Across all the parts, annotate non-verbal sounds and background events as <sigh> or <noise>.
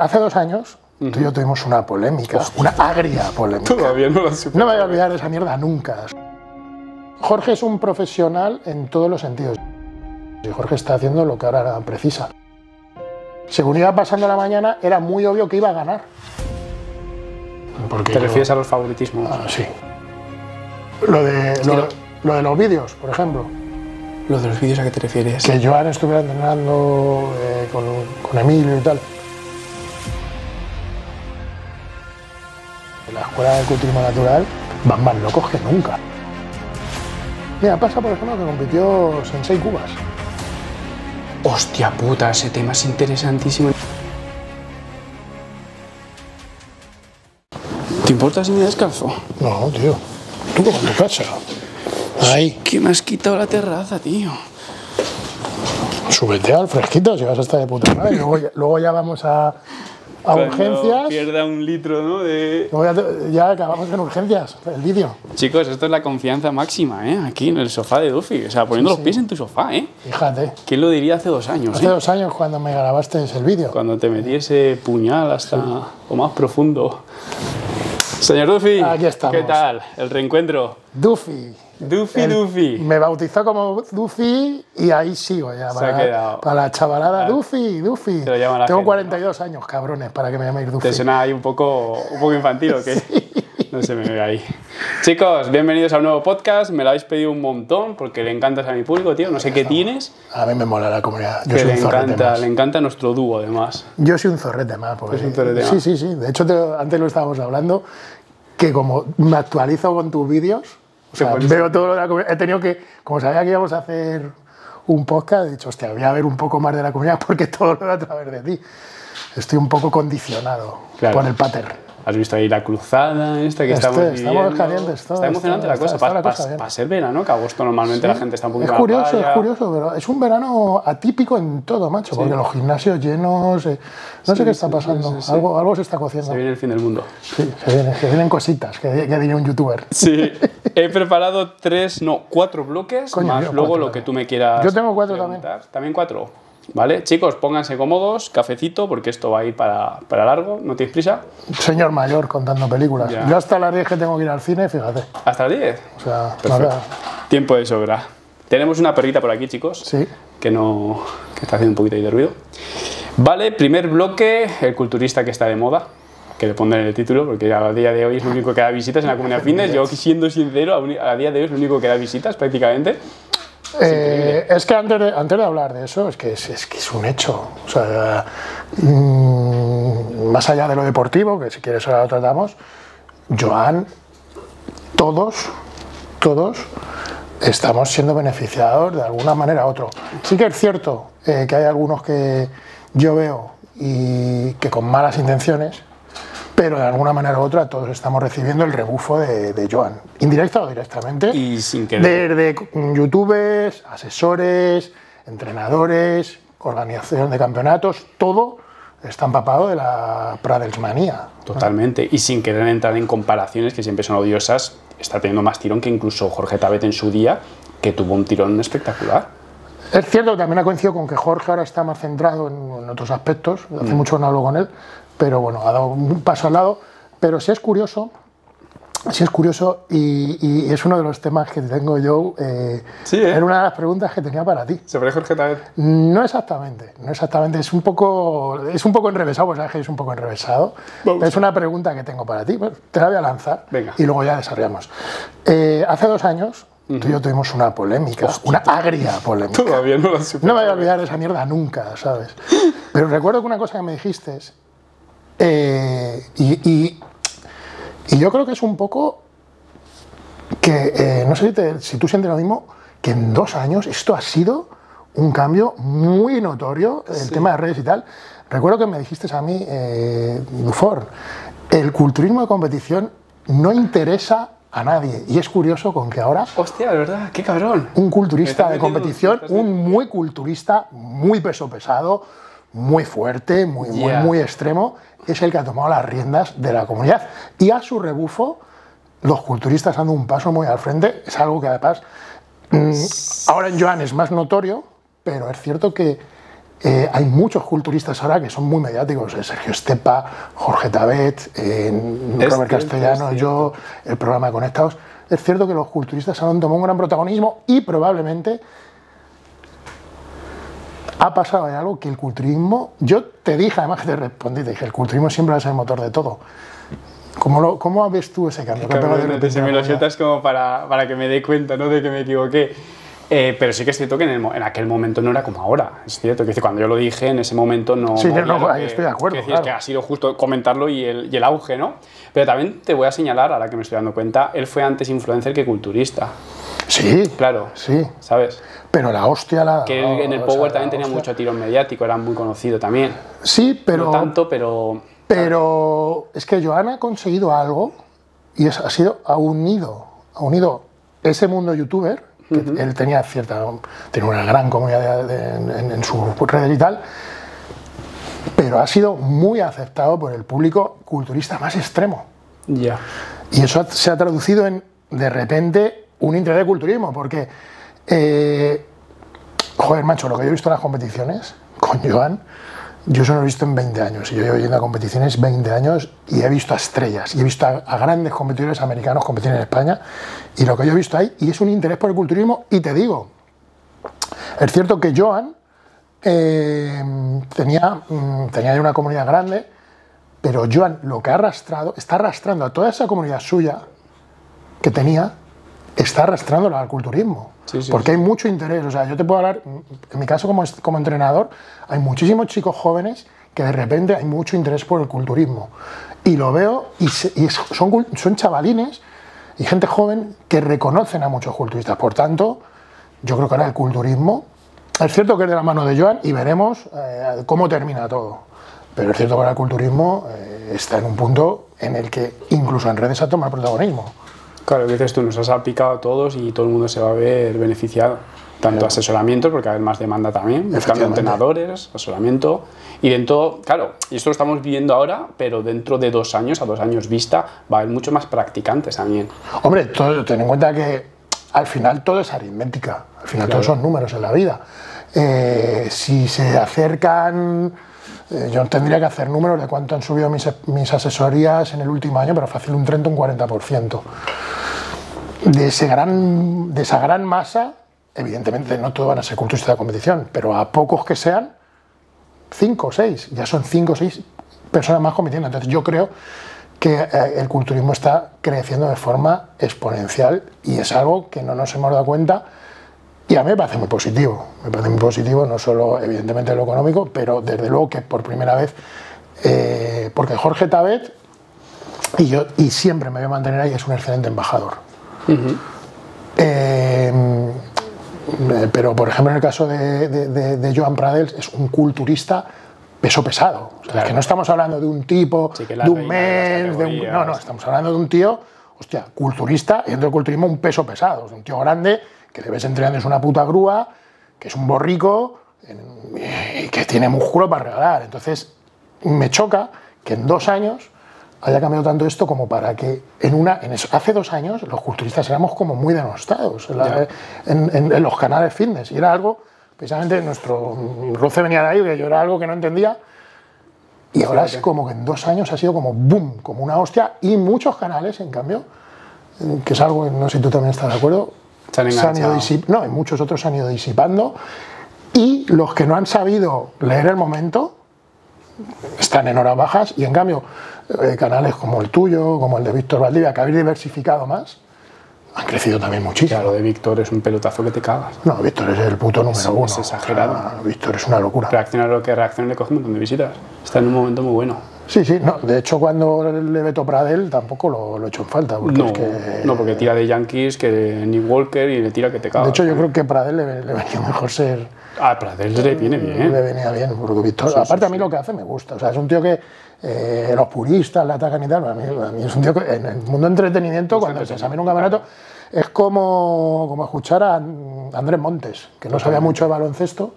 Hace dos años, tú y yo tuvimos una polémica, una agria polémica. Todavía no lo has No me voy a olvidar de esa mierda nunca. Jorge es un profesional en todos los sentidos. Y Jorge está haciendo lo que ahora precisa. Según iba pasando la mañana, era muy obvio que iba a ganar. Porque ¿Te yo- refieres a los favoritismos? Ah, sí. Lo de, lo, lo de los vídeos, por ejemplo. ¿Los de los vídeos a qué te refieres? Que Joan estuviera entrenando eh, con, con Emilio y tal. La escuela de culturismo natural van más locos que nunca. Mira, pasa por ejemplo que compitió Sensei Cubas. Hostia puta, ese tema es interesantísimo. ¿Te importa si me descalzo? No, tío. Tú como en tu casa. Ahí, ¿Qué me has quitado la terraza, tío? súbete al fresquito si vas a estar de puta madre. Luego, ya- luego ya vamos a, a urgencias. pierda un litro, ¿no? De... Ya, ya acabamos en urgencias, el vídeo. Chicos, esto es la confianza máxima, ¿eh? Aquí en el sofá de Duffy. O sea, poniendo los pies en tu sofá, ¿eh? Fíjate. ¿Quién lo diría hace dos años, Hace eh? dos años cuando me grabaste el vídeo. Cuando te metí ese puñal hasta lo más profundo. Señor Duffy, Aquí estamos. ¿qué tal? El reencuentro. Duffy. Duffy, Duffy. Me bautizó como Duffy y ahí sigo ya. Se ha Para, quedado. para la chavalada, Duffy, Duffy. Te lo llama la Tengo gente, 42 años, cabrones, para que me llaméis Duffy. ¿Te suena ahí un poco, un poco infantil o qué? <laughs> No se me ve ahí. Chicos, bienvenidos a un nuevo podcast. Me lo habéis pedido un montón porque le encantas a mi público, tío. No sé qué tienes, A mí me mola la comunidad. Yo que soy le un zorrete encanta, más. le encanta nuestro dúo, además. Yo soy un zorrete más. Porque Es un zorrete sí, sí, sí. De hecho, te- antes lo estábamos hablando, que como me actualizo con tus vídeos, o sea, veo todo lo de la comunidad. He tenido que, como sabía que íbamos a hacer un podcast, he dicho, hostia, voy a ver un poco más de la comunidad <laughs> porque todo lo veo a través de ti. Estoy un poco condicionado Claro. por el pattern. Has visto ahí la cruzada esta que Este, estamos estamos calientes, todo, Está emocionante está- la cosa. está- Para cosa bien. ser verano, que agosto normalmente la gente está un poquito Es curioso, es curioso, pero es un verano atípico en todo, macho, porque los gimnasios llenos, eh, no sé qué está pasando, Algo, algo se está cociendo. Se viene el fin del mundo. Sí, se, viene- se vienen cositas, que, que diría un youtuber. Sí, he preparado tres, no, cuatro bloques, Coño, más luego cuatro lo que tú me quieras. Yo tengo cuatro también. También cuatro. ¿Vale? Chicos, pónganse cómodos, cafecito, porque esto va a ir para, para largo, no tienes prisa. Señor mayor contando películas. Ya. Yo hasta las 10 que tengo que ir al cine, fíjate. Hasta las 10. O sea, nada. Tiempo de sobra. Tenemos una perrita por aquí, chicos. Sí. Que no. que está haciendo un poquito ahí de ruido. Vale, primer bloque, el culturista que está de moda. Que le pondré en el título, porque a día de hoy es lo único que da visitas en la comunidad fitness. Yo, <laughs> siendo sincero, a día de hoy es lo único que da visitas prácticamente. Eh, es que antes de, antes de hablar de eso, es que es, es que es un hecho. O sea, mm, más allá de lo deportivo, que si quieres ahora lo tratamos, Joan, todos, todos estamos siendo beneficiados de alguna manera u otra. Sí que es cierto eh, que hay algunos que yo veo y que con malas intenciones, pero de alguna manera u otra todos estamos recibiendo el rebufo de, de Joan, indirecta o directamente. Y sin querer. Desde youtubers, asesores, entrenadores, organización de campeonatos, todo está empapado de la Pradelsmanía. Totalmente. Y sin querer entrar en comparaciones que siempre son odiosas, está teniendo más tirón que incluso Jorge Tabet en su día, que tuvo un tirón espectacular. Es cierto también ha coincidido con que Jorge ahora está más centrado en, en otros aspectos. Hace mucho no hablo con él, pero bueno, ha dado un paso al lado. Pero sí es curioso, sí es curioso y, y es uno de los temas que tengo yo. eh, Sí, ¿eh? Era una de las preguntas que tenía para ti. Sobre Jorge Tabet. No exactamente, no exactamente. Es un poco, es un poco enrevesado, pues sabes que es un poco enrevesado. Vamos. Es una pregunta que tengo para ti. Bueno, te la voy a lanzar Venga. y luego ya desarrollamos. Eh, hace dos años tú y yo tuvimos una polémica, una agria polémica. Todavía no has No me voy a olvidar de esa mierda nunca, ¿sabes? Pero recuerdo que una cosa que me dijiste eh, y, y- y yo creo que es un poco que, eh, no sé si, te- si tú sientes lo mismo, que en dos años esto ha sido un cambio muy notorio, el tema de redes y tal. Recuerdo que me dijiste a mí, eh, Dufour, el culturismo de competición no interesa a nadie. Y es curioso con que ahora Hostia, de verdad, qué cabrón. un culturista de competición, un muy culturista, muy peso pesado, muy fuerte, muy, muy extremo, es el que ha tomado las riendas de la comunidad. Y a su rebufo, los culturistas dando un paso muy al frente, es algo que además mm, ahora en Joan es más notorio, pero es cierto que Eh, hay muchos culturistas ahora que son muy mediáticos. eh, Sergio Estepa, Jorge Tabet, eh, Robert cierto, Castellano, yo, el programa de Conectados. Es cierto que los culturistas han tomado un gran protagonismo y probablemente ha pasado algo que el culturismo, yo te dije, además que te respondí, te dije, el culturismo siempre va a ser el motor de todo. ¿Cómo, lo, cómo ves tú ese cambio? pegado de repente se me lo sueltas como para, para que me dé cuenta ¿no? de que me equivoqué. Eh, pero sí que es cierto que en, el en aquel momento no era como ahora. Es cierto que cuando yo lo dije, en ese momento no. Sí, no, no, que- estoy de acuerdo, que claro. que ha sido justo comentarlo y el, y el auge, ¿no? Pero también te voy a señalar, ahora que me estoy dando cuenta, él fue antes influencer que culturista. Sí, Claro. sí. ¿Sabes? Pero la hostia la. Que en el o sea, Power también tenía hostia. mucho tirón mediático, era muy conocido también. Sí, pero. no tanto, pero. Pero es que Joan ha conseguido algo y es- ha sido ha unido, ha unido ese mundo youtuber, que él tenía cierta, tenía una gran comunidad de- de- en, en sus redes y tal, pero ha sido muy aceptado por el público culturista más extremo. Ya. Y eso se ha traducido en, de repente, un interés de culturismo, porque, eh, joder, macho, lo que yo he visto en las competiciones con Joan, yo eso no lo he visto en 20 años. Y yo llevo yendo a competiciones 20 años y he visto a estrellas, y he visto a, grandes competidores americanos competir en España, y lo que yo he visto ahí, y es un interés por el culturismo, y te digo, es cierto que Joan eh, tenía, mm, tenía una comunidad grande, pero Joan lo que ha arrastrado, está arrastrando a toda esa comunidad suya que tenía, está arrastrándola al culturismo. Sí, sí, porque hay mucho interés. O sea, yo te puedo hablar, en mi caso como, como entrenador, hay muchísimos chicos jóvenes que de repente hay mucho interés por el culturismo. Y lo veo, y, se- y son, son chavalines y gente joven que reconocen a muchos culturistas. Por tanto, yo creo que ahora el culturismo, es cierto que es de la mano de Joan y veremos eh, cómo termina todo. Pero es cierto que ahora el culturismo eh, está en un punto en el que incluso en redes ha tomado protagonismo. Claro, que dices tú, nos has aplicado a todos y todo el mundo se va a ver beneficiado. Tanto asesoramiento, porque hay más demanda también, buscando entrenadores, asesoramiento. Y dentro, claro, y esto lo estamos viviendo ahora, pero dentro de dos años, a dos años vista, va a haber mucho más practicantes también. Hombre, todo- ten en cuenta que al final todo es aritmética, al final todos son números en la vida. Eh, si se acercan, eh, yo tendría que hacer números de cuánto han subido mis, asesorías en el último año, pero fácil un 30 o un 40%. De, ese gran, de esa gran masa, evidentemente no todos van a ser culturistas de competición, pero a pocos que sean, 5 o 6, ya son 5 o 6 personas más compitiendo. Entonces yo creo que eh, el culturismo está creciendo de forma exponencial y es algo que no nos hemos dado cuenta y a mí me parece muy positivo. Me parece muy positivo, no solo evidentemente lo económico, pero desde luego que por primera vez, eh, porque Jorge Tabet, y yo y siempre me voy a mantener ahí, es un excelente embajador. Eh, eh, pero, por ejemplo, en el caso de, de- de- de Joan Pradels, es un culturista peso pesado. O sea, Claro. que no estamos hablando de un tipo, Sí, de un mes, de un- no, no, estamos hablando de un tío, hostia, culturista, y dentro del culturismo un peso pesado. Es un tío grande, que le ves entrenando, es una puta grúa, que es un borrico, y que tiene músculo para regalar. Entonces, me choca que en dos años haya cambiado tanto esto como para que en una en eso- hace dos años los culturistas éramos como muy denostados en, la- en- en- en los canales fitness. Y era algo precisamente nuestro roce venía de ahí que yo era algo que no entendía. Y ahora es como que en dos años ha sido como boom como una hostia y muchos canales en cambio eh, que es algo que no sé si tú también estás de acuerdo Se han ido no y muchos otros se han ido disipando y los que no han sabido leer el momento están en horas bajas y en cambio eh, canales como el tuyo, como el de Víctor Valdivia, que habéis diversificado más, han crecido también muchísimo. Claro, de Víctor es un pelotazo que te cagas. No, Víctor es el puto número uno. es exagerado. O sea, Víctor es una locura. Reacciona a lo que reacciona le coge un montón de visitas. Está en un momento muy bueno. Sí, sí, no. De hecho, cuando le veto Pradel tampoco lo, lo he hecho en falta. Porque No, es que, no, porque tira de Yankees que de Nick Walker y le tira que te cagas. de hecho, yo creo que Pradel le, le venía mejor ser. Ah, Pradel le viene Le bien. venía bien, porque aparte a mí lo que hace me gusta. O sea, es un tío que eh, los puristas le atacan y tal. A mí, a mí es un tío que en el mundo de entretenimiento, cuando se examina un campeonato, es como, como escuchar a Andrés Montes, que no sabía mucho de baloncesto,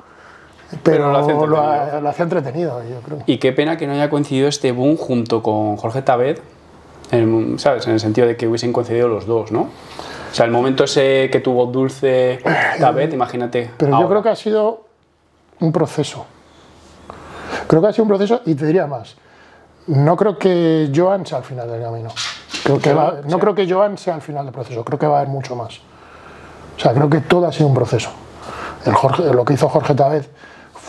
pero, Pero lo hace lo, lo hacía entretenido, yo creo. Y qué pena que no haya coincidido este boom junto con Jorge Tabet, en, ¿sabes? En el sentido de que hubiesen coincidido los dos, ¿no? O sea, el momento ese que tuvo Dulce Tabet, imagínate. Pero yo ahora. creo que ha sido un proceso. Creo que ha sido un proceso y te diría más. No creo que Joan sea al final del camino. Creo que va- no creo que Joan sea al final del proceso. Creo que va a haber mucho más. O sea, creo que todo ha sido un proceso. El Jorge- lo que hizo Jorge Tavez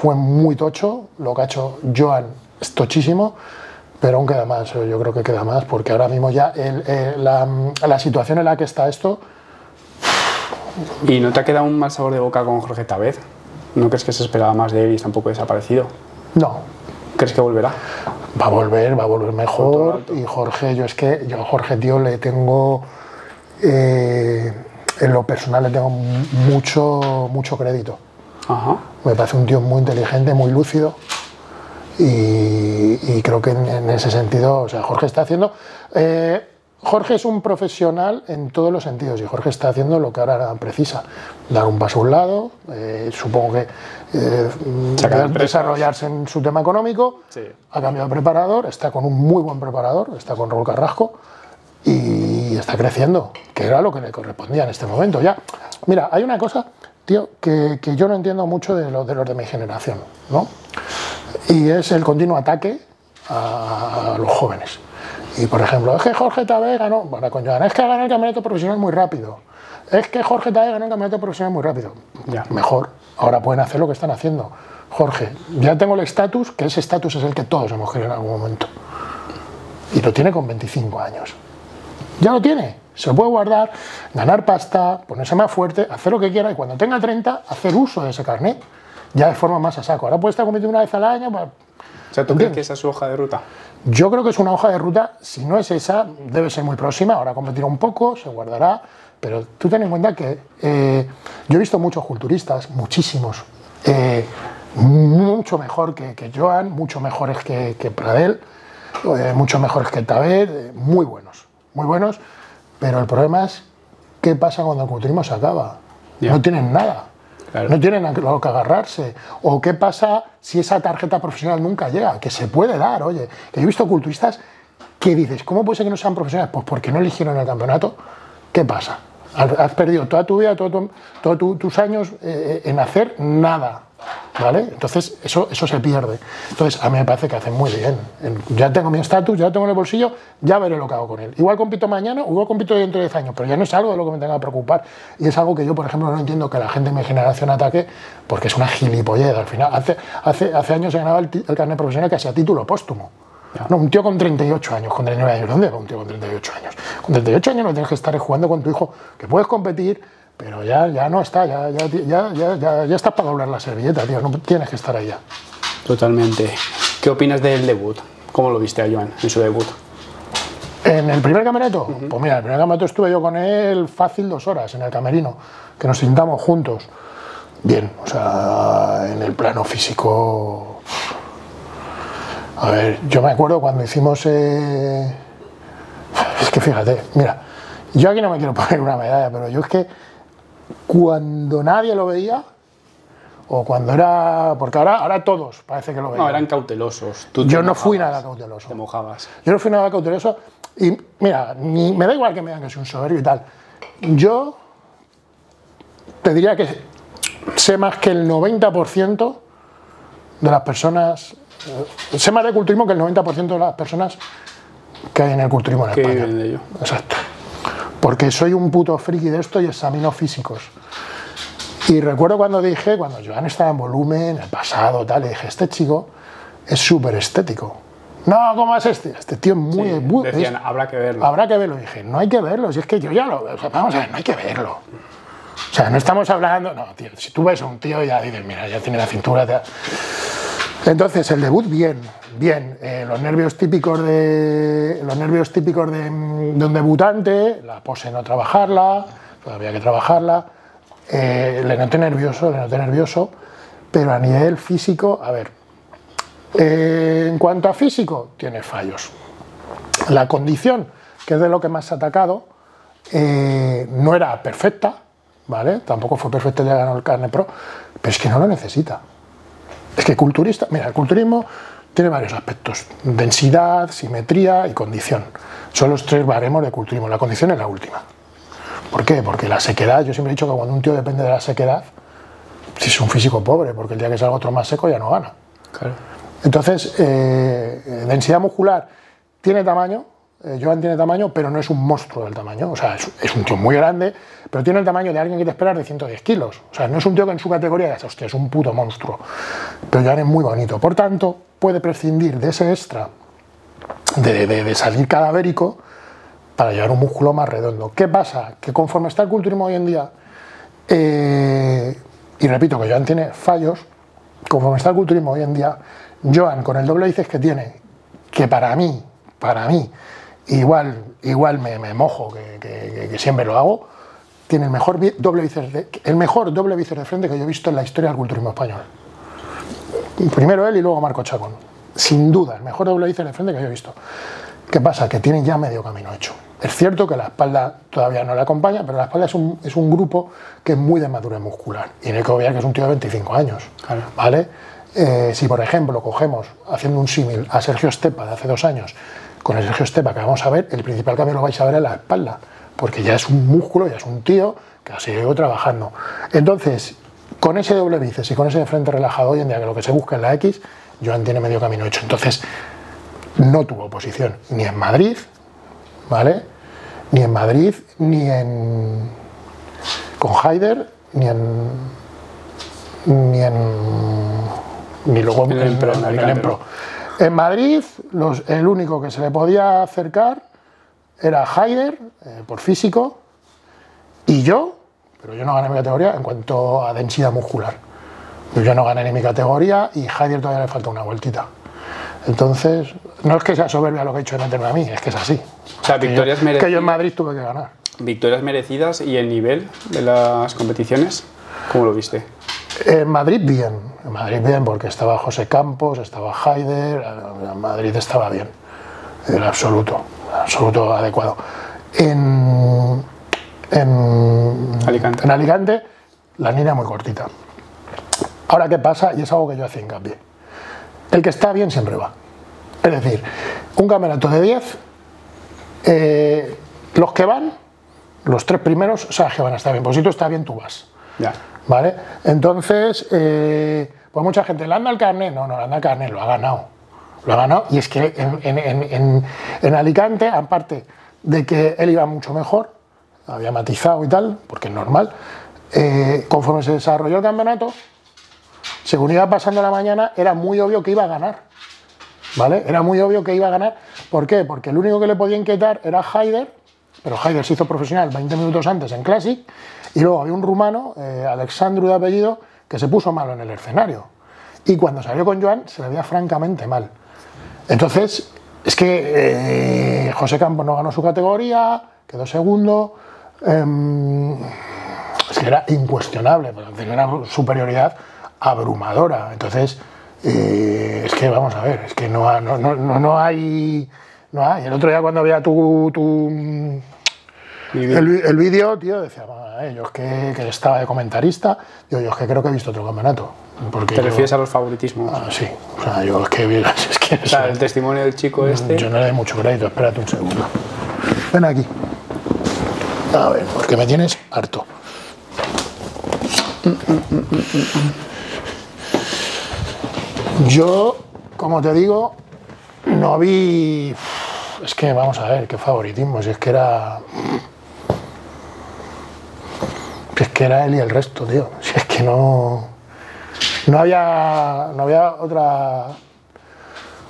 fue muy tocho, lo que ha hecho Joan es tochísimo, pero aún queda más, yo creo que queda más, porque ahora mismo ya el- el- la, la situación en la que está esto, ¿Y no te ha quedado un mal sabor de boca con Jorge Tavez? ¿No crees que se esperaba más de él y está un poco desaparecido? no, ¿Crees que volverá? va a volver, va a volver mejor. Y Jorge, yo es que, yo a Jorge, tío, le tengo, eh, en lo personal, le tengo mucho, mucho crédito. Ajá. Me parece un tío muy inteligente, muy lúcido. Y, y creo que en, en ese sentido, o sea, Jorge está haciendo. eh, Jorge es un profesional en todos los sentidos y Jorge está haciendo lo que ahora precisa: dar un paso a un lado, eh, supongo que eh, desarrollarse en su tema económico. Sí. Ha cambiado de preparador, está con un muy buen preparador, está con Raúl Carrasco y está creciendo, que era lo que le correspondía en este momento. Ya, mira, hay una cosa, que, yo no entiendo mucho de, lo- de los de mi generación, ¿no? Y es el continuo ataque a, los jóvenes. Y por ejemplo, es que Jorge Tabé ganó, bueno, con Joan, es que ganado el campeonato profesional muy rápido. Es que Jorge Tabé ganó el campeonato profesional muy rápido. Ya. Mejor, ahora pueden hacer lo que están haciendo. Jorge, ya tengo el estatus, que ese estatus es el que todos hemos querido en algún momento. Y lo tiene con 25 años. Ya lo tiene. Se lo puede guardar, ganar pasta, ponerse más fuerte, hacer lo que quiera y cuando tenga 30, hacer uso de ese carnet. Ya de forma más a saco. Ahora puede estar compitiendo una vez al año. pues, O sea, ¿tú crees que esa es su hoja de ruta? Yo creo que es una hoja de ruta, si no es esa, debe ser muy próxima. Ahora competirá un poco, se guardará. Pero tú ten en cuenta que eh, yo he visto muchos culturistas, muchísimos, eh, mucho mejor que, que Joan, mucho mejores que, que Pradel, eh, mucho mejores que Tabet, eh, muy buenos, muy buenos. Pero el problema es qué pasa cuando el culturismo se acaba. No tienen nada. Claro. No tienen a lo que agarrarse. O qué pasa si esa tarjeta profesional nunca llega, que se puede dar, oye. Que yo he visto culturistas que dices, ¿cómo puede ser que no sean profesionales? Pues porque no eligieron el campeonato. ¿Qué pasa? Has perdido toda tu vida, todos tu- todos tu- tus años eh, en hacer nada. ¿Vale? Entonces, eso, eso se pierde. Entonces, a mí me parece que hacen muy bien. En- Ya tengo mi estatus, ya lo tengo en el bolsillo, ya veré lo que hago con él. Igual compito mañana, igual compito dentro de 10 años, pero ya no es algo de lo que me tenga que preocupar. Y es algo que yo, por ejemplo, no entiendo que la gente de mi generación ataque, porque es una gilipollez. Al final, hace, hace, hace años se ganaba el, el carnet profesional casi a título póstumo. No, un tío con 38 años, con 39 años. ¿Dónde va un tío con 38 años? Con 38 años no tienes que estar jugando con tu hijo, que puedes competir, pero ya, ya no está, ya, ya, ya, ya, ya, ya estás para doblar la servilleta, tío, no tienes que estar ya. Totalmente. ¿Qué opinas del debut? ¿Cómo lo viste a Joan en su debut? En el primer campeonato, pues mira, el primer campeonato estuve yo con él fácil dos horas en el camerino, que nos sintamos juntos. Bien, o sea, en el plano físico. A ver, yo me acuerdo cuando hicimos. eh, Es que fíjate, mira, yo aquí no me quiero <laughs> poner una medalla, pero yo es que cuando nadie lo veía, o cuando era. Porque ahora, ahora todos parece que lo veían. No, eran cautelosos. Tú yo no fui nada cauteloso. Te mojabas. Yo no fui nada cauteloso. Y mira, ni- me da igual que me digan que soy un soberbio y tal. Yo te diría que sé más que el 90% de las personas. eh, sé más de culturismo que el 90% de las personas que hay en el culturismo en ¿Qué España. viven de ello? Exacto. Porque soy un puto friki de esto y examino físicos. Y recuerdo cuando dije, cuando Joan estaba en volumen, en el pasado, tal, y dije, este chico es súper estético. No, ¿cómo es este? Este tío es muy... Sí, bu- decían, es- habrá que verlo. habrá que verlo. Y dije, no hay que verlo, si es que yo ya lo... o sea, vamos a ver, no hay que verlo. O sea, no estamos hablando... No, tío, si tú ves a un tío ya dices, mira, ya tiene la cintura... ya- entonces, el debut, bien, bien. Eh, los nervios típicos de. Los nervios típicos de, un debutante, la pose no trabajarla, todavía hay que trabajarla. Eh, le noté nervioso, le noté nervioso, pero a nivel físico, a ver. eh, en cuanto a físico, tiene fallos. La condición, que es de lo que más ha atacado, eh, no era perfecta, ¿vale? Tampoco fue perfecta que ganó el carne pro, pero es que no lo necesita. Es que culturista, mira, el culturismo tiene varios aspectos: densidad, simetría y condición. Son los tres baremos de culturismo. La condición es la última. ¿Por qué? Porque la sequedad, yo siempre he dicho que cuando un tío depende de la sequedad, si es un físico pobre, porque el día que salga otro más seco ya no gana. Claro. Entonces, eh, densidad muscular tiene tamaño, eh, Joan tiene tamaño, pero no es un monstruo del tamaño. O sea, es, un tío muy grande, pero tiene el tamaño de alguien que te esperas de 110 kilos. O sea, no es un tío que en su categoría es, hostia, es un puto monstruo. Pero Joan es muy bonito. Por tanto, puede prescindir de ese extra de, salir cadavérico para llevar un músculo más redondo. ¿Qué pasa? Que conforme está el culturismo hoy en día, eh, y repito que Joan tiene fallos, conforme está el culturismo hoy en día, Joan con el doble bíceps que tiene, que para mí, para mí, igual, igual me, me mojo, que, que- siempre lo hago, tiene el mejor doble bíceps de, el mejor doble bíceps de frente que yo he visto en la historia del culturismo español. Primero él y luego Marco Chacón. Sin duda, el mejor doble bíceps de frente que yo he visto. ¿Qué pasa? Que tiene ya medio camino hecho. Es cierto que la espalda todavía no le acompaña, pero la espalda es un, es un grupo que es muy de madurez muscular. Y no hay que obviar que es un tío de 25 años. Claro. ¿Vale? Eh, si, por ejemplo, cogemos, haciendo un símil, a Sergio Estepa de hace dos años, con el Sergio Estepa que vamos a ver, el principal cambio lo vais a ver en la espalda, porque ya es un músculo, ya es un tío que ha seguido trabajando. Entonces, con ese doble bíceps y con ese de frente relajado hoy en día, que lo que se busca en la X, Joan tiene medio camino hecho. Entonces, no tuvo oposición ni en Madrid, ¿vale? Ni en Madrid, ni en. con Haider, ni en. ni en. ni luego En en en el Pro. En Madrid, los- el único que se le podía acercar era Haider, eh, por físico, y yo, pero yo no gané mi categoría en cuanto a densidad muscular. Yo no gané ni mi categoría y Haider todavía le falta una vueltita. Entonces, no es que sea soberbia lo que he hecho de meterme a mí, es que es así. O sea, victorias Que yo en merecidas. Madrid tuve que ganar. Victorias merecidas y el nivel de las competiciones, ¿cómo lo viste? En Madrid bien, en Madrid bien, porque estaba José Campos, estaba Haider, en Madrid estaba bien, en absoluto, absoluto adecuado. En, en, Alicante. en Alicante la línea muy cortita. Ahora, ¿qué pasa? Y es algo que yo hacía hincapié. El que está bien siempre va. Es decir, un campeonato de 10, eh, los que van, los tres primeros, sabes que van a estar bien. Pues si tú estás bien, tú vas. Ya. ¿Vale? Entonces, eh, pues mucha gente, ¿le anda el carnet? No, no, le anda el carnet, lo ha ganado. Lo ha ganado. Y es que en, en- en- en- Alicante, aparte de que él iba mucho mejor, había matizado y tal, porque es normal, eh, conforme se desarrolló el campeonato, según iba pasando la mañana, era muy obvio que iba a ganar. ¿Vale? Era muy obvio que iba a ganar. ¿Por qué? Porque el único que le podía inquietar era Haider, pero Haider se hizo profesional 20 minutos antes en Classic, y luego había un rumano, eh, Alexandru de apellido, que se puso malo en el escenario. Y cuando salió con Joan, se le veía francamente mal. Entonces, es que eh, José Campos no ganó su categoría, quedó segundo. em, es que era incuestionable, tenía una superioridad abrumadora. Entonces, eh, es que vamos a ver, es que no, no, no, no, hay. No hay. El otro día cuando había tu, tu. El, vídeo, tío, decía, "Bueno, eh, yo es que, que estaba de comentarista, yo, yo es que creo que he visto otro campeonato. Porque ¿Te yo- refieres a los favoritismos? Ah, sí, o sea, yo es que, es que O sea, el testimonio del chico este. yo no le doy mucho crédito, espérate un segundo. Ven aquí. A ver, porque me tienes harto. Yo, como te digo, no vi. Es que vamos a ver, qué favoritismo. Si es que era. Es que era él y el resto, tío. Si es que no. No había, no había otra,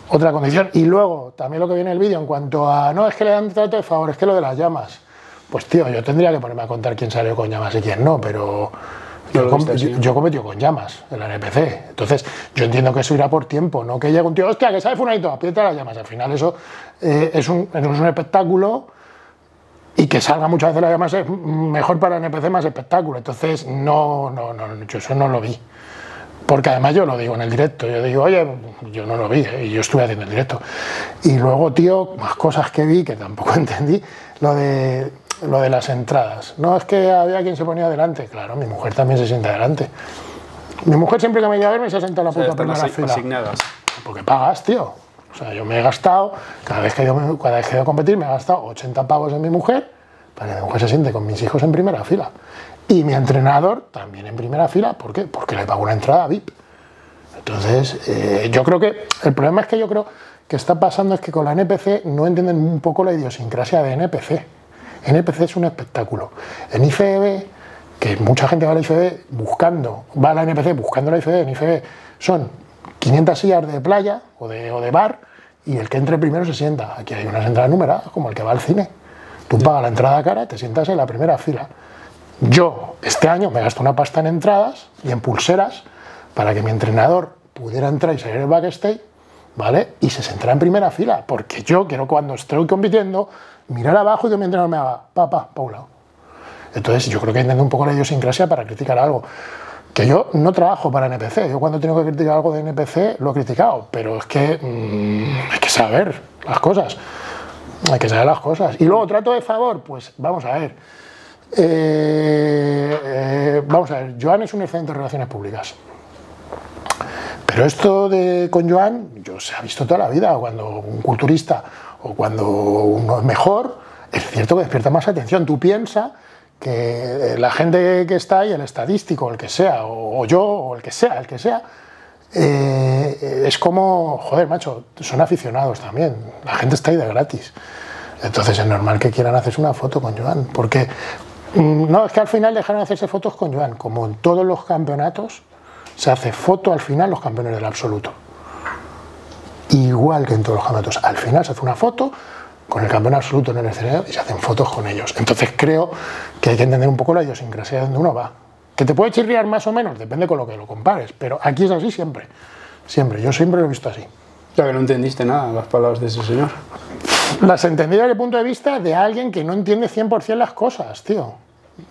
otra condición. Y luego, también lo que viene en el vídeo, en cuanto a, no, es que le dan trato de favor, es que lo de las llamas. Pues tío, yo tendría que ponerme a contar quién salió con llamas y quién no, pero yo, com- yo, competí con llamas en la NPC. Entonces, yo entiendo que eso irá por tiempo, no que llegue un tío, hostia, que sabe Funadito, aprieta las llamas. Al final eso eh, es, un, es un espectáculo y que salga muchas veces las llamas es mejor para el NPC más espectáculo. Entonces, no, no, no, yo eso no lo vi. Porque además yo lo digo en el directo, yo digo, oye, yo no lo vi, ¿eh? y yo estuve haciendo el directo. Y luego, tío, más cosas que vi que tampoco <laughs> entendí, lo de, lo de las entradas. No, es que había quien se ponía adelante. Claro, mi mujer también se sienta adelante. Mi mujer siempre que me iba a verme se sienta en la O sea, puta primera fila. asignadas. Porque pagas, tío. O sea, yo me he gastado, cada vez que yo, cada vez que a competir, me he gastado 80 pavos en mi mujer para que mi mujer se siente con mis hijos en primera fila. Y mi entrenador también en primera fila. ¿Por qué? Porque le pago una entrada VIP. Entonces, eh, yo creo que el problema es que yo creo que está pasando es que con la NPC no entienden un poco la idiosincrasia de NPC. NPC es un espectáculo. En IFEB, que mucha gente va a la IFEB buscando, va a la NPC buscando la IFEB, en IFEB son 500 sillas de playa o de, o de bar y el que entre primero se sienta. Aquí hay unas entradas numeradas, como el que va al cine. Tú pagas la entrada cara, te sientas en la primera fila. Yo este año me gasto una pasta en entradas y en pulseras para que mi entrenador pudiera entrar y salir del backstage, ¿vale? Y se sentará en primera fila, porque yo quiero cuando estoy compitiendo mirar abajo y que mi entrenador me haga pa, pa, pa un lado. Entonces yo creo que entiendo un poco la idiosincrasia para criticar algo. Que yo no trabajo para NPC, yo cuando tengo que criticar algo de NPC lo he criticado, pero es que mm, hay que saber las cosas, hay que saber las cosas. Y luego trato de favor, pues vamos a ver. Eh, eh, vamos a ver, Joan es un excelente en relaciones públicas. Pero esto de con Joan, yo se ha visto toda la vida, cuando un culturista o cuando uno es mejor, es cierto que despierta más atención. Tú piensas que la gente que está ahí, el estadístico, el que sea, o, yo, o el que sea, el que sea, eh, es como, joder, macho, son aficionados también. La gente está ahí de gratis. Entonces es normal que quieran hacerse una foto con Joan, porque mm, no, es que al final dejaron de hacerse fotos con Joan, como en todos los campeonatos, se hace foto al final los campeones del absoluto. Igual que en todos los campeonatos, al final se hace una foto con el campeón absoluto en el escenario y se hacen fotos con ellos. Entonces creo que hay que entender un poco la idiosincrasia de donde uno va. Que te puede chirriar más o menos, depende con lo que lo compares, pero aquí es así siempre. Siempre, yo siempre lo he visto así. Ya que no entendiste nada las palabras de ese señor. Las entendí desde el punto de vista de alguien que no entiende 100% las cosas, tío.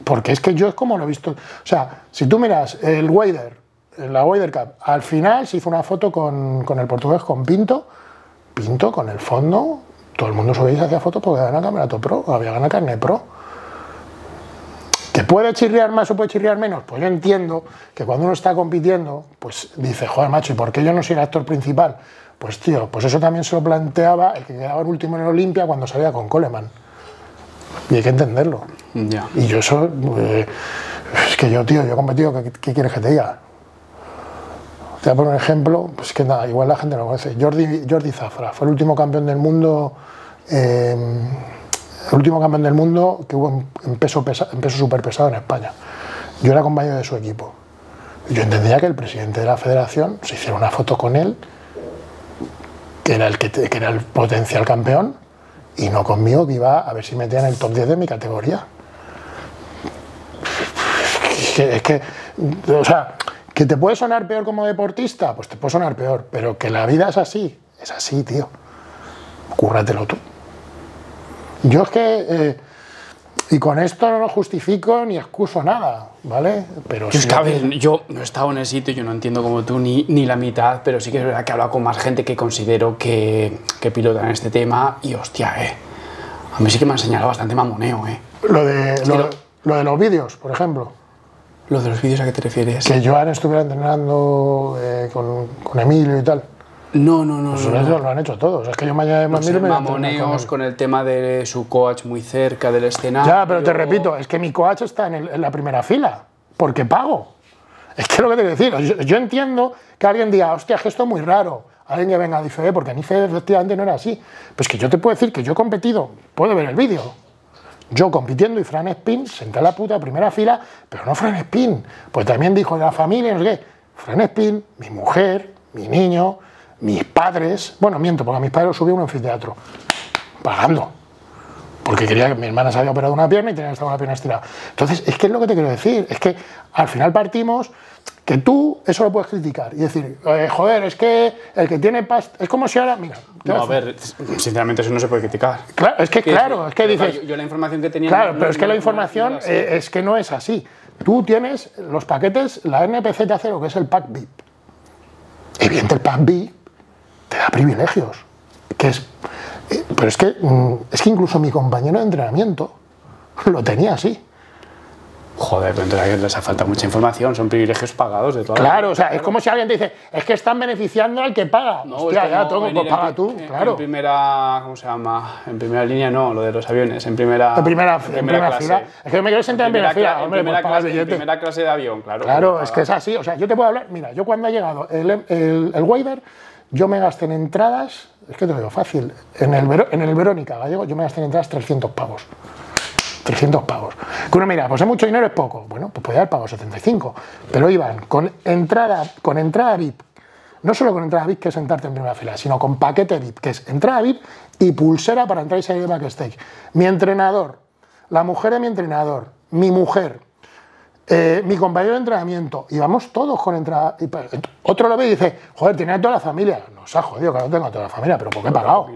Porque es que yo es como lo he visto. O sea, si tú miras el Wader, la Wader Cup, al final se hizo una foto con, con el portugués, con Pinto. Pinto con el fondo, todo el mundo subía y se hacía fotos porque había ganado Campeonato Pro, había ganado Carne Pro. ¿Que puede chirriar más o puede chirriar menos? Pues yo entiendo que cuando uno está compitiendo, pues dice, joder, macho, ¿y por qué yo no soy el actor principal? Pues tío, pues eso también se lo planteaba el que quedaba el último en el Olimpia cuando salía con Coleman. Y hay que entenderlo. Y yo eso, eh, es que yo, tío, yo he competido, ¿qué, qué quieres que te diga? Te voy a poner un ejemplo, pues que nada, igual la gente no lo conoce. Jordi, Jordi Zafra fue el último campeón del mundo, eh, el último campeón del mundo que hubo en, peso, pesa, en super pesado en España. Yo era compañero de su equipo. Yo entendía que el presidente de la federación se hiciera una foto con él, que era el, que, era el potencial campeón, y no conmigo, que iba a ver si metía en el top 10 de mi categoría. Es que, es que, o sea, que te puede sonar peor como deportista, pues te puede sonar peor, pero que la vida es así, es así, tío. Cúrratelo tú. Yo es que, eh, y con esto no lo justifico ni excuso nada, ¿vale? Pero Yo, es que, a ver, yo no he estado en el sitio, yo no entiendo como tú ni, ni la mitad, pero sí que es verdad que he hablado con más gente que considero que, que pilota en este tema y hostia, eh. A mí sí que me han señalado bastante mamoneo, eh. lo, de, lo de los vídeos, por ejemplo. Lo de los vídeos a qué te refieres. Que Joan estuviera entrenando eh, con, con Emilio y tal. No, no, no. Pues no, no. lo han hecho todos. Es que yo mañana me a entrenar mamoneos con el tema de su coach muy cerca del escenario. Ya, pero te repito, es que mi coach está en, el- en la primera fila, porque pago. Es que lo que te quiero decir, yo, yo entiendo que alguien diga, hostia, es que esto es muy raro. Alguien que venga a IFE, porque en IFE efectivamente no era así. Pues que yo te puedo decir que yo he competido, puedo ver el vídeo. Yo compitiendo y Fran Spin senté en la puta primera fila, pero no Fran Spin, pues también dijo de la familia, no sé qué. Fran Spin, mi mujer, mi niño, mis padres. Bueno, miento, porque a mis padres los subí a un anfiteatro, pagando porque quería que mi hermana se había operado una pierna y tenía que estar con la pierna estirada. Entonces, es que es lo que te quiero decir, es que al final partimos que tú eso lo puedes criticar y decir, eh, joder, es que el que tiene pasta, es como si ahora, mira, No, a ver, sinceramente eso no se puede criticar. claro, es que claro, es que dices, yo, yo la información que tenía. claro, no- pero es que no- la información eh, es que no es así. Tú tienes los paquetes, la NPC te hace lo que es el pack VIP. Evidente, el pack VIP te da privilegios, que es, eh, pero es que, mm, es que incluso mi compañero de entrenamiento lo tenía así. Joder, pero entonces les falta mucha información, son privilegios pagados de toda la Claro, o sea, es como si alguien te dice, es que están beneficiando al que paga. No, Hostia, es ya, todo, venir pues en paga tú, en- claro. En primera, ¿cómo se llama? En primera línea no, lo de los aviones, en primera, En primera, en primera clase. fila. Es que yo me quiero sentar en primera, fila, en hombre, primera pues paga el clase, en primera clase de avión, claro. Claro, pues es que es así. O sea, yo te puedo hablar. Mira, yo cuando ha llegado el, el, el waiver, yo me gasté en entradas. Es que te lo digo fácil. En el, en el Verónica Gallego, yo me gasté en entradas 300 pavos. 300 pavos. Que uno mira, pues es mucho dinero, es poco. Bueno, pues podía haber pagado 75. Pero iban con entrada, con entrada VIP. No solo con entrada VIP, que es sentarte en primera fila, sino con paquete VIP, que es entrada VIP y pulsera para entrar y salir de backstage. Mi entrenador, la mujer de mi entrenador, mi mujer, eh, mi compañero de entrenamiento, íbamos todos con entrada. y otro lo ve y dice, joder, tiene a toda la familia. Nos ha jodido que no tengo a toda la familia, pero ¿por qué he pagado?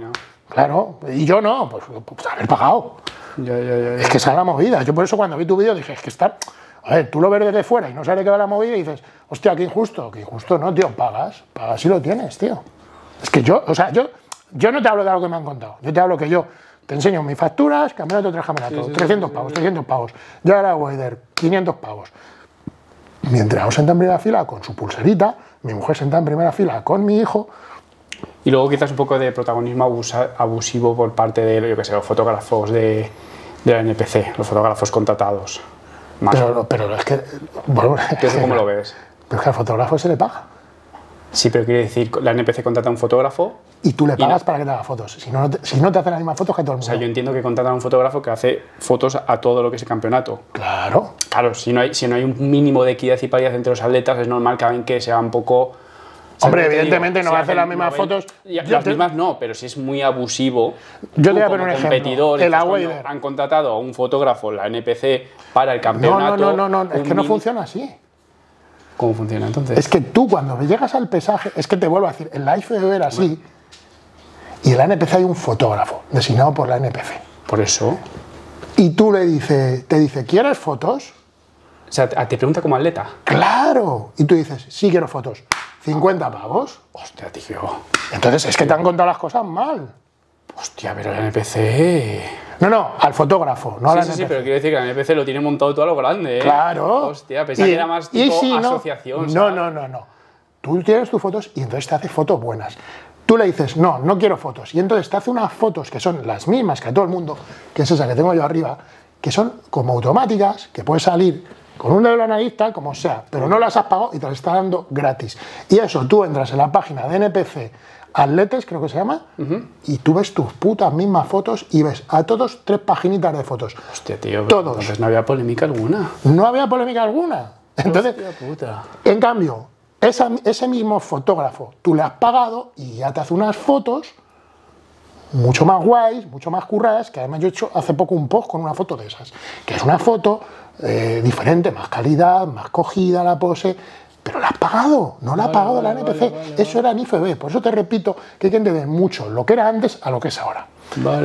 Claro, y yo no, pues, pues haber pagado. Ya, ya, ya, ya. Es que esa es la movida. Yo por eso cuando vi tu vídeo dije, es que está... A ver, tú lo ves desde fuera y no sabes de qué va la movida y dices, hostia, qué injusto, qué injusto, no, tío, pagas, pagas y lo tienes, tío. Es que yo, o sea, yo, yo no te hablo de algo que me han contado, yo te hablo que yo te enseño mis facturas, campeonato, tres campeonatos, 300 pavos, 300 pavos, yo ahora Wader, 500 pavos. Mi entrenador senta en primera fila con su pulserita, mi mujer senta en primera fila con mi hijo, Y luego quizás un poco de protagonismo abusa- abusivo por parte de, yo que sé, los fotógrafos de, de la NPC, los fotógrafos contratados. Más. pero, pero es que... Bueno, <laughs> ¿Tú eso cómo <laughs> lo ves? Pero es que al fotógrafo se le paga. Sí, pero quiere decir, la NPC contrata a un fotógrafo. Y tú le pagas no- para que te haga fotos. Si no, no te, si no te hace las mismas fotos que todo el O mundo. sea, yo entiendo que contratan a un fotógrafo que hace fotos a todo lo que es el campeonato. Claro. Claro, si no hay, si no hay un mínimo de equidad y paridad entre los atletas, es normal que alguien que sea un poco. ¿sabes Hombre, evidentemente digo? no Si hace hacen las mismas 90 fotos. ya, las te- mismas no, pero si es muy abusivo. Yo te voy a poner un ejemplo. El. Han contratado a un fotógrafo, la NPC, para el No, campeonato. no, no, no, no, es un que no funciona así. ¿Cómo funciona entonces? Es que tú cuando llegas al pesaje, es que te vuelvo a decir, en la IFBB era así, y en la NPC hay un fotógrafo designado por la NPC. Por eso. Y tú le dices, te dice, ¿quieres fotos? O sea, te pregunta como atleta. Claro. Y tú dices, sí quiero fotos. 50 pavos. Hostia, tío. Entonces es que te han contado las cosas mal. Hostia, pero la NPC. No, no, al fotógrafo, no a Sí, la sí, sí, pero quiero decir que la NPC lo tiene montado todo a lo grande, ¿eh? Claro. Hostia, pensaba que era más tipo si no- asociación. No, ¿sabes? no, no, no. Tú tienes tus fotos y entonces te hace fotos buenas. Tú le dices, no, no quiero fotos. Y entonces te hace unas fotos que son las mismas que a todo el mundo, que es esa que tengo yo arriba, que son como automáticas, que puedes salir con un dedo de la nariz, tal como sea, pero no las has pagado y te las está dando gratis. Y eso, tú entras en la página de NPC Atletes, creo que se llama, y tú ves tus putas mismas fotos y ves a todos tres paginitas de fotos. Hostia, tío. pero Todos. Entonces no había polémica alguna. No había polémica alguna. Entonces, Hostia puta. en cambio, esa- ese mismo fotógrafo, tú le has pagado y ya te hace unas fotos mucho más guays, mucho más curradas, que además yo he hecho hace poco un post con una foto de esas, que es una foto eh, diferente, más calidad, más cogida la pose, pero la has pagado, no la ha pagado la NPC, eso era en IFB, por eso te repito que hay que entender mucho lo que era antes a lo que es ahora.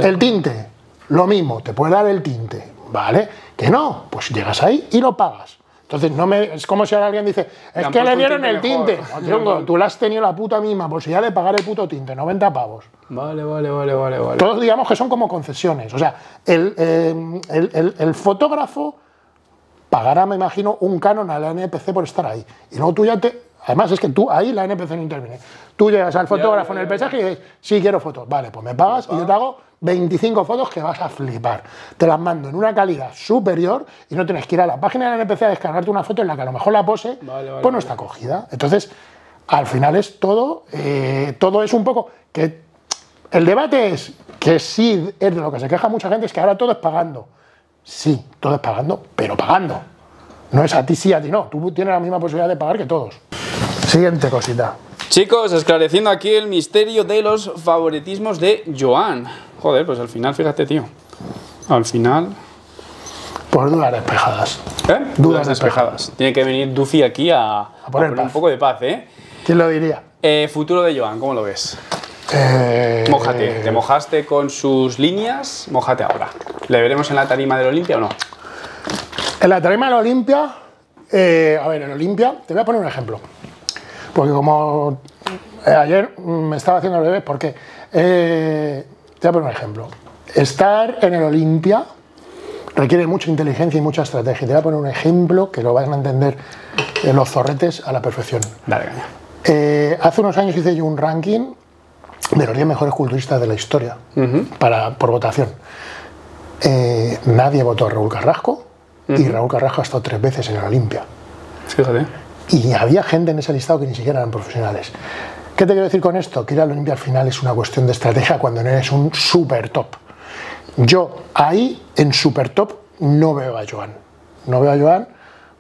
El tinte, lo mismo, te puede dar el tinte, ¿vale? Que no, pues llegas ahí y lo pagas. Entonces, no me, es como si ahora alguien dice, es que le dieron el tinte. tronco, tú le has tenido la puta misma posibilidad de pagar el puto tinte, 90 pavos. Vale, vale, vale, vale, vale. Todos digamos que son como concesiones. O sea, el, eh, el- el- el fotógrafo pagará, me imagino, un canon a la NPC por estar ahí. Y luego tú ya te... Además es que tú ahí la NPC no interviene. Tú llegas al fotógrafo ya, en el paisaje y dices, sí, quiero fotos. Vale, pues me pagas y yo te hago 25 fotos que vas a flipar. Te las mando en una calidad superior y no tienes que ir a la página de la NPC a descargarte una foto en la que a lo mejor la pose Vale, vale, pues no está cogida. Entonces, al final es todo, eh, todo es un poco que el debate es que sí es de lo que se queja mucha gente, es que ahora todo es pagando. Sí, todo es pagando, pero pagando. No es a ti sí, a ti no. Tú tienes la misma posibilidad de pagar que todos. Siguiente cosita. Chicos, esclareciendo aquí el misterio de los favoritismos de Joan. Joder, pues al final, fíjate, tío. Al final. Por dudas despejadas. ¿Eh? Dudas despejadas. Tiene que venir Duffy aquí a, a poner un poco de paz, ¿eh? ¿Quién lo diría? Eh, Futuro de Joan, ¿cómo lo ves? Eh, Mójate. ¿Te mojaste con sus líneas? Mójate ahora. ¿Le veremos en la tarima del Olimpia o no? En la tarima de la Olimpia, eh, a ver, en Olimpia, te voy a poner un ejemplo. Porque como eh, ayer me estaba haciendo el bebé, porque te voy a poner un ejemplo. Estar en el Olimpia requiere mucha inteligencia y mucha estrategia. Te voy a poner un ejemplo que lo van a entender los zorretes a la perfección. Dale, caña. Hace unos años hice yo un ranking de los 10 mejores culturistas de la historia para, por votación. Eh, nadie votó a Raúl Carrasco y Raúl Carrasco ha estado tres veces en el Olimpia. Fíjate. Y había gente en ese listado que ni siquiera eran profesionales. ¿Qué te quiero decir con esto? Que ir al Olimpia al final es una cuestión de estrategia cuando no eres un super top. Yo ahí, en super top, no veo a Joan. No veo a Joan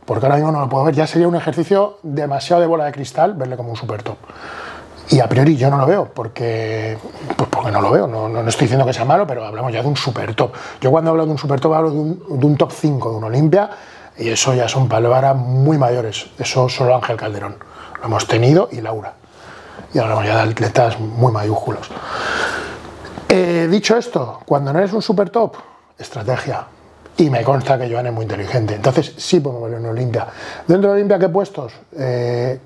porque ahora mismo no lo puedo ver. Ya sería un ejercicio demasiado de bola de cristal verle como un super top. Y a priori yo no lo veo, porque, pues porque no lo veo. No, no, estoy diciendo que sea malo, pero hablamos ya de un super top. Yo cuando hablo de un super top hablo de un, de un top 5 de un Olimpia, y eso ya son palabras muy mayores. Eso solo Ángel Calderón. Lo hemos tenido y Laura. Y hablamos ya de atletas muy mayúsculos. Eh, dicho esto, cuando no eres un super top, estrategia. Y me consta que Joan es muy inteligente. Entonces sí podemos verlo en Olimpia. ¿Dentro de Olimpia qué puestos? Eh,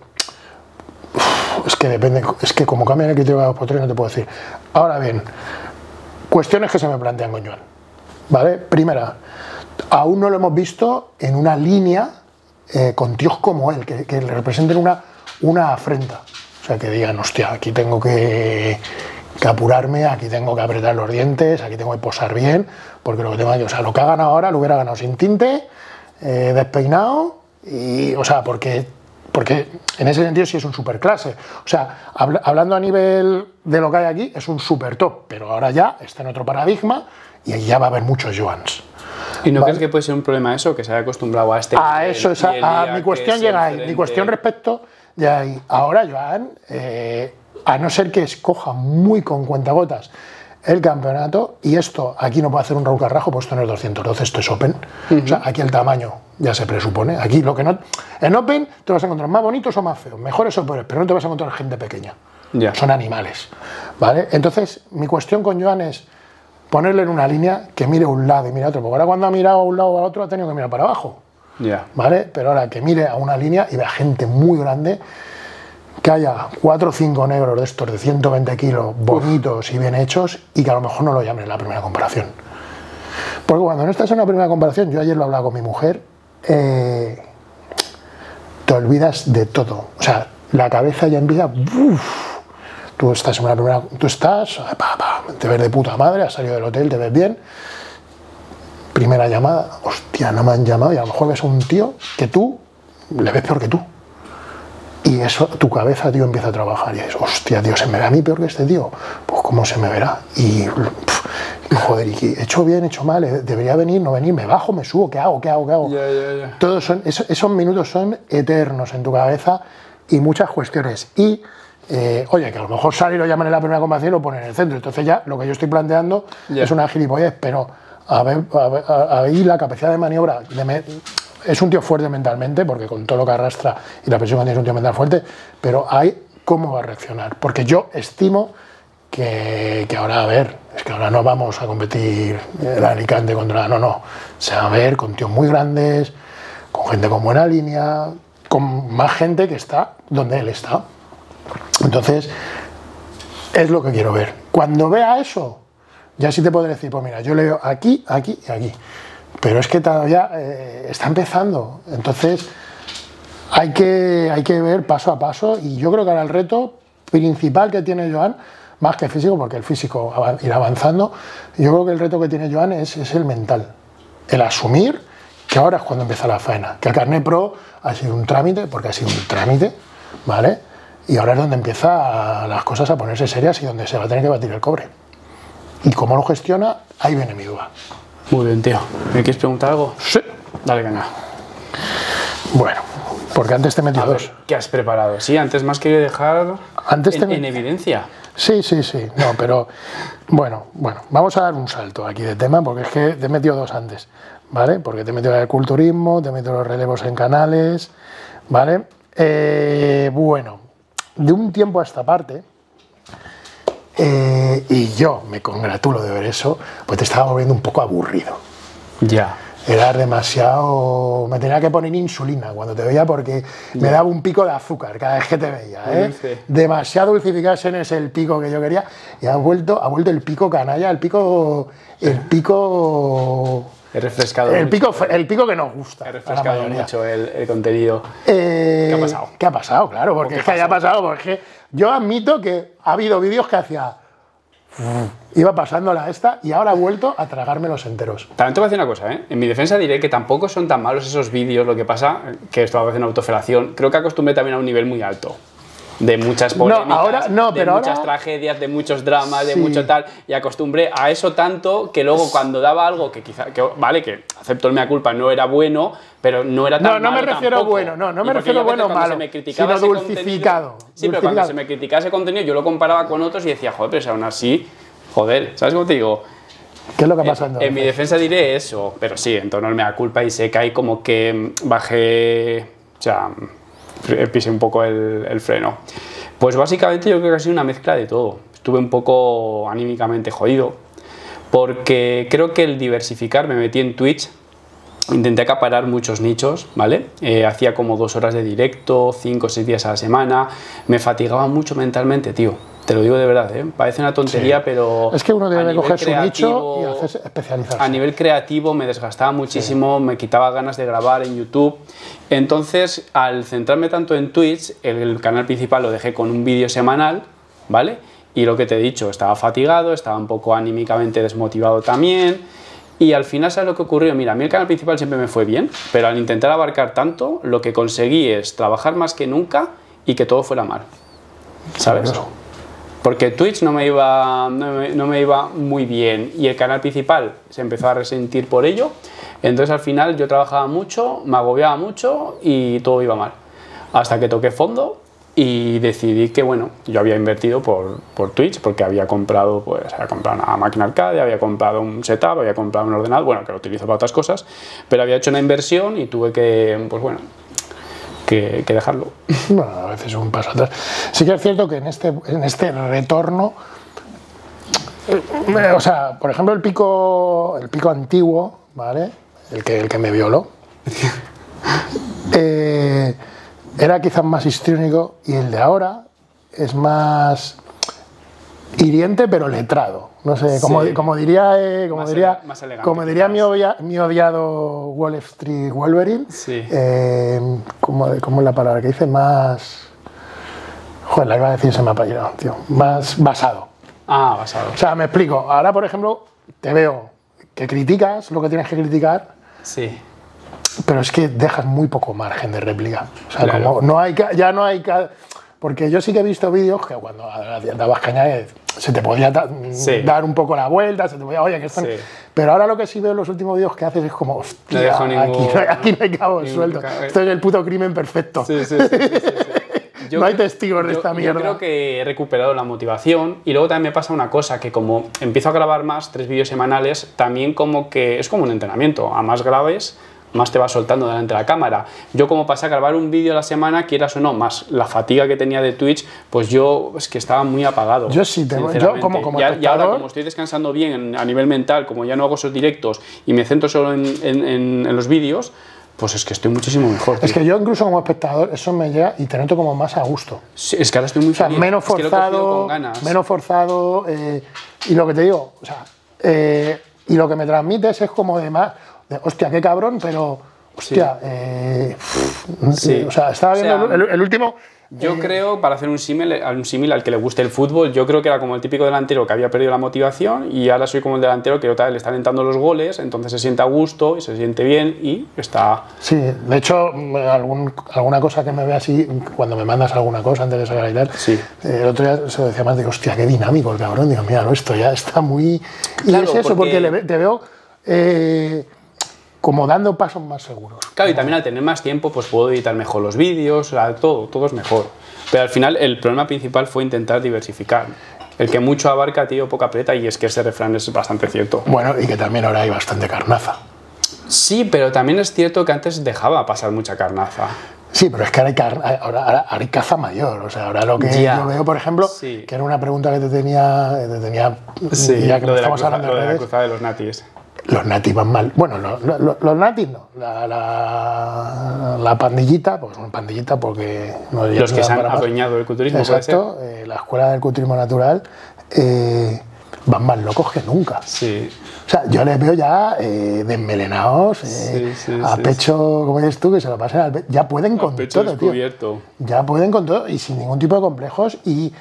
es que depende, es que como cambian el criterio de 2 por 3 no te puedo decir. Ahora bien, cuestiones que se me plantean con. ¿Vale? Primera, aún no lo hemos visto en una línea eh, con tíos como él, que, le representen una, una afrenta. O sea, que digan, hostia, aquí tengo que, apurarme, aquí tengo que apretar los dientes, aquí tengo que posar bien, porque lo que tengo aquí, o sea, lo que ha ahora lo hubiera ganado sin tinte, eh, despeinado, y, o sea, porque, porque en ese sentido sí es un superclase. O sea, habla- hablando a nivel de lo que hay aquí, es un super top, pero ahora ya está en otro paradigma y ahí ya va a haber muchos Joans. ¿Y no Vale. crees que puede ser un problema eso, que se haya acostumbrado a este A eso, a, el a día mi cuestión llega ahí. Mi cuestión respecto llega ahí. Ahora, Joan, eh, a no ser que escoja muy con cuentagotas el campeonato, y esto aquí no puede hacer un Raúl Carrajo, pues esto no es 212, esto es Open. O sea, aquí el tamaño ya se presupone. Aquí lo que no. En Open te vas a encontrar más bonitos o más feos, mejores o peores, pero no te vas a encontrar gente pequeña. Ya. Son animales. ¿Vale? Entonces, mi cuestión con Joan es ponerle en una línea que mire un lado y mire a otro. Porque ahora cuando ha mirado a un lado o a otro ha tenido que mirar para abajo. Ya. ¿vale? Pero ahora que mire a una línea y vea gente muy grande, que haya cuatro o cinco negros de estos de 120 kilos, bonitos y bien hechos, y que a lo mejor no lo llamen en la primera comparación. Porque cuando no estás en una primera comparación, yo ayer lo hablaba con mi mujer, eh, te olvidas de todo. O sea, la cabeza ya empieza... ¡buf! Tú estás en una primera... Tú estás... pa, pa, te ves de puta madre, has salido del hotel, te ves bien, primera llamada, hostia, no me han llamado y a lo mejor ves a un tío que tú le ves peor que tú. Y eso, tu cabeza, tío, empieza a trabajar y dices, hostia, tío, ¿se me ve a mí peor que este tío? Pues cómo se me verá. Y, pf, joder, y he hecho bien, he hecho mal, eh, debería venir, no venir, me bajo, me subo, ¿qué hago, qué hago, qué hago? Ya, ya, ya. Todos son, eso- esos minutos son eternos en tu cabeza y muchas cuestiones. Y, eh, oye, que a lo mejor sale y lo llaman en la primera conversación y lo ponen en el centro. Entonces ya lo que yo estoy planteando es una gilipollez, pero a ver, a a- ahí la capacidad de maniobra de me- es un tío fuerte mentalmente, porque con todo lo que arrastra y la presión que tiene es un tío mental fuerte, pero hay cómo va a reaccionar. Porque yo estimo que, que ahora, a ver, es que ahora no vamos a competir el Alicante contra... No, no. Se va a ver con tíos muy grandes, con gente con buena línea, con más gente que está donde él está. Entonces, es lo que quiero ver. Cuando vea eso, ya sí te podré decir, pues mira, yo le veo aquí, aquí y aquí. Pero es que todavía eh, está empezando. Entonces, hay que, hay que ver paso a paso y yo creo que ahora el reto principal que tiene Joan, más que físico, porque el físico irá avanzando, yo creo que el reto que tiene Joan es, es el mental. El asumir que ahora es cuando empieza la faena, que el carnet pro ha sido un trámite, porque ha sido un trámite, ¿vale? Y ahora es donde empiezan las cosas a ponerse serias y donde se va a tener que batir el cobre. Y cómo lo gestiona, ahí viene mi duda. Muy bien, tío. ¿Me quieres preguntar algo? Sí. Dale, caña. Bueno, porque antes te he metido A dos. ver, ¿qué has preparado? Sí, antes más quería dejar Antes te en, en evidencia. Sí, sí, sí. No, pero bueno, bueno, vamos a dar un salto aquí de tema porque es que te he metido dos antes, ¿vale? Porque te he metido el culturismo, te he metido los relevos en canales, ¿vale? Eh, bueno, de un tiempo a esta parte, eh, y yo me congratulo de ver eso, pues te estaba volviendo un poco aburrido. Ya. Era demasiado. Me tenía que poner insulina cuando te veía porque me daba un pico de azúcar cada vez que te veía. ¿eh? Demasiado dulcificación es el pico que yo quería. Y ha vuelto, ha vuelto el pico canalla, el pico. El pico. He refrescado El pico, el pico que nos gusta. La refrescado mucho el, el contenido. Eh, ¿Qué ha pasado? ¿Qué ha pasado? Claro, porque es que haya pasado, porque yo admito que ha habido vídeos que hacía. Iba pasándola esta y ahora he vuelto a tragarme los enteros. También te voy a decir una cosa, ¿eh? En mi defensa diré que tampoco son tan malos esos vídeos, lo que pasa, que esto a veces en autofelación, creo que acostumbré también a un nivel muy alto. De muchas polémicas, ahora- no, de muchas ahora- tragedias, de muchos dramas, de mucho tal, y acostumbré a eso tanto que luego cuando daba algo que quizá, que, vale, que acepto el mea culpa, no era bueno, pero no era tan No, no me refiero tampoco. bueno, no, no me refiero a bueno o malo, se me criticaba sino dulcificado, sí, pero cuando dulcificado. se me criticaba ese contenido, yo lo comparaba con otros y decía, joder, pero si aún así, joder, ¿sabes cómo te digo? ¿Qué es lo que pasa entonces? En mi defensa diré eso, pero sí, en torno al mea culpa y sé que hay como que mm, bajé, o sea, pisé un poco el, el freno. Pues básicamente yo creo que ha sido una mezcla de todo. Estuve un poco anímicamente jodido, porque creo que el diversificar, me metí en Twitch, intenté acaparar muchos nichos, ¿vale? Eh, hacía como dos horas de directo, cinco o seis días a la semana, me fatigaba mucho mentalmente, tío. Te lo digo de verdad, ¿eh? Parece una tontería, pero... Es que uno a debe coger su nicho y hacerse- especializarse. a nivel creativo me desgastaba muchísimo, me quitaba ganas de grabar en YouTube. Entonces, al centrarme tanto en Twitch, el, el canal principal lo dejé con un vídeo semanal, ¿vale? Y lo que te he dicho, estaba fatigado, estaba un poco anímicamente desmotivado también. Y al final, ¿sabes lo que ocurrió? Mira, a mí el canal principal siempre me fue bien, pero al intentar abarcar tanto, lo que conseguí es trabajar más que nunca y que todo fuera mal. ¿Sabes? Claro. Porque Twitch no me, iba, no, me, no me iba muy bien y el canal principal se empezó a resentir por ello. Entonces al final yo trabajaba mucho, me agobiaba mucho y todo iba mal. Hasta que toqué fondo y decidí que bueno, yo había invertido por, por Twitch porque había comprado, pues, había comprado una máquina arcade, había comprado un setup, había comprado un ordenador, bueno, que lo utilizo para otras cosas, pero había hecho una inversión y tuve que, pues bueno, que, que dejarlo. Bueno, a veces es un paso atrás. Sí que es cierto que en este, en este retorno, eh, o sea, por ejemplo, el pico, el pico antiguo, ¿vale? El que, el que me violó, <laughs> eh, era quizás más histriónico y el de ahora es más hiriente pero letrado. No sé, como, Sí. como diría, eh, como Más diría, ele- más elegante, como diría mi, mi odiado Wall Street Wolverine, Sí. eh, ¿cómo, cómo es la palabra que dice? Más. Joder, la iba a decir, se me ha pillado, tío. Más basado. Ah, basado. O sea, me explico. Ahora, por ejemplo, te veo que criticas lo que tienes que criticar, Sí. pero es que dejas muy poco margen de réplica. O sea, Claro. como no hay, ya no hay. Porque yo sí que he visto vídeos que cuando dabas caña se te podía da- Sí. dar un poco la vuelta, se te podía, oye, que esto no-". Sí. Pero ahora lo que sí veo en los últimos vídeos que haces es como, hostia, dejo ningún- aquí, no aquí no hay cabos ningún sueltos. ca- Esto es el puto crimen perfecto. Sí, sí, sí, sí. <laughs> No hay testigos de yo- esta mierda. Yo creo que he recuperado la motivación y luego también me pasa una cosa, que como empiezo a grabar más, tres vídeos semanales, también como que es como un entrenamiento, a más graves, más te vas soltando delante de la cámara. Yo como pasé a grabar un vídeo a la semana, quieras o no, más la fatiga que tenía de Twitch, pues yo es que estaba muy apagado. Yo sí, te- yo como- como y, ahora como estoy descansando bien en- a nivel mental, como ya no hago esos directos y me centro solo en, en- en- en los vídeos, pues es que estoy muchísimo mejor. Es que yo incluso como espectador eso me llega y te noto como más a gusto. Sí, es que ahora estoy muy O sea, feliz. menos Es que lo he cogido forzado, menos forzado. eh, y lo que te digo, o sea, eh, y lo que me transmites es como de más, hostia, qué cabrón, pero, hostia, eh, Sí. o sea, estaba O sea, viendo el, el último. Yo creo, para hacer un símil, un símil al que le guste el fútbol, yo creo que era como el típico delantero que había perdido la motivación y ahora soy como el delantero que otra vez le están entrando los goles, entonces se siente a gusto y se siente bien y está... Sí, de hecho, mm, algún- alguna cosa que me ve así, cuando me mandas alguna cosa antes de sacar y tal, Sí. eh, el otro día se lo decía más, digo, hostia, qué dinámico el cabrón, digo, mira, no, esto ya está muy... Y Claro, es eso, porque, porque le ve- te veo eh, como dando pasos más seguros. Claro, y también al tener más tiempo, pues puedo editar mejor los vídeos, todo, todo es mejor. Pero al final el problema principal fue intentar diversificar. El que mucho abarca, tío, poca aprieta, y es que ese refrán es bastante cierto. Bueno, y que también ahora hay bastante carnaza. Sí, pero también es cierto que antes dejaba pasar mucha carnaza. Sí, pero es que ahora hay, car- ahora, ahora hay caza mayor. O sea, ahora lo que yo veo, por ejemplo, Sí. que era una pregunta que te tenía, te tenía Sí, ya que lo de, la estamos cruza- hablando lo de la cruzada de los natis. Los natis van mal. Bueno, lo- lo- lo- los natis no. La, la, la pandillita, pues una pandillita porque no Los que se han adueñado del culturismo, puede ser. Exacto, eh, la escuela del culturismo natural. eh, van más locos que nunca. Sí. O sea, yo les veo ya eh, desmelenados, eh, Sí, sí, a sí, pecho, como dices tú, que se lo pasen al pe- Ya pueden con Pecho todo, tío. Ya pueden con todo y sin ningún tipo de complejos. Y,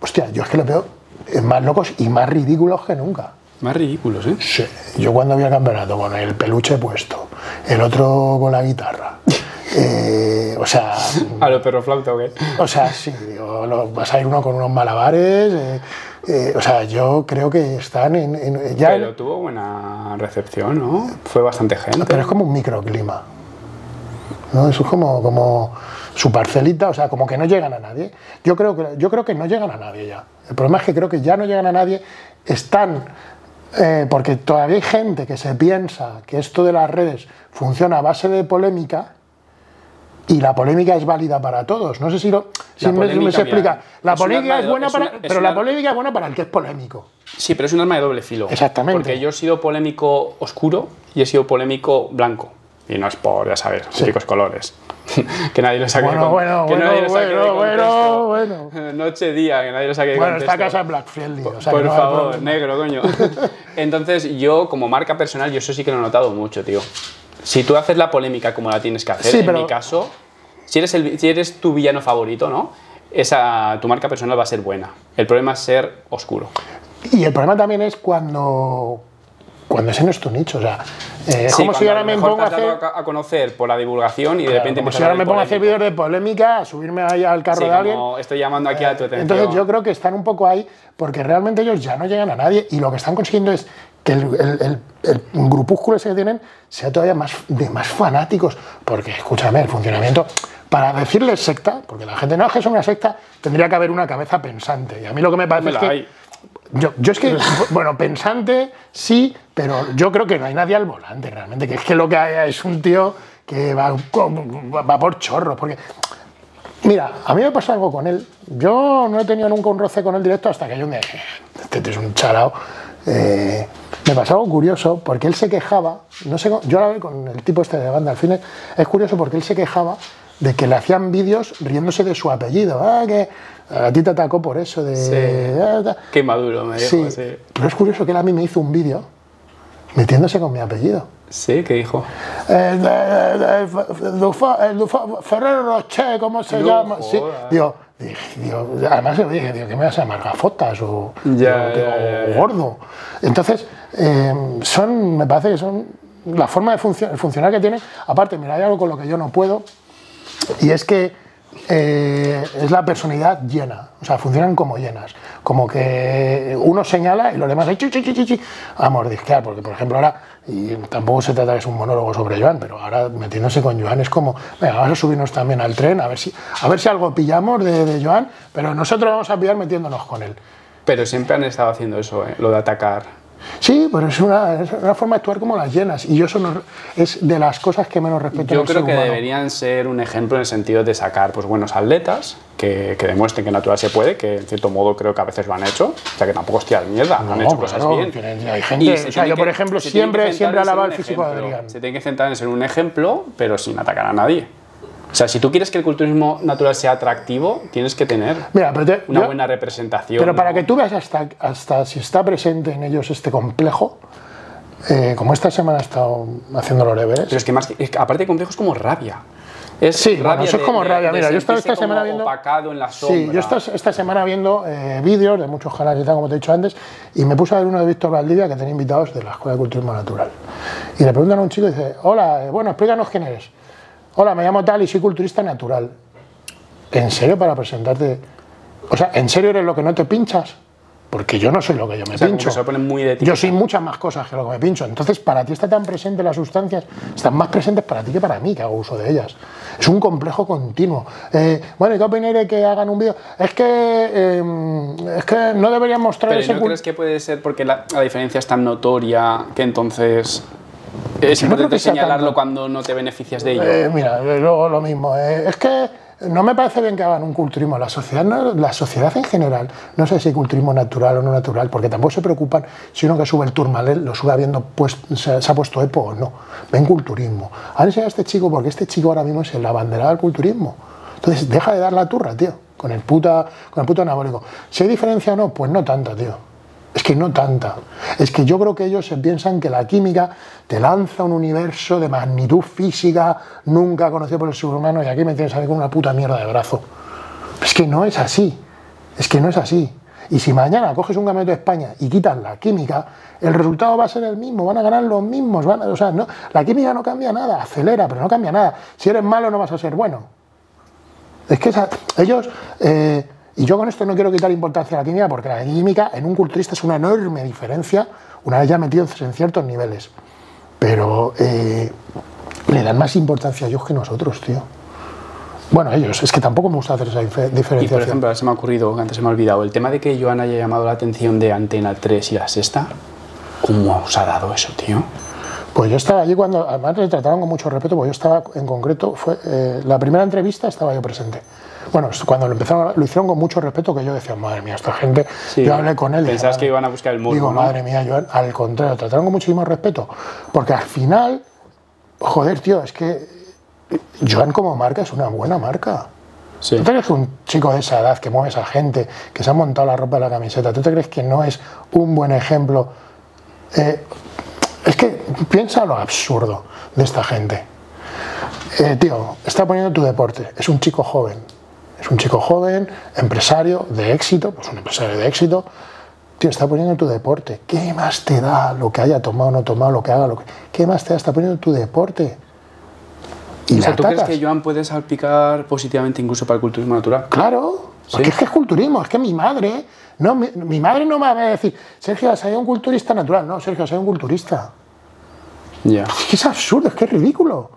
hostia, yo es que los veo eh, más locos y más ridículos que nunca. Más ridículos, ¿eh? Sí, yo cuando vi el campeonato con el peluche puesto, el otro con la guitarra, <laughs> eh, o sea, A lo perro flauta, ¿o qué? o sea, sí, digo, lo- vas a ir uno con unos malabares, eh, eh, o sea, yo creo que están en, en- ya, Pero tuvo buena recepción, ¿no? Fue bastante gente. pero es como un microclima, ¿no? Eso es como, como su parcelita, o sea, como que no llegan a nadie. Yo creo que, yo creo que no llegan a nadie ya. El problema es que creo que ya no llegan a nadie, están, eh, porque todavía hay gente que se piensa que esto de las redes funciona a base de polémica y la polémica es válida para todos. No sé si, lo, si me, me explica. La polémica es buena es para, es pero una- la polémica es buena para el que es polémico. Sí, pero es un arma de doble filo. Exactamente. Porque yo he sido polémico oscuro y he sido polémico blanco. Y no es por, ya sabes, típicos colores. <laughs> que nadie lo saque Bueno, bueno, que bueno, nadie lo saque bueno, bueno. <laughs> Noche, día, que nadie lo saque de Bueno, esta casa es Black Friendly. O sea, Por no favor, negro, coño. <laughs> Entonces, yo como marca personal, yo eso sí que lo he notado mucho, tío. Si tú haces la polémica como la tienes que hacer, Sí, en pero- mi caso, si eres, el, si eres tu villano favorito, ¿no? Esa, tu marca personal va a ser buena. El problema es ser oscuro. Y el problema también es cuando, cuando ese no es tu nicho. O sea, eh, Sí, como si ahora me pongo a hacer. a conocer por la divulgación y de repente como si ahora me pongo a hacer vídeos de polémica, a subirme ahí al carro Sí, de alguien. como estoy llamando aquí a tu atención. Entonces yo creo que están un poco ahí porque realmente ellos ya no llegan a nadie y lo que están consiguiendo es que el, el- el- el grupúsculo ese que tienen sea todavía más, de más fanáticos. Porque, escúchame, el funcionamiento, para decirles secta, porque la gente no es que es una secta, tendría que haber una cabeza pensante. Y a mí lo que me parece Me la es que... hay. Yo, yo es que, <laughs> bueno, pensante sí, pero yo creo que no hay nadie al volante realmente, que es que lo que hay es un tío que va, va por chorros, porque... Mira, a mí me pasó algo con él. Yo no he tenido nunca un roce con él directo hasta que yo me dije, este tío es un charao. Eh, me pasó algo curioso porque él se quejaba, no sé, yo ahora con el tipo este de banda al final, es curioso porque él se quejaba de que le hacían vídeos riéndose de su apellido. Ah, que a ti te atacó por eso, de... Sí. ah, ta". Qué maduro me dijo, Sí, sí. pero es curioso que él a mí me hizo un vídeo metiéndose con mi apellido. Sí, ¿qué dijo? De- de- de- Dufa- Dufa- Ferrero Rocher, ¿cómo se No llama? Sí, digo, digo, además le dije, digo, que me vas a llamar gafotas o, Ya, o- ya, ya, gordo. Entonces, eh, son, me parece que son la forma de funcionar, el funcionar que tienen. Aparte, mira, hay algo con lo que yo no puedo, y es que eh, es la personalidad llena, o sea, funcionan como llenas, como que uno señala y los demás chi, chi, chi, chi, a mordisquear, porque por ejemplo ahora, y tampoco se trata de un monólogo sobre Joan, pero ahora metiéndose con Joan es como, venga, vamos a subirnos también al tren, a ver si, a ver si algo pillamos de, de Joan, pero nosotros vamos a pillar metiéndonos con él. Pero siempre han estado haciendo eso, ¿eh? lo de atacar. Sí, pero es una, es una forma de actuar como las llenas, y yo eso no- es de las cosas que menos respeto Yo creo ser que humano. deberían ser un ejemplo en el sentido de sacar pues, buenos atletas que, que demuestren que natural se puede, que en cierto modo creo que a veces lo han hecho, o sea que tampoco es tirar mierda, han No, hecho cosas bien. tienen- hay gente- Y o se sea, yo, por ejemplo, se siempre- siempre alababa el físico de. Adrián. Se tienen que centrar en ser un ejemplo, pero sin atacar a nadie. O sea, si tú quieres que el culturismo natural sea atractivo, tienes que tener Mira, pero te- una yo- buena representación. Pero para ¿no? que tú veas hasta, hasta si está presente en ellos este complejo, eh, como esta semana he estado haciendo los deberes. Pero es que más que- es que aparte de complejo es como rabia. Es Sí, bueno, rabia eso es de- como de- rabia. de Mira, yo sentirse esta semana viendo. en la sombra. Sí, yo esta, esta semana viendo eh, vídeos de muchos canales y tal, como te he dicho antes, y me puse a ver uno de Víctor Valdivia que tenía invitados de la Escuela de Culturismo Natural. Y le preguntan a un chico y dice: Hola, eh, bueno, explícanos quién eres. Hola, me llamo tal y soy culturista natural. ¿En serio para presentarte? O sea, ¿en serio eres lo que no te pinchas? Porque yo no soy lo que yo me O sea, pincho. se lo ponen muy de Yo soy muchas más cosas que lo que me pincho. Entonces, para ti está tan presente las sustancias, están más presentes para ti que para mí, que hago uso de ellas. Es un complejo continuo. Eh, bueno, ¿y qué opináis de que hagan un vídeo? Es que, eh, es que no deberían mostrar Pero ese ¿no crees que puede ser porque la, la diferencia es tan notoria que entonces es Yo no importante sea señalarlo tanto. cuando no te beneficias de ello? Eh, mira, eh, luego lo mismo. eh, es que no me parece bien que hagan un culturismo. La sociedad, no- la sociedad en general, no sé si culturismo natural o no natural, porque tampoco se preocupan si uno que sube el Tourmalet lo sube habiendo pues, se, se ha puesto EPO o no. Ven culturismo. Han enseñado a este chico porque este chico ahora mismo es el abanderado del culturismo. Entonces, deja de dar la turra, tío, con el, puta, con el puto anabólico. Si hay diferencia o no, pues no tanta, tío. Es que no tanta. Es que yo creo que ellos se piensan que la química te lanza un universo de magnitud física nunca conocido por el ser humano y aquí me tienes a ver con una puta mierda de brazo. Es que no es así. Es que no es así. Y si mañana coges un campeonato de España y quitas la química, el resultado va a ser el mismo, van a ganar los mismos. Van a- o sea, no, la química no cambia nada, acelera, pero no cambia nada. Si eres malo no vas a ser bueno. Es que esa- ellos, eh, y yo con esto no quiero quitar importancia a la química, porque la química en un culturista es una enorme diferencia, una vez ya metidos en ciertos niveles. Pero eh, le dan más importancia a ellos que nosotros, tío. Bueno, ellos, es que tampoco me gusta hacer esa dife- Y por ejemplo, se me ha ocurrido, antes se me ha olvidado, el tema de que Joan haya llamado la atención de Antena 3 y la Sexta. ¿Cómo os ha dado eso, tío? Pues yo estaba allí cuando, además le trataron con mucho respeto, porque yo estaba en concreto, fue eh, la primera entrevista estaba yo presente. Bueno, cuando lo empezaron, lo hicieron con mucho respeto, que yo decía, madre mía, esta gente, Sí, yo hablé con él. pensabas que iban a buscar el morbo, Digo, ¿no? madre mía, Joan, al contrario, trataron con muchísimo respeto, porque al final, joder, tío, es que Joan como marca es una buena marca. Sí. ¿Tú te crees que un chico de esa edad que mueve a esa gente, que se ha montado la ropa de la camiseta, ¿tú te crees que no es un buen ejemplo? Eh, es que piensa lo absurdo de esta gente. Eh, tío, está poniendo tu deporte, es un chico joven, es un chico joven, empresario de éxito, pues un empresario de éxito, tío, está poniendo tu deporte, ¿qué más te da lo que haya tomado o no tomado, lo que haga, lo que, qué más te da, está poniendo tu deporte? Y O sea, ¿tú crees atacas. que Joan puede salpicar positivamente incluso para el culturismo natural? Claro, porque Sí. es que es culturismo, es que mi madre, no, mi, mi madre no me va a decir, Sergio, has un culturista natural. No, Sergio, has un culturista. Ya, Es que es absurdo, es que es ridículo.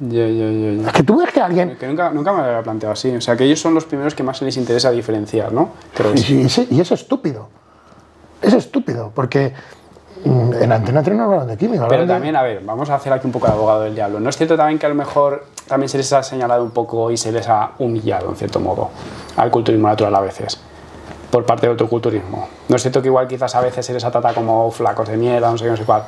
Ya. ya. Es que tú ves que alguien. Que nunca, nunca me lo había planteado así. O sea, que ellos son los primeros que más se les interesa diferenciar, ¿no? Y, y es, y es estúpido. Es estúpido, porque mm, en Antena 3 no hablan de química. Pero hablan de- también, a ver, vamos a hacer aquí un poco de abogado del diablo. ¿No es cierto también que a lo mejor también se les ha señalado un poco y se les ha humillado, en cierto modo, al culturismo natural a veces? Por parte de otro culturismo. ¿No es cierto que igual quizás a veces se les ha tratado como flacos de mierda, no sé qué, no sé cuál?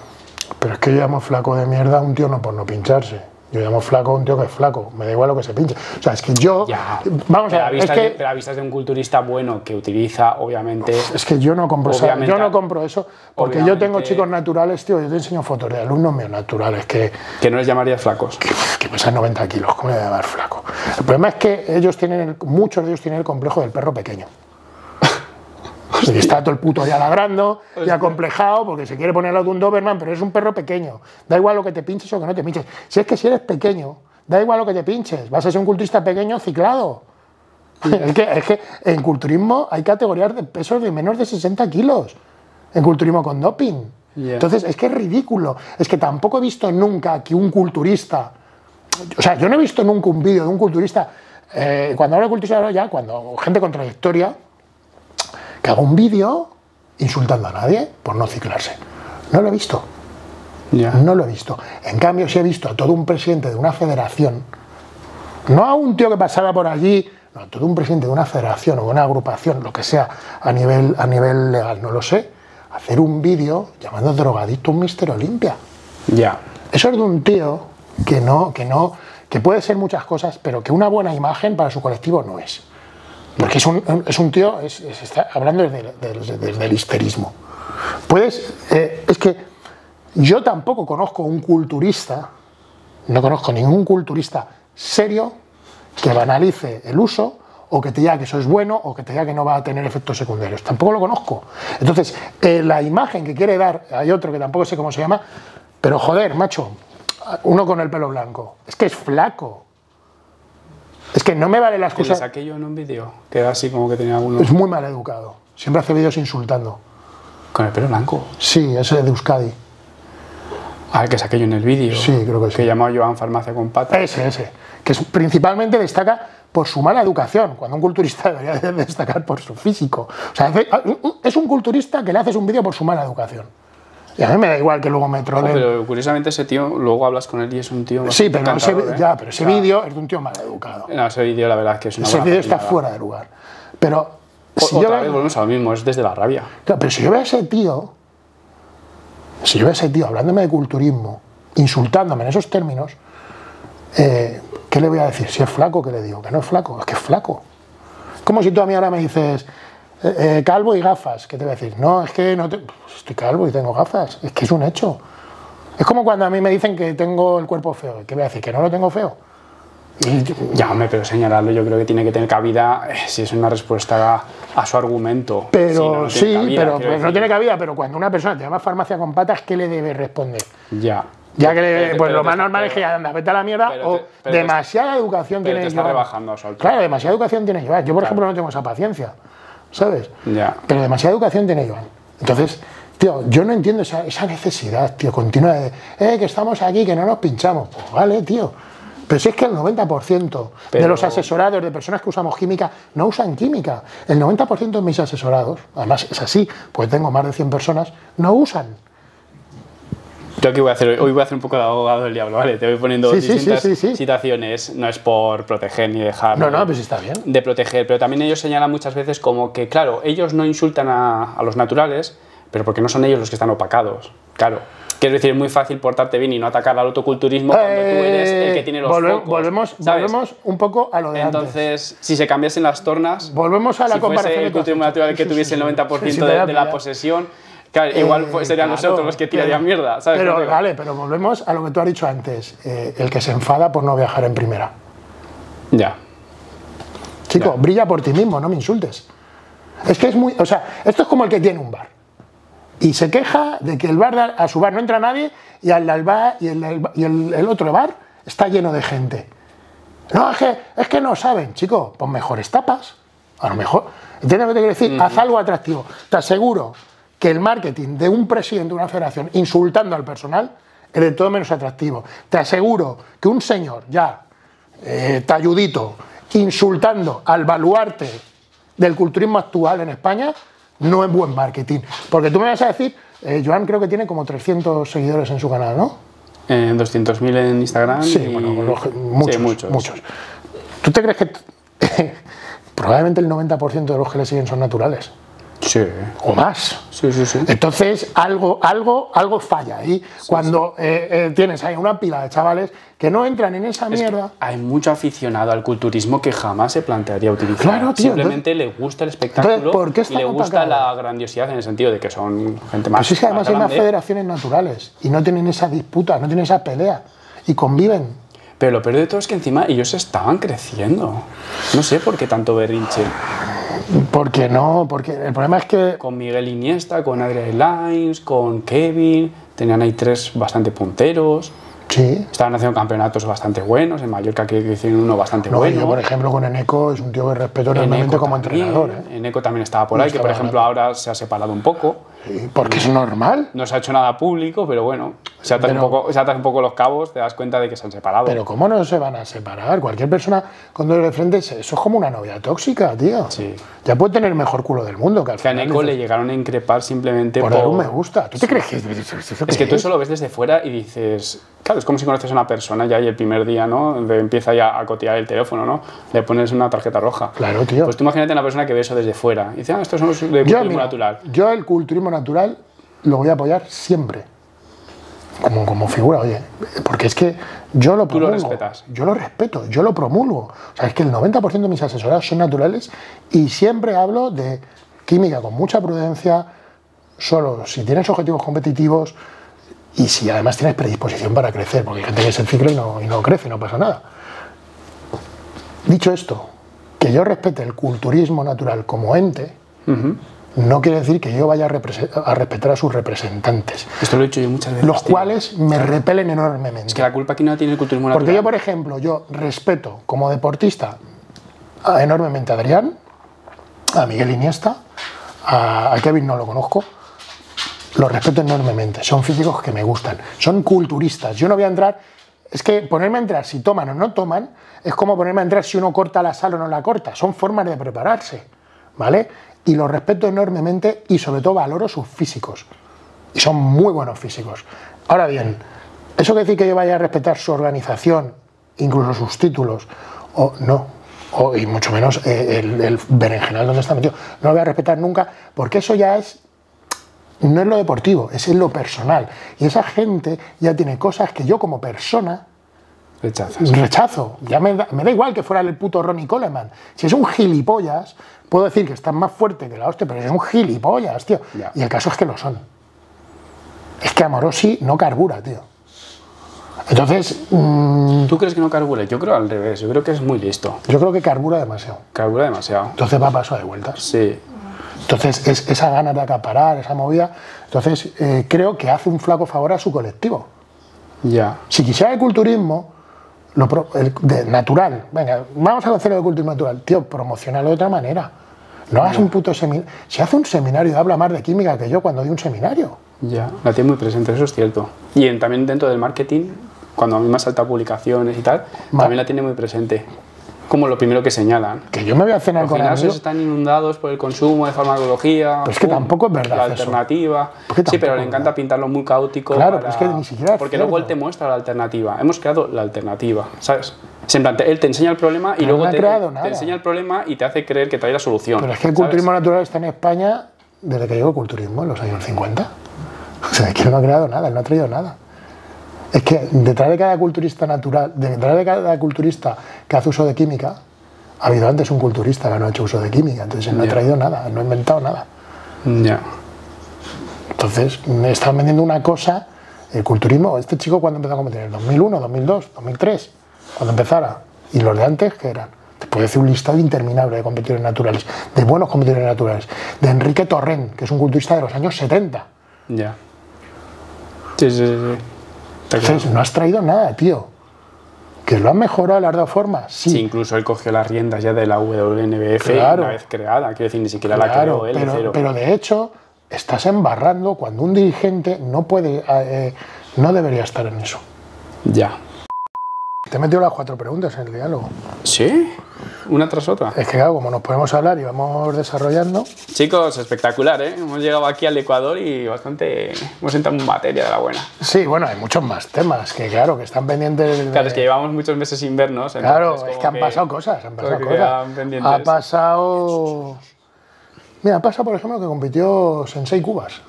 Pero es que llamo flaco de mierda a un tío no por no pincharse. Yo llamo flaco a un tío que es flaco. Me da igual lo que se pinche. O sea, es que yo. Ya. Vamos a ver, es que. pero a vistas de un culturista bueno que utiliza, obviamente. Es que yo no compro, Obviamente- yo no compro eso, porque yo tengo chicos naturales, tío, yo te enseño fotos de alumnos míos naturales que, que no les llamaría flacos. que, que pesan 90 kilos, ¿cómo le voy a llamar flaco? El problema es que ellos tienen, muchos de ellos tienen el complejo del perro pequeño. Y está todo el puto día ladrando y acomplejado porque se quiere poner de un Doberman, pero es un perro pequeño. Da igual lo que te pinches o que no te pinches. Si es que si eres pequeño, da igual lo que te pinches. Vas a ser un culturista pequeño ciclado. <laughs> Es que, es que en culturismo hay categorías de pesos de menos de 60 kilos. En culturismo con doping. Entonces, es que es ridículo. Es que tampoco he visto nunca que un culturista. O sea, yo no he visto nunca un vídeo de un culturista. eh, cuando hablo de culturista, hablo ya cuando gente con trayectoria que haga un vídeo insultando a nadie por no ciclarse. No lo he visto. Ya. No lo he visto. En cambio, sí he visto a todo un presidente de una federación, no a un tío que pasaba por allí, no, a todo un presidente de una federación o una agrupación, lo que sea, a nivel, a nivel legal, no lo sé, hacer un vídeo llamando drogadicto un Mister Olimpia. Ya. Eso es de un tío que no, que no, que puede ser muchas cosas, pero que una buena imagen para su colectivo no es. Porque es un, es un tío, es- es- está hablando desde, desde- desde el histerismo. Puedes, eh, es que yo tampoco conozco un culturista, no conozco ningún culturista serio que banalice el uso o que te diga que eso es bueno o que te diga que no va a tener efectos secundarios. Tampoco lo conozco. Entonces, eh, la imagen que quiere dar, hay otro que tampoco sé cómo se llama, pero joder, macho, uno con el pelo blanco, es que es flaco. Es que no me vale la Que le excusa. saqué yo en un vídeo, que era así como que tenía algunos. Es muy mal educado. Siempre hace vídeos insultando. Con el pelo blanco. Sí, ese de Euskadi. Ah, que saqué yo en el vídeo. Sí, creo que sí. Que llamó Joan Farmacia con pata. Ese, ese. Que es- principalmente destaca por su mala educación, cuando un culturista <laughs> debería de destacar por su físico. O sea, es un culturista que le haces un vídeo por su mala educación. Y a mí me da igual que luego me troleen. Pero curiosamente ese tío, luego hablas con él y es un tío. sí, pero ese, encantador, ¿eh? ya, pero ese vídeo es de un tío mal educado. No, ese vídeo la verdad es que es una Ese vídeo está fuera de lugar. Pero O- si, yo Otra veo, vez volvemos a lo mismo, es desde la rabia. Claro, pero si yo veo a ese tío, si yo veo a ese tío hablándome de culturismo, insultándome en esos términos, eh, ¿qué le voy a decir? Si es flaco, ¿qué le digo? Que no es flaco, es que es flaco. Como si tú a mí ahora me dices, eh, eh, calvo y gafas. ¿Qué te voy a decir? No, es que no te- pues estoy calvo y tengo gafas. Es que es un hecho. Es como cuando a mí me dicen que tengo el cuerpo feo. ¿Qué voy a decir? ¿Que no lo tengo feo? Y Ya, hombre, pero señalarlo yo creo que tiene que tener cabida eh, si es una respuesta a, a su argumento. Pero Si no, no sí, cabida, pero, pero no tiene cabida. Pero cuando una persona te llama farmacia con patas, ¿qué le debe responder? Ya. Ya que le- Pero- pues pero lo más normal es que ya anda, vete a la mierda pero o pero te- demasiada educación pero tiene rebajando a su altura. Claro, demasiada educación tiene Joan. Yo, por ejemplo, no tengo esa paciencia, ¿sabes? Pero demasiada educación tiene Joan. Entonces, tío, yo no entiendo esa, esa necesidad, tío, continua de, eh, que estamos aquí, que no nos pinchamos. Pues vale, tío. Pero si es que el 90% de Pero- los asesorados de personas que usamos química no usan química. El 90% de mis asesorados, además es así, pues tengo más de 100 personas, no usan. Yo aquí voy a hacer, hoy voy a hacer un poco de abogado del diablo, ¿vale? Te voy poniendo Sí, distintas sí, sí. situaciones, no es por proteger ni dejar No, no, de, pues está bien. de proteger, pero también ellos señalan muchas veces como que, claro, ellos no insultan a, a los naturales, pero porque no son ellos los que están opacados, claro. Quiero decir, es muy fácil portarte bien y no atacar al autoculturismo cuando tú eres el que tiene los Volve- focos, Eh, volvemos, ¿sabes? volvemos un poco a lo de antes. Entonces, si se cambiasen las tornas, Volvemos a la si fuese comparación el que culturismo natural que tuviese el sí. 90% Sí, sí, de, de la posesión, claro, igual Eh, fue- serían claro, nosotros los que tirarían mierda, ¿sabes? Pero vale, pero volvemos a lo que tú has dicho antes. eh, el que se enfada por no viajar en primera. Ya. Chico, Ya. brilla por ti mismo, no me insultes. Es que es muy. O sea, esto es como el que tiene un bar. Y se queja de que el bar, a su bar no entra nadie y, al, al bar, y, el, y el- el otro bar está lleno de gente. No, es que, es que no saben, chico, pues mejores tapas. A lo mejor. ¿Entiendes lo que te quiero decir? Haz algo atractivo. Te aseguro que el marketing de un presidente de una federación insultando al personal es de todo menos atractivo. Te aseguro que un señor ya eh, talludito insultando al baluarte del culturismo actual en España no es buen marketing. Porque tú me vas a decir, eh, Joan creo que tiene como 300 seguidores en su canal, ¿no? Eh, 200.000 en Instagram. Sí, y- bueno, los- muchos, Sí, muchos. muchos. ¿Tú te crees que <laughs> probablemente el 90% de los que le siguen son naturales? Sí, O más. sí, sí. sí. Entonces, algo, algo, algo falla ahí. Cuando eh, eh, tienes ahí una pila de chavales que no entran en esa Es mierda. hay mucho aficionado al culturismo que jamás se plantearía utilizar. Claro, tío, Simplemente le gusta el espectáculo Entonces, ¿por qué y le gusta la grandiosidad en el sentido de que son gente más. Pues es que además más hay más federaciones naturales y no tienen esa disputa, no tienen esa pelea y conviven. Pero lo peor de todo es que encima ellos estaban creciendo. No sé por qué tanto berrinche. Porque no, porque el problema es que Con Miguel Iniesta, con Adrián Lines, con Kevin, tenían ahí tres bastante punteros. sí. Estaban haciendo campeonatos bastante buenos. En Mallorca que hicieron uno bastante No, bueno. yo, por ejemplo, con Eneco es un tío que respeto enormemente Eneco como también, entrenador. ¿eh? Eneco también estaba por ahí, que por ejemplo ahora se ha separado un poco. Sí, porque es normal. No se ha hecho nada público, pero bueno, se atas, Pero- un, poco, se atas un poco los cabos, te das cuenta de que se han separado. Pero ¿cómo no se van a separar? Cualquier persona con dolor de frente, eso es como una novia tóxica, tío. Sí. Ya puede tener el mejor culo del mundo. Que al que a dices, le llegaron a increpar simplemente por por... dar un me gusta. ¿Tú te crees que Es que tú eso lo ves desde fuera y dices, claro, es como si conoces a una persona ya y el primer día, ¿no? De- empieza ya a cotear el teléfono, ¿no? Le pones una tarjeta roja. Claro, tío. Pues tú imagínate a una persona que ve eso desde fuera y dice, ah, estos son los de Yo, culturismo mira, natural. yo el culturismo natural lo voy a apoyar siempre. Como, como figura, oye. Porque es que yo lo Tú lo respetas. Yo lo respeto, yo lo promulgo. O sea, es que el 90% de mis asesorados son naturales y siempre hablo de química con mucha prudencia, solo si tienes objetivos competitivos y si además tienes predisposición para crecer, porque hay gente que es el ciclo y no, y no crece, no pasa nada. Dicho esto, que yo respete el culturismo natural como ente, no quiere decir que yo vaya a, a respetar a sus representantes, Esto lo he dicho yo muchas veces. los tío. cuales me repelen enormemente. Es que la culpa aquí no tiene el culturismo natural. Porque yo, por ejemplo, yo respeto como deportista a- enormemente a Adrián, a Miguel Iniesta, a, a Kevin no lo conozco, los respeto enormemente. Son físicos que me gustan, son culturistas. Yo no voy a entrar, es que ponerme a entrar si toman o no toman, es como ponerme a entrar si uno corta la sal o no la corta. Son formas de prepararse, ¿vale? Y los respeto enormemente y sobre todo valoro sus físicos y son muy buenos físicos. Ahora bien, ¿eso quiere decir que yo vaya a respetar su organización, incluso sus títulos? O no, o, y mucho menos eh, el, el berenjenal donde está metido. No lo voy a respetar nunca, porque eso ya es, no es lo deportivo, es en lo personal. Y esa gente ya tiene cosas que yo como persona Rechazas. rechazo. Ya me da, me da igual que fuera el puto Ronnie Coleman. Si es un gilipollas, puedo decir que está más fuerte que la hostia, pero es un gilipollas, tío. Ya. Y el caso es que lo son. Es que Amorosi no carbura, tío. Entonces, mm, ¿Tú crees que no carbura? Yo creo al revés. Yo creo que es muy listo. yo creo que carbura demasiado. Carbura demasiado. Entonces va a paso de vueltas. Sí. Entonces, es, esa gana de acaparar, esa movida. Entonces, eh, creo que hace un flaco favor a su colectivo. Ya. Si quisiera el culturismo, lo pro- el- de- natural, venga, vamos a hacer el culturismo natural, tío, promocionalo de otra manera. No hagas un puto seminario. Si hace un seminario, habla más de química que yo cuando di un seminario. Ya. La tiene muy presente, eso es cierto. Y en- también dentro del marketing, cuando a mí me salta publicaciones y tal, Ma- también la tiene muy presente. Como lo primero que señalan. Que yo me voy a cenar Los con gimnasios amigos. están inundados por el consumo de farmacología. Pero es que pum, tampoco es verdad La eso. alternativa. Es que sí, pero le encanta pintarlo muy caótico. Claro, pero es que ni siquiera es Porque luego él te muestra la alternativa. Hemos creado la alternativa, ¿sabes? Te- él te enseña el problema y luego no ha te, te enseña el problema y te hace creer que trae la solución. Pero es que el ¿sabes? culturismo natural está en España desde que llegó el culturismo en los años 50. O sea, es que él no ha creado nada, él no ha traído nada. Es que detrás de cada culturista natural, detrás de cada culturista que hace uso de química, ha habido antes un culturista que no ha hecho uso de química, entonces él no ha traído nada, no ha inventado nada. Ya. Entonces, me están vendiendo una cosa, el culturismo, este chico cuando empezó a competir, en el 2001, 2002, 2003, cuando empezara, y los de antes, que eran? Te puedo decir un listado interminable de competidores naturales, de buenos competidores naturales, de Enrique Torrent, que es un culturista de los años 70. Ya. Sí, sí, sí. sí. Entonces, no has traído nada, tío. ¿Que lo han mejorado, le has dado forma? Sí. Sí, incluso él cogió las riendas ya de la WNBF Claro. una vez creada. Quiero decir, ni siquiera la creó él pero, cero. pero de hecho, estás embarrando cuando un dirigente no puede, eh, no debería estar en eso. Ya. Te he metido las cuatro preguntas en el diálogo. ¿Sí? Una tras otra. Es que claro, como nos podemos hablar y vamos desarrollando, Chicos, espectacular, ¿eh? Hemos llegado aquí al Ecuador y bastante... Hemos entrado en materia de la buena. sí, bueno, hay muchos más temas que claro, que están pendientes. de- Claro, es que llevamos muchos meses sin vernos. Claro, es que han pasado cosas, han pasado cosas. Ha pasado... Mira, ha pasado, por ejemplo, que compitió Sensei Cubas.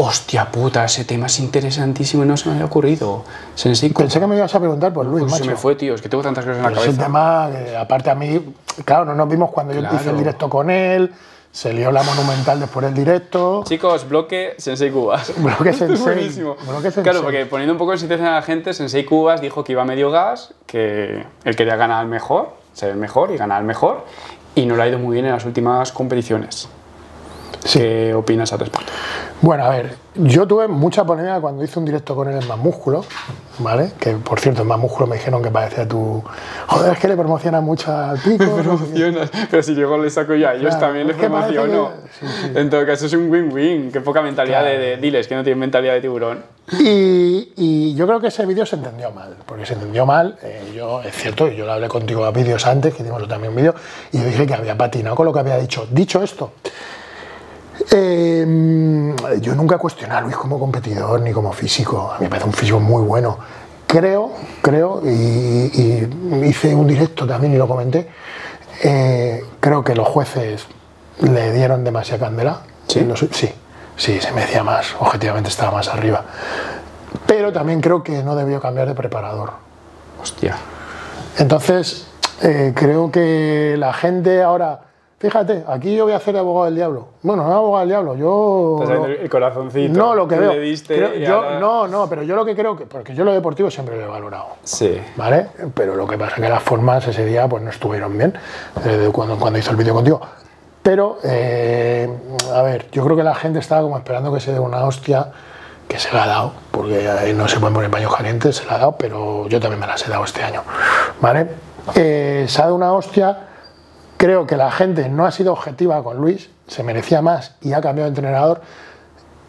Hostia puta, ese tema es interesantísimo y no se me había ocurrido. Sensei, ¿cómo Pensé que me ibas a preguntar por Luis, se macho. me fue, tío? Es que tengo tantas cosas en la Pero es el cabeza. tema que, aparte a mí, claro, no nos vimos cuando yo Claro. hice el directo con él, se lió la monumental después del directo. Chicos, bloque Sensei Cubas. <laughs> Bloque Esto es Sensei, buenísimo. bloque Sensei. Claro, porque poniendo un poco en situación a la gente, Sensei Cubas dijo que iba a medio gas, que él quería ganar al mejor, ser el mejor y ganar al mejor, y no le ha ido muy bien en las últimas competiciones. Sí. ¿Qué opinas al respecto? Bueno, a ver, yo tuve mucha polémica cuando hice un directo con él en Más Músculo, ¿vale? Que por cierto, en Más Músculo me dijeron que parecía tu. Joder, es que le promociona mucho al pico. <laughs> no sé qué. Promocionas, pero si luego le saco yo a ellos Claro, también les promociono. que- sí, sí. En todo caso es un win-win, qué poca mentalidad de, de diles, que no tienen mentalidad de tiburón. Y, y yo creo que ese vídeo se entendió mal, porque se entendió mal. eh, yo, es cierto, yo lo hablé contigo a vídeos antes, que hicimos también un vídeo, y yo dije que había patinado con lo que había dicho. Dicho esto, eh, yo nunca he cuestionado a Luis como competidor ni como físico. A mí me parece un físico muy bueno. Creo, creo, y, y hice un directo también y lo comenté. eh, creo que los jueces le dieron demasiada candela. ¿Sí? Sí, sí, se merecía más. Objetivamente estaba más arriba. Pero también creo que no debió cambiar de preparador. Hostia. Entonces, eh, creo que la gente ahora, fíjate, aquí yo voy a hacer de abogado del diablo. Bueno, no abogado del diablo, yo... Viendo el corazoncito. No, lo que veo. le diste creo- yo, ahora- No, no, pero yo lo que creo que. Porque yo lo deportivo siempre lo he valorado. Sí. ¿Vale? Pero lo que pasa es que las formas ese día pues no estuvieron bien eh, de cuando, cuando hizo el vídeo contigo. Pero, eh, a ver, yo creo que la gente estaba como esperando que se dé una hostia que se la ha dado, porque ahí no se pueden poner paños calientes, se la ha dado, pero yo también me las he dado este año. ¿Vale? Eh, se ha dado una hostia, creo que la gente no ha sido objetiva con Luis, se merecía más y ha cambiado de entrenador.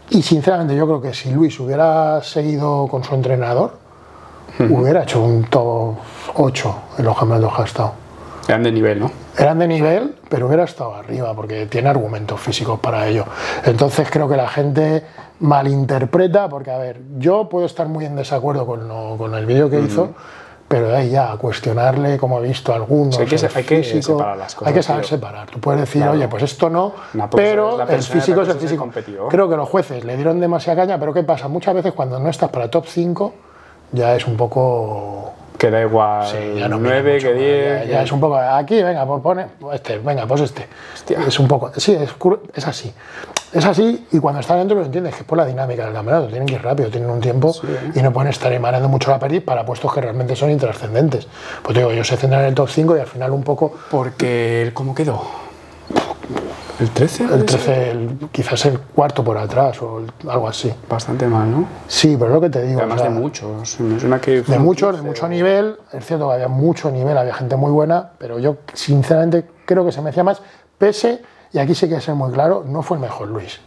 Y sinceramente yo creo que si Luis hubiera seguido con su entrenador, hubiera hecho un top 8 en los campeonatos que ha estado. Eran de nivel, ¿no? Eran de nivel, pero hubiera estado arriba, porque tiene argumentos físicos para ello. Entonces creo que la gente malinterpreta, porque a ver, yo puedo estar muy en desacuerdo con, lo- con el vídeo que hizo, pero de ahí ya a cuestionarle, como he visto algunos, hay que el separar las cosas, hay que saber separar. Tú puedes decir, Claro. oye, pues esto no, pero el físico es el físico. Creo que los jueces le dieron demasiada caña, pero ¿qué pasa? Muchas veces cuando no estás para top 5, ya es un poco Que da igual. Sí, ya no mira 9 mucho que más, 10. Ya, ya es un poco, aquí, venga, pues pone este, venga, pues este. Hostia. Es un poco, sí, es, es así. Es así y cuando están dentro lo entiendes, que es por la dinámica del campeonato. Tienen que ir rápido, tienen un tiempo y no pueden estar emanando mucho la peli para puestos que realmente son intrascendentes. Pues te digo, ellos se centran en el top 5 y al final un poco Porque. ¿Cómo quedó? ¿El 13? el 13, el- quizás el cuarto por atrás o el- algo así. Bastante mal, ¿no? Sí, pero es lo que te digo. Además o sea, de muchos. Me suena que De un muchos, de 15 mucho nivel. Es cierto que había mucho nivel, había gente muy buena, pero yo sinceramente creo que se merecía más. Pese, y aquí sí que ser muy claro, no fue el mejor Luis.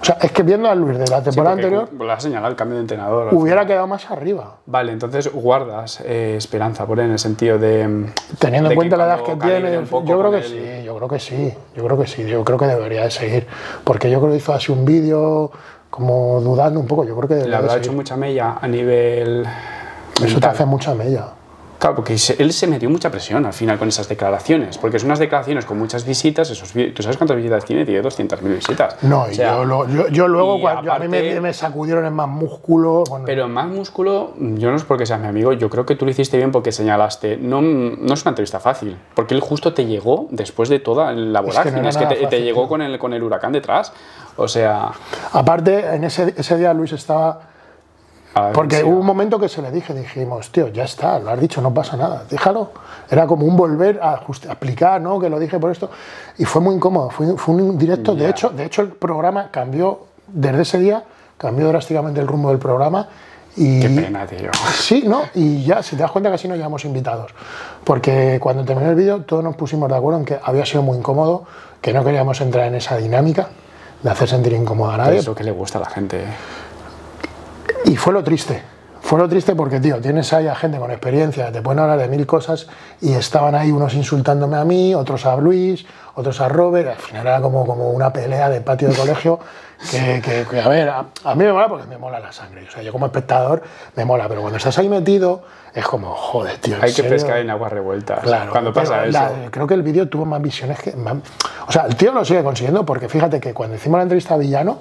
O sea, es que viendo a Luis de la temporada anterior, Lo has señalado el cambio de entrenador. hubiera quedado más arriba. Vale, entonces guardas eh, esperanza por él en el sentido de. mm, Teniendo de en cuenta la edad que tiene, yo creo que el- sí, yo creo que sí, yo creo que sí, yo creo que debería de seguir. Porque yo creo que hizo así un vídeo como dudando un poco, yo creo que Le debería de habrá seguir. hecho mucha mella a nivel. Eso te hace mucha mella. Claro, porque él se metió mucha presión al final con esas declaraciones, porque son unas declaraciones con muchas visitas, esos ¿tú sabes cuántas visitas tiene? Tiene 200.000 visitas. No, O y sea, yo, lo- yo- yo luego, a mí me, sacudieron en más músculo, bueno, Pero en más músculo, yo no es porque seas mi amigo, yo creo que tú lo hiciste bien porque señalaste, no, no es una entrevista fácil, porque él justo te llegó después de toda la que no vorágine, es que, te, te llegó con el, con el huracán detrás. O sea, Aparte, en ese, ese día Luis estaba. Ver, Porque sí, hubo un momento que se le dije, dijimos, tío, ya está, lo has dicho, no pasa nada, déjalo. Era como un volver a, just- a explicar, ¿no? Que lo dije por esto. Y fue muy incómodo, fue, fue un directo. De, hecho, de hecho, el programa cambió, desde ese día, cambió drásticamente el rumbo del programa. Y, Qué pena, tío. Sí, ¿no? Y ya, si te das cuenta, casi no llevamos invitados. Porque cuando terminó el vídeo, todos nos pusimos de acuerdo en que había sido muy incómodo, que no queríamos entrar en esa dinámica de hacer sentir incómodo a nadie. Es lo que le gusta a la gente. Y fue lo triste. Fue lo triste porque, tío, tienes ahí a gente con experiencia, te pueden hablar de mil cosas y estaban ahí unos insultándome a mí, otros a Luis, otros a Robert. Al final era como, como una pelea de patio de colegio que, que- que, a ver, a, a mí me mola porque me mola la sangre. O sea, yo como espectador me mola, pero cuando estás ahí metido es como, joder, tío. ¿en Hay que pescar en aguas revueltas. Claro, cuando pasa eso. la- creo que el vídeo tuvo más visiones que. más- o sea, el tío lo sigue consiguiendo porque fíjate que cuando hicimos la entrevista a Villano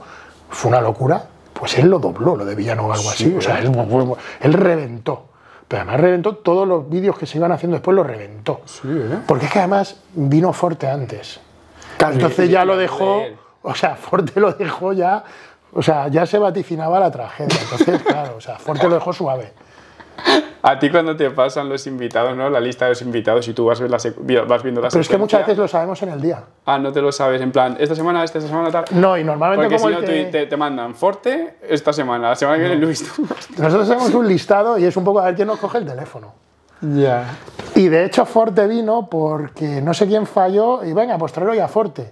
fue una locura, pues él lo dobló, lo de Villano o algo así. O sea, él, él reventó. Pero además reventó todos los vídeos que se iban haciendo después, los reventó. ¿eh? Porque es que además vino Forte antes. Entonces ya lo de dejó, o sea, Forte lo dejó ya, o sea, ya se vaticinaba la tragedia. Entonces, <laughs> claro, o sea, Forte lo dejó suave. A ti cuando te pasan los invitados, ¿no? La lista de los invitados y tú vas, ver la vas viendo la Pero es que muchas secuencia. veces lo sabemos en el día. Ah, no te lo sabes, en plan, esta semana, esta semana, tal. No, y normalmente Porque como si no, que- te, te mandan Forte esta semana, la semana que viene Luis. Nosotros hacemos un listado y es un poco a ver quién nos coge el teléfono. Ya. Y de hecho Forte vino porque no sé quién falló y venga, pues traerlo ya a Forte.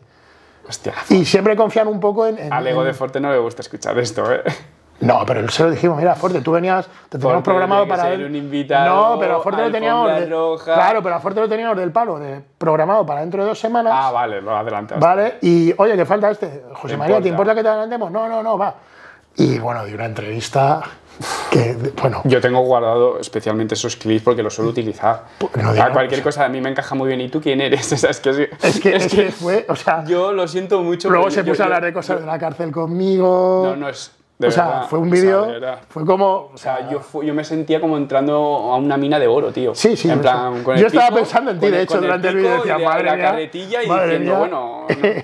Hostia. Y siempre confían un poco en... en- Al ego en- de Forte no le gusta escuchar esto, ¿eh? No, pero se lo dijimos, mira, Forte, tú venías, te teníamos programado para... ser un invitado, no, pero a Forte lo teníamos... de-. Claro, pero a Forte lo teníamos del palo, de, programado para dentro de dos semanas. Ah, vale, lo adelantas. Vale, y oye, que falta este. José ¿Te María, ¿te importa? que te adelantemos? No, no, no, va. Y bueno, di una entrevista que, bueno, Yo tengo guardado especialmente esos clips porque los suelo utilizar. no a cualquier cosa a mí me encaja muy bien. ¿Y tú quién eres? <laughs> O sea, es que, es que, es que fue, o sea, yo lo siento mucho. luego se yo- puso a yo- hablar de cosas de la cárcel conmigo. No, no es. De o sea, fue un o sea, vídeo, fue como, O sea, yo, yo me sentía como entrando a una mina de oro, tío. Sí, sí, En yo plan, con el Yo estaba pensando en ti, de hecho, durante el vídeo. Decía, madre la mía. carretilla y madre diciendo, mía,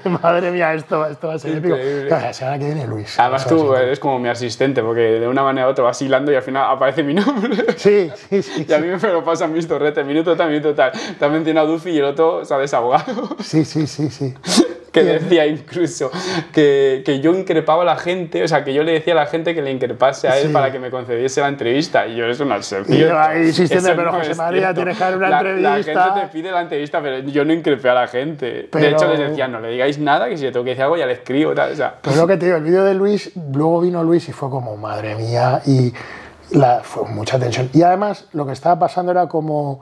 bueno. <laughs> madre mía, esto, esto va a ser épico. Claro, la semana que viene Luis. Además tú eres como mi asistente, porque de una manera u otra vas hilando y al final aparece mi nombre. Sí, sí, sí. Y a mí me lo pasan mis torretes, minuto tal, minuto tal. Te ha mencionado Duffy y el otro se ha desahogado. Sí, sí, sí, sí. <laughs> que decía incluso que, que yo increpaba a la gente, o sea, que yo le decía a la gente que le increpase a él Sí. para que me concediese la entrevista. Y yo, eso no es cierto. Y yo ahí insistiendo, pero no José María, tienes que dar una La- entrevista. La gente te pide la entrevista, pero yo no increpé a la gente. Pero- De hecho, les decía, no le digáis nada, que si le tengo que decir algo ya le escribo. Tal, o sea, Pero lo que te digo, el vídeo de Luis, luego vino Luis y fue como, madre mía, y la, fue mucha tensión. Y además, lo que estaba pasando era como,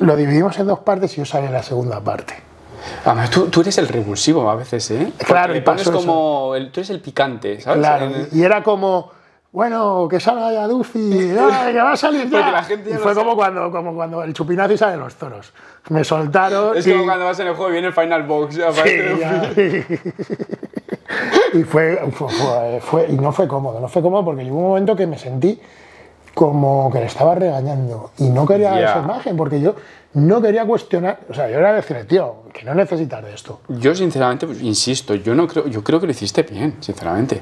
lo dividimos en dos partes y yo salí en la segunda parte. Además, tú, tú eres el revulsivo a veces, ¿eh? Claro, y pones como. El, tú eres el picante, ¿sabes? Claro, y era como, bueno, que salga ya Duffy, <laughs> ¡ay, que va a salir ya! La gente ya y fue sabe. como cuando, como cuando el chupinazo y salen los toros. Me soltaron Es y, como cuando vas en el juego y viene el Final Box. Sí, aparece el- ya. y fue, fue- fue- fue- y no fue cómodo, no fue cómodo porque llegó un momento que me sentí como que le estaba regañando. Y no quería Ya. esa imagen, porque yo no quería cuestionar. O sea, yo era decirle, tío, que no necesitas de esto. Yo, sinceramente, pues, insisto, yo no creo, yo creo que lo hiciste bien, sinceramente.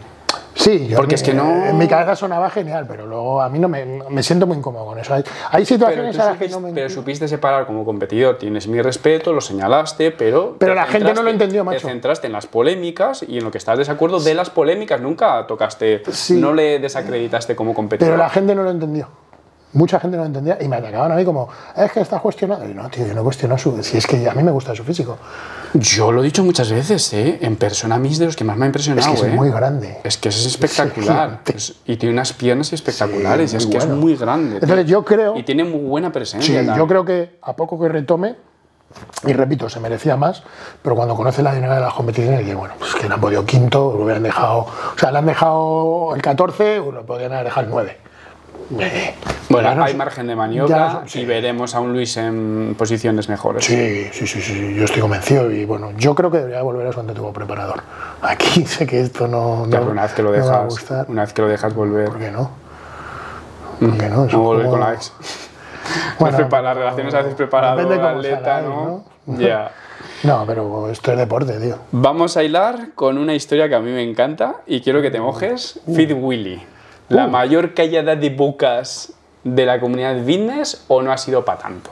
Sí, yo Porque es que no- En mi cabeza sonaba genial, pero luego a mí no me, me siento muy incómodo con eso. Hay, situaciones a las que no me. pero supiste separar como competidor, tienes mi respeto, lo señalaste, pero... Pero la gente no lo entendió, macho. Te centraste en las polémicas y en lo que estás de desacuerdo de las polémicas, nunca tocaste, Sí. no le desacreditaste como competidor. Pero la gente no lo entendió. Mucha gente no lo entendía y me atacaban a mí como, es que estás cuestionando. Y no, tío, yo no cuestiono su. Si es que a mí me gusta su físico. Yo lo he dicho muchas veces, ¿eh? En persona a mí es de los que más me ha Es impresionado, que es ¿eh? muy grande. Es que es espectacular. Es- y tiene unas piernas espectaculares. Sí, es que bueno. es muy grande. tío. Entonces yo creo. Y tiene muy buena presencia. Sí, yo creo que a poco que retome, y repito, se merecía más, pero cuando conoce la dinámica de las competiciones, que bueno, pues que le han podido quinto, lo hubieran dejado. O sea, le han dejado el 14, o lo podrían haber dejado el 9. Bueno, ya no hay margen de ya maniobra no sé, sí. y veremos a un Luis en posiciones mejores. Sí, sí, sí, sí, yo estoy convencido y bueno, yo creo que debería volver a su antiguo preparador. Aquí <laughs> sé que esto no, Ya, no, una vez que lo no va a dejas, gustar. una vez que lo dejas volver, ¿Por qué no? ¿Por qué no? No volver como- con la ex. <laughs> Bueno, Las prepara- las relaciones a veces preparado, depende cómo atleta, ex, ¿no? Ya. <laughs> No, pero esto es deporte, tío. Vamos a hilar con una historia que a mí me encanta y quiero que te mojes. Uh. Fit Willy. ¿La mayor callada de bocas de la comunidad fitness o no ha sido para tanto?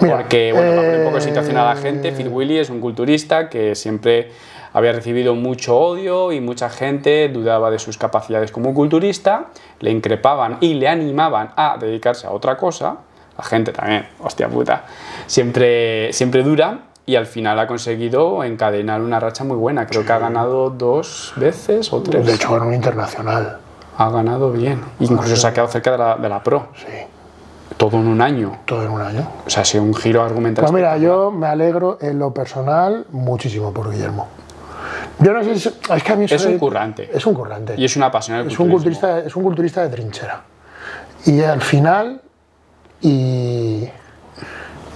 Mira, Porque, bueno, para poner un poco eh, de situación a la gente, Fit Willy es un culturista que siempre había recibido mucho odio y mucha gente dudaba de sus capacidades como culturista, le increpaban y le animaban a dedicarse a otra cosa. La gente también, hostia puta, siempre, siempre dura y al final ha conseguido encadenar una racha muy buena. Creo que ha ganado dos veces o tres. De hecho, en un internacional. Ha ganado bien. Incluso se ha quedado cerca de la, de la Pro. Sí, Todo en un año. todo en un año. O sea, ha sido un giro argumental. Pues mira, yo me alegro en lo personal muchísimo por Guillermo. Yo no sé si. Es que a mí Es un currante. Es un currante. Y es una apasionada del Es un, culturista, es un culturista de trinchera. Y al final, y.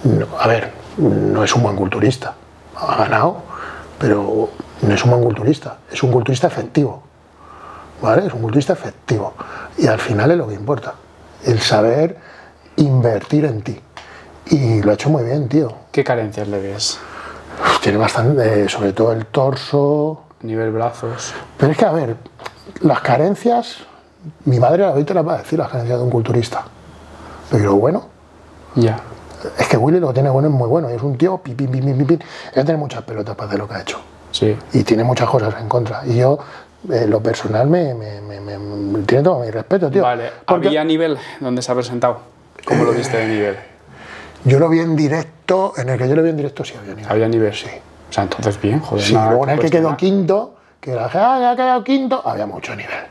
no, a ver, no es un buen culturista. Ha ganado, pero no es un buen culturista. Es un culturista efectivo. ¿Vale? Es un culturista efectivo. Y al final es lo que importa. El saber invertir en ti. Y lo ha hecho muy bien, tío. ¿Qué carencias le ves? Tiene bastante, eh, sobre todo el torso, Nivel brazos. pero es que, a ver, las carencias, mi madre te las va a decir, las carencias de un culturista. Pero bueno, Ya. es que Willy lo que tiene bueno es muy bueno. Es un tío, pipín, pipín, pipín. Él tiene muchas pelotas para hacer lo que ha hecho. Sí. Y tiene muchas cosas en contra. Y yo, eh, lo personal, me, me- me- tiene todo mi respeto, tío. Vale. Porque ¿Había nivel donde se ha presentado? ¿Cómo lo viste de nivel? yo lo vi en directo, en el que yo lo vi en directo sí había nivel. Había nivel, sí. O sea, entonces bien, joder. Sí, nada luego en el que quedó quinto, que gente, ah, que ha quedado quinto, había mucho nivel.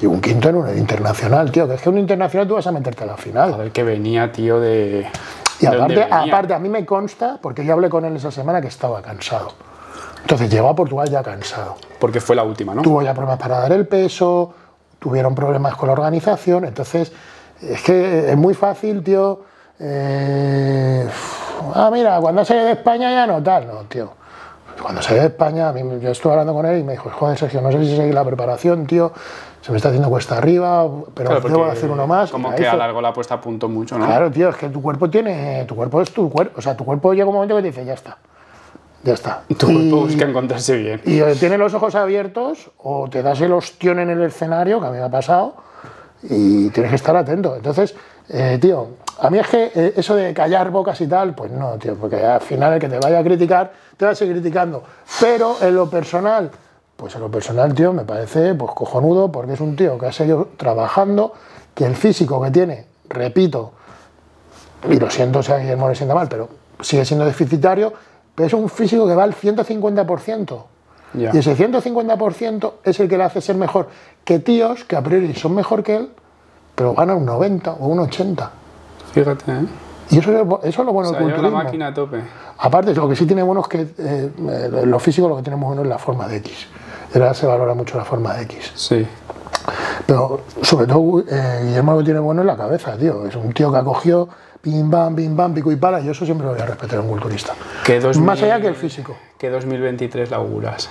Y un quinto en un internacional, tío, que es que un internacional tú vas a meterte a la final. Joder, que venía, tío, de. Y ¿de dónde aparte, aparte, a mí me consta, porque yo hablé con él esa semana, que estaba cansado. Entonces llegó a Portugal ya cansado. Porque fue la última, ¿no? Tuvo ya problemas para dar el peso, tuvieron problemas con la organización. Entonces, es que es muy fácil, tío. eh, ah, mira, cuando se de España ya no tal. No, tío. Cuando se de España, a mí, yo estuve hablando con él y me dijo, joder, Sergio, no sé si seguir la preparación, tío. Se me está haciendo cuesta arriba, pero Claro, debo hacer uno más. Como que hizo. alargó la puesta a punto mucho, ¿no? Claro, tío, es que tu cuerpo tiene. Tu cuerpo es tu cuerpo. O sea, tu cuerpo llega un momento que te dice, ya está. Ya está. <laughs> Tu cuerpo Y- busca encontrarse bien. y o tiene los ojos abiertos o te das el ostión en el escenario, que a mí me ha pasado, y tienes que estar atento. Entonces, eh, tío, a mí es que eh, eso de callar bocas y tal, pues no, tío, porque al final el que te vaya a criticar, te va a seguir criticando. Pero en lo personal, pues en lo personal, tío, me parece pues cojonudo, porque es un tío que ha seguido trabajando, que el físico que tiene, repito, y lo siento si a Guillermo le sienta mal, pero sigue siendo deficitario, pero es un físico que va al 150%. Ya. Y ese 150% es el que le hace ser mejor que tíos que a priori son mejor que él, pero ganan un 90 o un 80. Fíjate, ¿eh? Y eso es, eso es lo bueno O sea, del lleva la culturismo. máquina a tope. Aparte, lo que sí tiene bueno es que eh, lo físico lo que tenemos bueno es la forma de X. Y ahora se valora mucho la forma de X. Sí. Pero sobre todo eh, Guillermo lo tiene bueno en la cabeza, tío. Es un tío que ha cogido pim bam, pim bam, pico y pala, yo eso siempre lo voy a respetar a un culturista. ¿Qué 2000 Más allá que el físico. ¿Qué 2023 la auguras?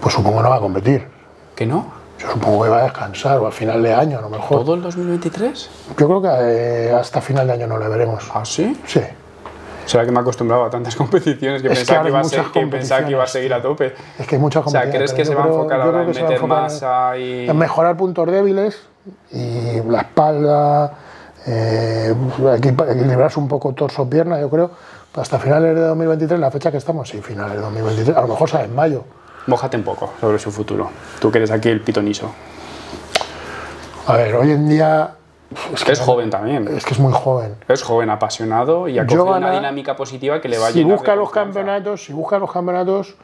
Pues supongo no va a competir. ¿Que no? Yo supongo que va a descansar o al final de año a lo mejor. ¿Todo el 2023? Yo creo que eh, hasta final de año no le veremos. ¿Ah, sí? Sí. Será que me he acostumbrado a tantas <laughs> competiciones que, Es que pensaba, ahora que, iba a ser- que pensaba que iba a seguir a competiciones, tope. Es que hay muchas O sea, competiciones. ¿crees que se va a enfocar ahora en que a meter enfocar en- masa y...? en mejorar puntos débiles y la espalda, eh, equipa- equilibrarse un poco torso-pierna, yo creo. Hasta finales de 2023, la fecha que estamos, sí, finales de 2023, a lo mejor sale en mayo. Mójate un poco sobre su futuro. Tú que eres aquí el pitoniso. A ver, hoy en día es que, Es joven también. es que es muy joven. Es joven, apasionado y ha Yo cogido una dinámica positiva que le va a Si busca los campeonatos, si busca los campeonatos,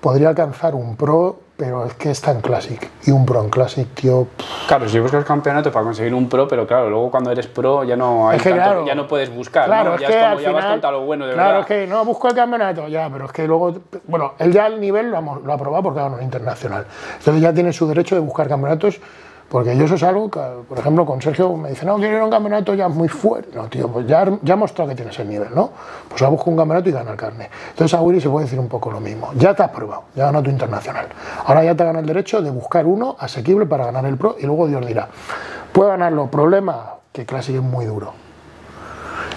podría alcanzar un pro, pero es que está en Classic. Y un pro en Classic, tío, pff, Claro, si buscas campeonato para conseguir un pro, pero claro, luego cuando eres pro ya no hay Es que tanto- claro. ya no puedes buscar, Claro, ¿no? es ya que es como al ya vas final- contra lo bueno de claro, verdad. es que no busco el campeonato, ya, pero es que luego, bueno, él ya el nivel lo ha, lo ha probado porque ganó un internacional. Entonces ya tiene su derecho de buscar campeonatos, porque yo eso es algo que, por ejemplo, con Sergio me dice, no, quiero ir a un campeonato ya muy fuerte. No, tío, pues ya, ya mostrado que tienes el nivel, ¿no? Pues ahora busca un campeonato y gana el carne. Entonces a Willy se puede decir un poco lo mismo. Ya te has probado, ya ganado tu internacional. Ahora ya te gana el derecho de buscar uno asequible para ganar el pro y luego Dios dirá, puede ganarlo. Problema, que Classic es muy duro.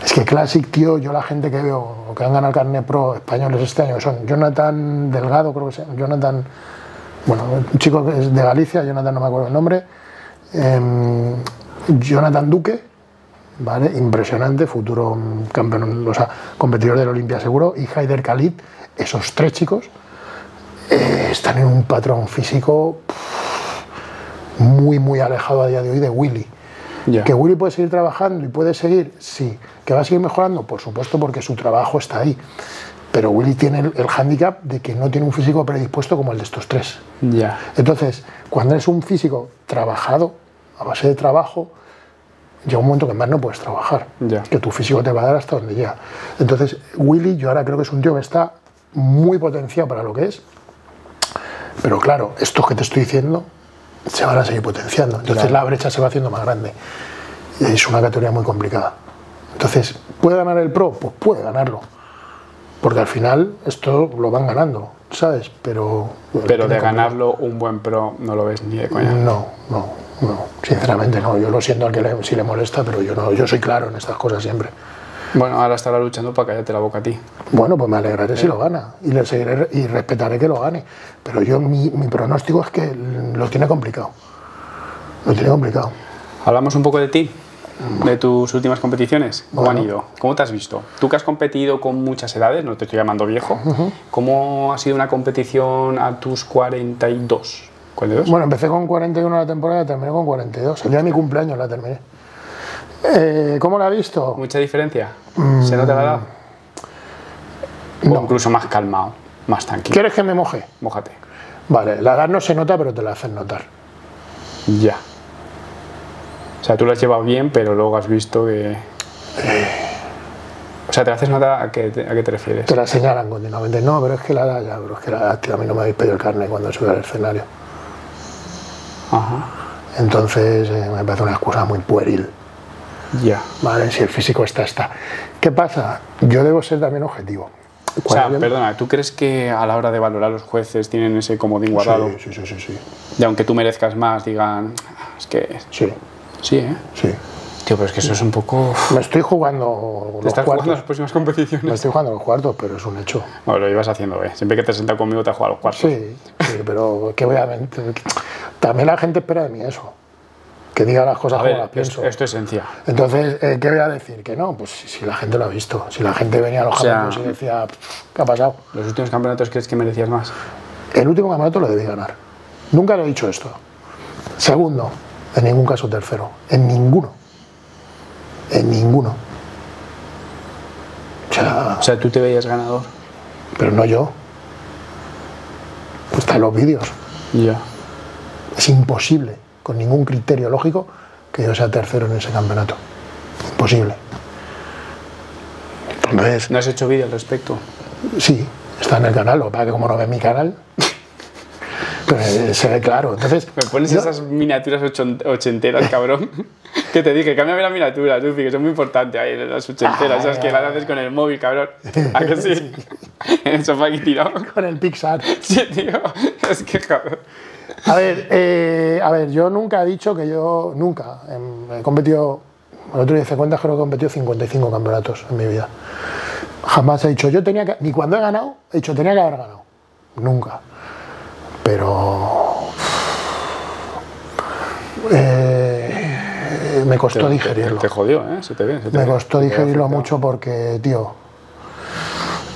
Es que Classic, tío, yo la gente que veo que han ganado el carnet pro españoles este año, que son Jonathan Delgado, creo que sea, Jonathan, bueno, un chico que es de Galicia, Jonathan no me acuerdo el nombre, em, Jonathan Duque, ¿vale? Impresionante, futuro campeón, o sea, competidor del Olimpia seguro, y Haider Khalid, esos tres chicos, eh, están en un patrón físico pff, muy, muy alejado a día de hoy de Willy. Ya. ¿Que Willy puede seguir trabajando y puede seguir? Sí. ¿Que va a seguir mejorando? Por supuesto, porque su trabajo está ahí. Pero Willy tiene el, el hándicap de que no tiene un físico predispuesto como el de estos tres. Ya. Entonces, cuando eres un físico trabajado, a base de trabajo, llega un momento que más no puedes trabajar. Que tu físico te va a dar hasta donde llega. Entonces, Willy, yo ahora creo que es un tío que está muy potenciado para lo que es. Pero claro, estos que te estoy diciendo se van a seguir potenciando. Entonces Claro. la brecha se va haciendo más grande. Y es una categoría muy complicada. Entonces, ¿puede ganar el pro? Pues puede ganarlo. Porque al final esto lo van ganando, ¿sabes? Pero. Pero de ganarlo un buen pro no lo ves ni de coña. No, no, no. Sinceramente no. Yo lo siento al que le, si le molesta, pero yo no. Yo soy claro en estas cosas siempre. Bueno, ahora estará luchando para callarte la boca a ti. Bueno, pues me alegraré si lo gana y le seguiré y respetaré que lo gane. Pero yo mi, mi pronóstico es que lo tiene complicado. Lo tiene complicado. Hablamos un poco de ti, de tus últimas competiciones. ¿Cómo Bueno. han ido? ¿Cómo te has visto? Tú que has competido con muchas edades, no te estoy llamando viejo. ¿Cómo ha sido una competición a tus 42? ¿42? Bueno, empecé con 41 la temporada, terminé con 42. El día de mi cumpleaños la terminé. Eh, ¿Cómo la he visto? ¿Mucha diferencia? ¿Se nota la edad? O incluso más calmado, más tranquilo. ¿Quieres que me moje? Mójate. Vale, la edad no se nota, pero te la hacen notar. Ya. O sea, tú lo has llevado bien, pero luego has visto que... O sea, ¿te haces nota a qué te, a qué te refieres? Te la señalan continuamente. No, pero es que la ya, pero es que la a mí no me habéis pedido el carnet cuando subí al escenario. Ajá. Entonces eh, me parece una excusa muy pueril. Ya. Vale, si el físico está, está. ¿Qué pasa? Yo debo ser también objetivo. O sea, yo- perdona, ¿tú crees que a la hora de valorar los jueces tienen ese comodín guardado? Sí, sí, sí, sí, sí. Y aunque tú merezcas más, digan, "Ah, es que... Sí, Sí, ¿eh? sí. Tío, pero es que eso es un poco... Me estoy jugando los estás jugando cuartos. las próximas Me competiciones. estoy jugando los cuartos, pero es un hecho. Bueno, lo ibas haciendo, ¿eh? Siempre que te has sentado conmigo te has jugado los cuartos. Sí, sí, pero que obviamente. También la gente espera de mí eso. Que diga las cosas A como ver, las pienso. esto, es esencia. Entonces, eh, ¿qué voy a decir? Que no, pues si, si la gente lo ha visto. Si la gente venía a los O sea- campos y decía, "Pff, ¿qué ha pasado? ¿Los últimos campeonatos crees que merecías más? El último campeonato lo debí ganar. Nunca lo he dicho esto. Segundo, en ningún caso tercero. En ninguno. En ninguno. O sea, O sea, tú te veías ganador. pero no yo. Están los vídeos. Ya. Es imposible, con ningún criterio lógico, que yo sea tercero en ese campeonato. Imposible. Entonces, ¿No has hecho vídeo al respecto? sí, está en el canal, lo que pasa es que como no ve mi canal, pues, eh, se ve claro. Entonces, Me pones yo- esas miniaturas ochenteras, <laughs> cabrón. que te dije, cámbiame las miniaturas, Luffy, que son muy importantes ahí, las ochenteras, Ah, esas que las haces con el móvil, cabrón. <laughs> ¿A que sí? en <laughs> el sofá aquí tirado. con el Pixar. Sí, tío. Es que, joder. A ver, eh, a ver, yo nunca he dicho que yo, nunca, em, he competido, el otro día hice cuentas, creo que he competido 55 campeonatos en mi vida. Jamás he dicho, yo tenía que, ni cuando he ganado, he dicho, tenía que haber ganado. Nunca. Pero... eh, me costó Te- digerirlo. Te, te jodió, ¿eh? Se te ve. se te Me ve. costó digerirlo mucho porque, tío,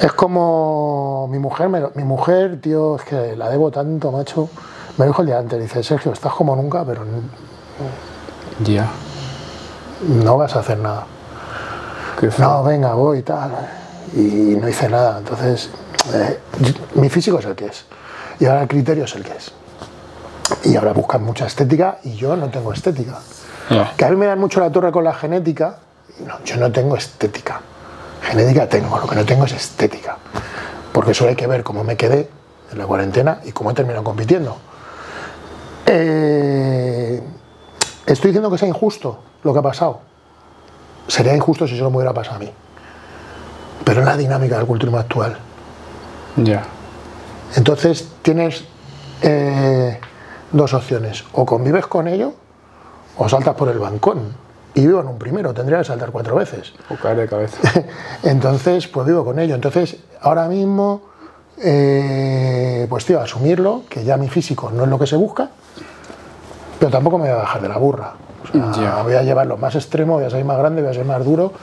es como mi mujer, me mi mujer, tío, es que la debo tanto, macho. Me dijo el día antes, dice, Sergio, estás como nunca, pero Ya. no vas a hacer nada. No, venga, voy y tal. Y no hice nada. Entonces, eh, mi físico es el que es. Y ahora el criterio es el que es. Y ahora buscan mucha estética y yo no tengo estética. Que a mí me dan mucho la torre con la genética. No, yo no tengo estética. Genética tengo, lo que no tengo es estética. Porque solo hay que ver cómo me quedé en la cuarentena y cómo he terminado compitiendo. Eh, estoy diciendo que sea injusto lo que ha pasado. Sería injusto si solo me hubiera pasado a mí. Pero es la dinámica del culturismo actual. Ya. Entonces tienes eh, dos opciones. O convives con ello o saltas por el bancón. Y vivo en un primero, tendría que saltar cuatro veces. O caer de cabeza. <laughs> Entonces, pues vivo con ello. Entonces, ahora mismo, eh, pues tío, asumirlo, que ya mi físico no es lo que se busca, pero tampoco me voy a bajar de la burra. O sea, voy a llevar lo más extremo, voy a ser más grande, voy a ser más duro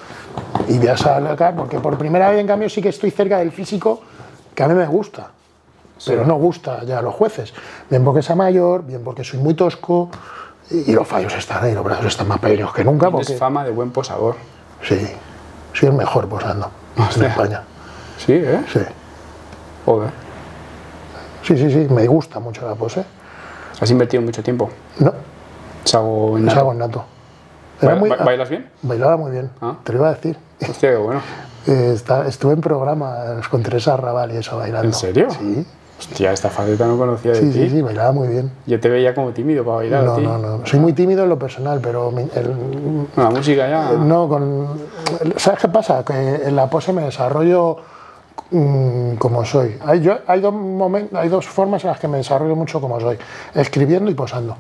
y voy a sacar, porque por primera vez, en cambio, sí que estoy cerca del físico que a mí me gusta. Pero no gusta ya a los jueces. Bien porque sea mayor, bien porque soy muy tosco y, y los fallos están ahí, los brazos están más pequeños que nunca. Tienes Porque, fama de buen posador. Sí, soy el mejor posando en Hostia. España. Sí, ¿eh? Sí. Joder. sí, sí, sí, me gusta mucho la pose. Has invertido mucho tiempo. No, Es es innato. algo nato. Era Ba- muy- ba- ¿Bailas bien? Bailaba muy bien, Ah. te lo iba a decir. Hostia, qué bueno. <laughs> Eh, está- estuve en programas con Teresa Raval y eso bailando. ¿En serio? Sí, Hostia, esta faceta no conocía de sí, ti. sí, sí, bailaba muy bien. Yo te veía como tímido para bailar No, no, no. Soy muy tímido en lo personal, pero mi- el- La música ya. no con. ¿Sabes qué pasa? Que en la pose me desarrollo mm, como soy. Hay, yo- hay, dos momen- hay dos formas en las que me desarrollo mucho como soy: escribiendo y posando.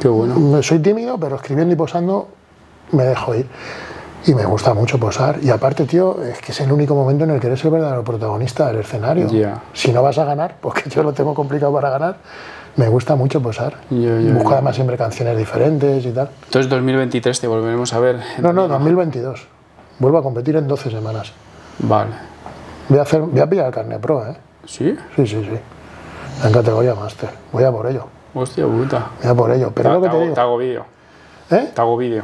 Qué bueno. Me- Soy tímido, pero escribiendo y posando me dejo ir. Y me gusta mucho posar. Y aparte, tío, es que es el único momento en el que eres el verdadero protagonista del escenario. Si no vas a ganar, porque yo lo tengo complicado para ganar, me gusta mucho posar. Ya, Busco además siempre canciones diferentes y tal. Entonces 2023 te volveremos a ver. No, no, Lima. 2022. Vuelvo a competir en 12 semanas. Vale. Voy a, hacer, voy a pillar el carne pro, ¿eh? ¿Sí? Sí, sí, sí. En categoría máster. Voy a por ello. Hostia puta. Voy a por ello. Pero lo que te hago, digo. te hago vídeo. ¿Eh? Te hago vídeo.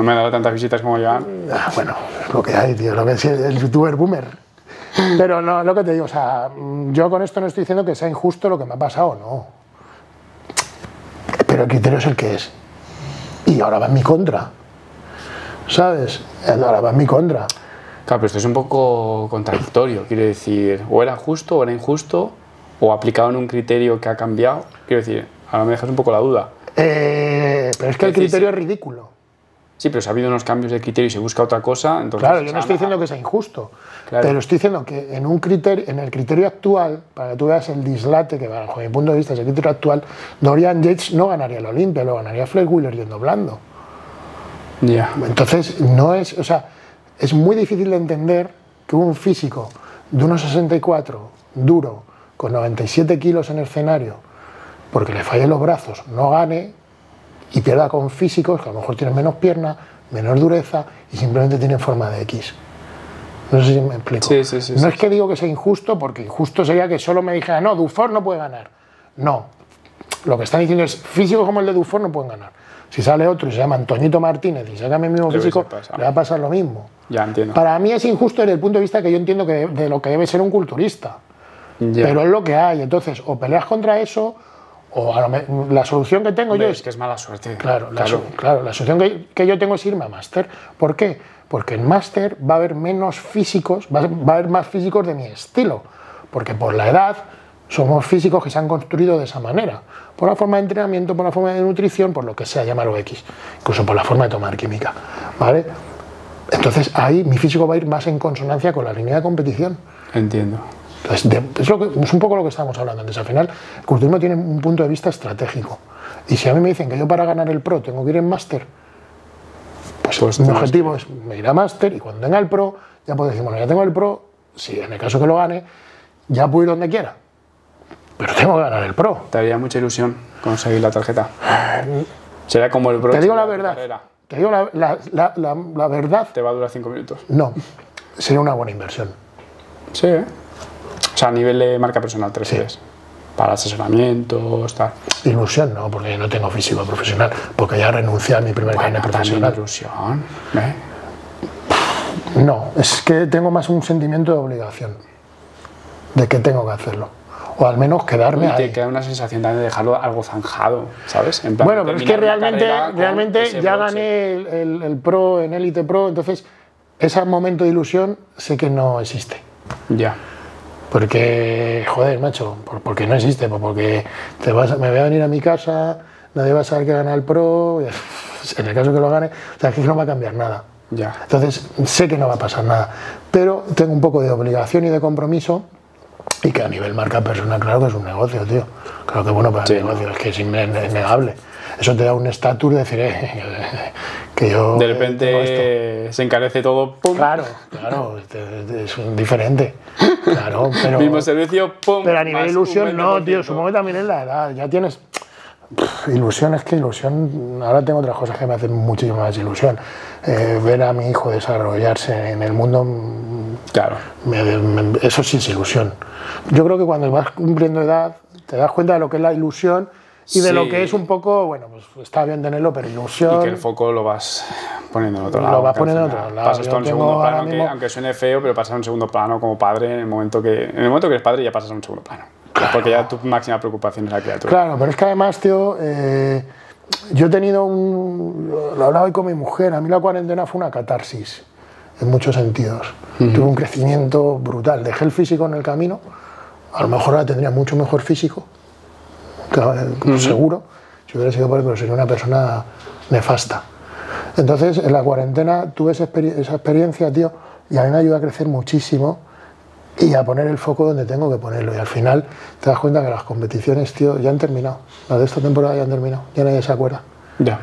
No me ha dado tantas visitas como ya. Ah, bueno, lo que hay, tío, lo que es el youtuber boomer. Pero no, lo que te digo, o sea, yo con esto no estoy diciendo que sea injusto lo que me ha pasado, no. Pero el criterio es el que es. Y ahora va en mi contra. ¿Sabes? Ahora va en mi contra. Claro, pero esto es un poco contradictorio. Quiero decir, o era justo o era injusto, o aplicado en un criterio que ha cambiado. Quiero decir, ahora me dejas un poco la duda. Eh, pero es que el criterio es ridículo. Sí, pero si ha habido unos cambios de criterio y se busca otra cosa, entonces. Claro, yo no estoy diciendo que sea injusto, Claro. pero estoy diciendo que en un criterio, en el criterio actual, para que tú veas el dislate que bajo mi punto de vista es el criterio actual, Dorian Yates no ganaría el Olimpia, lo ganaría Fleck Wheeler yendo blando. Ya. Entonces, no es, o sea, es muy difícil de entender que un físico de 1,64, duro, con 97 kilos en el escenario, porque le fallen los brazos, no gane y pierda con físicos que a lo mejor tienen menos pierna, menos dureza y simplemente tienen forma de X. No sé si me explico. Sí, sí, sí, no es que digo que sea injusto, porque injusto sería que solo me dijera, no, Dufour no puede ganar. No. Lo que están diciendo es, físicos como el de Dufour no pueden ganar. Si sale otro y se llama Antoñito Martínez y saca mi mismo físico, le va a pasar lo mismo. Ya entiendo. Para mí es injusto desde el punto de vista que yo entiendo que de, de lo que debe ser un culturista. Ya. Pero es lo que hay. Entonces, o peleas contra eso, o a lo la solución que tengo yo es que es mala suerte. Claro, la, so- claro, la solución que, que yo tengo es irme a máster. ¿Por qué? Porque en máster va a haber menos físicos, va a, va a haber más físicos de mi estilo. Porque por la edad somos físicos que se han construido de esa manera. Por la forma de entrenamiento, por la forma de nutrición, por lo que sea, llámalo X. Incluso por la forma de tomar química. ¿Vale? Entonces ahí mi físico va a ir más en consonancia con la línea de competición. Entiendo. Entonces, de- es, lo que- es un poco lo que estábamos hablando antes. Al final, el culturismo tiene un punto de vista estratégico. Y si a mí me dicen que yo para ganar el pro tengo que ir en máster, pues, Pues mi objetivo es ir a máster y cuando tenga el pro, ya puedo decir, bueno, ya tengo el pro, si en el caso que lo gane, ya puedo ir donde quiera. Pero tengo que ganar el pro. ¿Te haría mucha ilusión conseguir la tarjeta? Sería como el broche Te digo la verdad. carrera. Te digo la, la- la- verdad. Te va a durar 5 minutos. No. Sería una buena inversión. Sí, ¿eh? O sea, a nivel de marca personal, te refieres. Para asesoramientos, tal. Ilusión no, porque no tengo físico profesional, porque ya renuncié a mi primer Bueno, también profesional. ilusión. ¿eh? No, es que tengo más un sentimiento de obligación, de que tengo que hacerlo. O al menos quedarme Y te ahí. queda una sensación también de dejarlo algo zanjado, ¿sabes? En plan, Bueno, pero es que realmente, carrera realmente ya gané el, el- el pro en Elite Pro, entonces ese momento de ilusión sé que no existe. Ya. Porque, joder, macho, por- porque no existe, pues porque te vas, me voy a venir a mi casa, nadie va a saber que gana el pro, <laughs> en el caso que lo gane, o sea, que no va a cambiar nada. Ya. Entonces, sé que no va a pasar nada, pero tengo un poco de obligación y de compromiso y que a nivel marca personal, claro que es un negocio, tío. Claro que bueno para Sí, el negocio, es que es innegable. Eso te da un estatus de decir, eh, <laughs> que yo... De eh, repente se encarece todo, ¡pum! Claro, claro, es- es diferente. Claro, pero... Mismo servicio, ¡pum! Pero a nivel ilusión no, 20%. tío, supongo que también es la edad, ya tienes... Pff, ilusión es que ilusión, ahora tengo otras cosas que me hacen muchísima más ilusión. Eh, ver a mi hijo desarrollarse en el mundo, Claro. me- me- eso sí es ilusión. Yo creo que cuando vas cumpliendo edad, te das cuenta de lo que es la ilusión y de Sí. lo que es un poco, bueno, pues está bien tenerlo, pero Y ilusión... que el foco lo vas poniendo en otro Lo lado. vas que al poniendo en otro lado. Pasas todo en segundo plano, aunque, mismo- aunque suene feo, pero pasas a un segundo plano como padre en el momento que, en el momento que eres padre ya pasas a un segundo plano. Porque ya tu máxima preocupación es la criatura. Claro, pero es que además, tío, eh, yo he tenido un. Lo hablaba hoy con mi mujer, a mí la cuarentena fue una catarsis, en muchos sentidos. Tuve un crecimiento brutal. Dejé el físico en el camino, a lo mejor ahora tendría mucho mejor físico, claro, eh, seguro, si hubiera sido por él, pero sería una persona nefasta. Entonces, en la cuarentena tuve esa, experi- esa experiencia, tío, y a mí me ayudó a crecer muchísimo y a poner el foco donde tengo que ponerlo. Y al final te das cuenta que las competiciones, tío, ya han terminado. Las de esta temporada ya han terminado. Ya nadie se acuerda. Ya.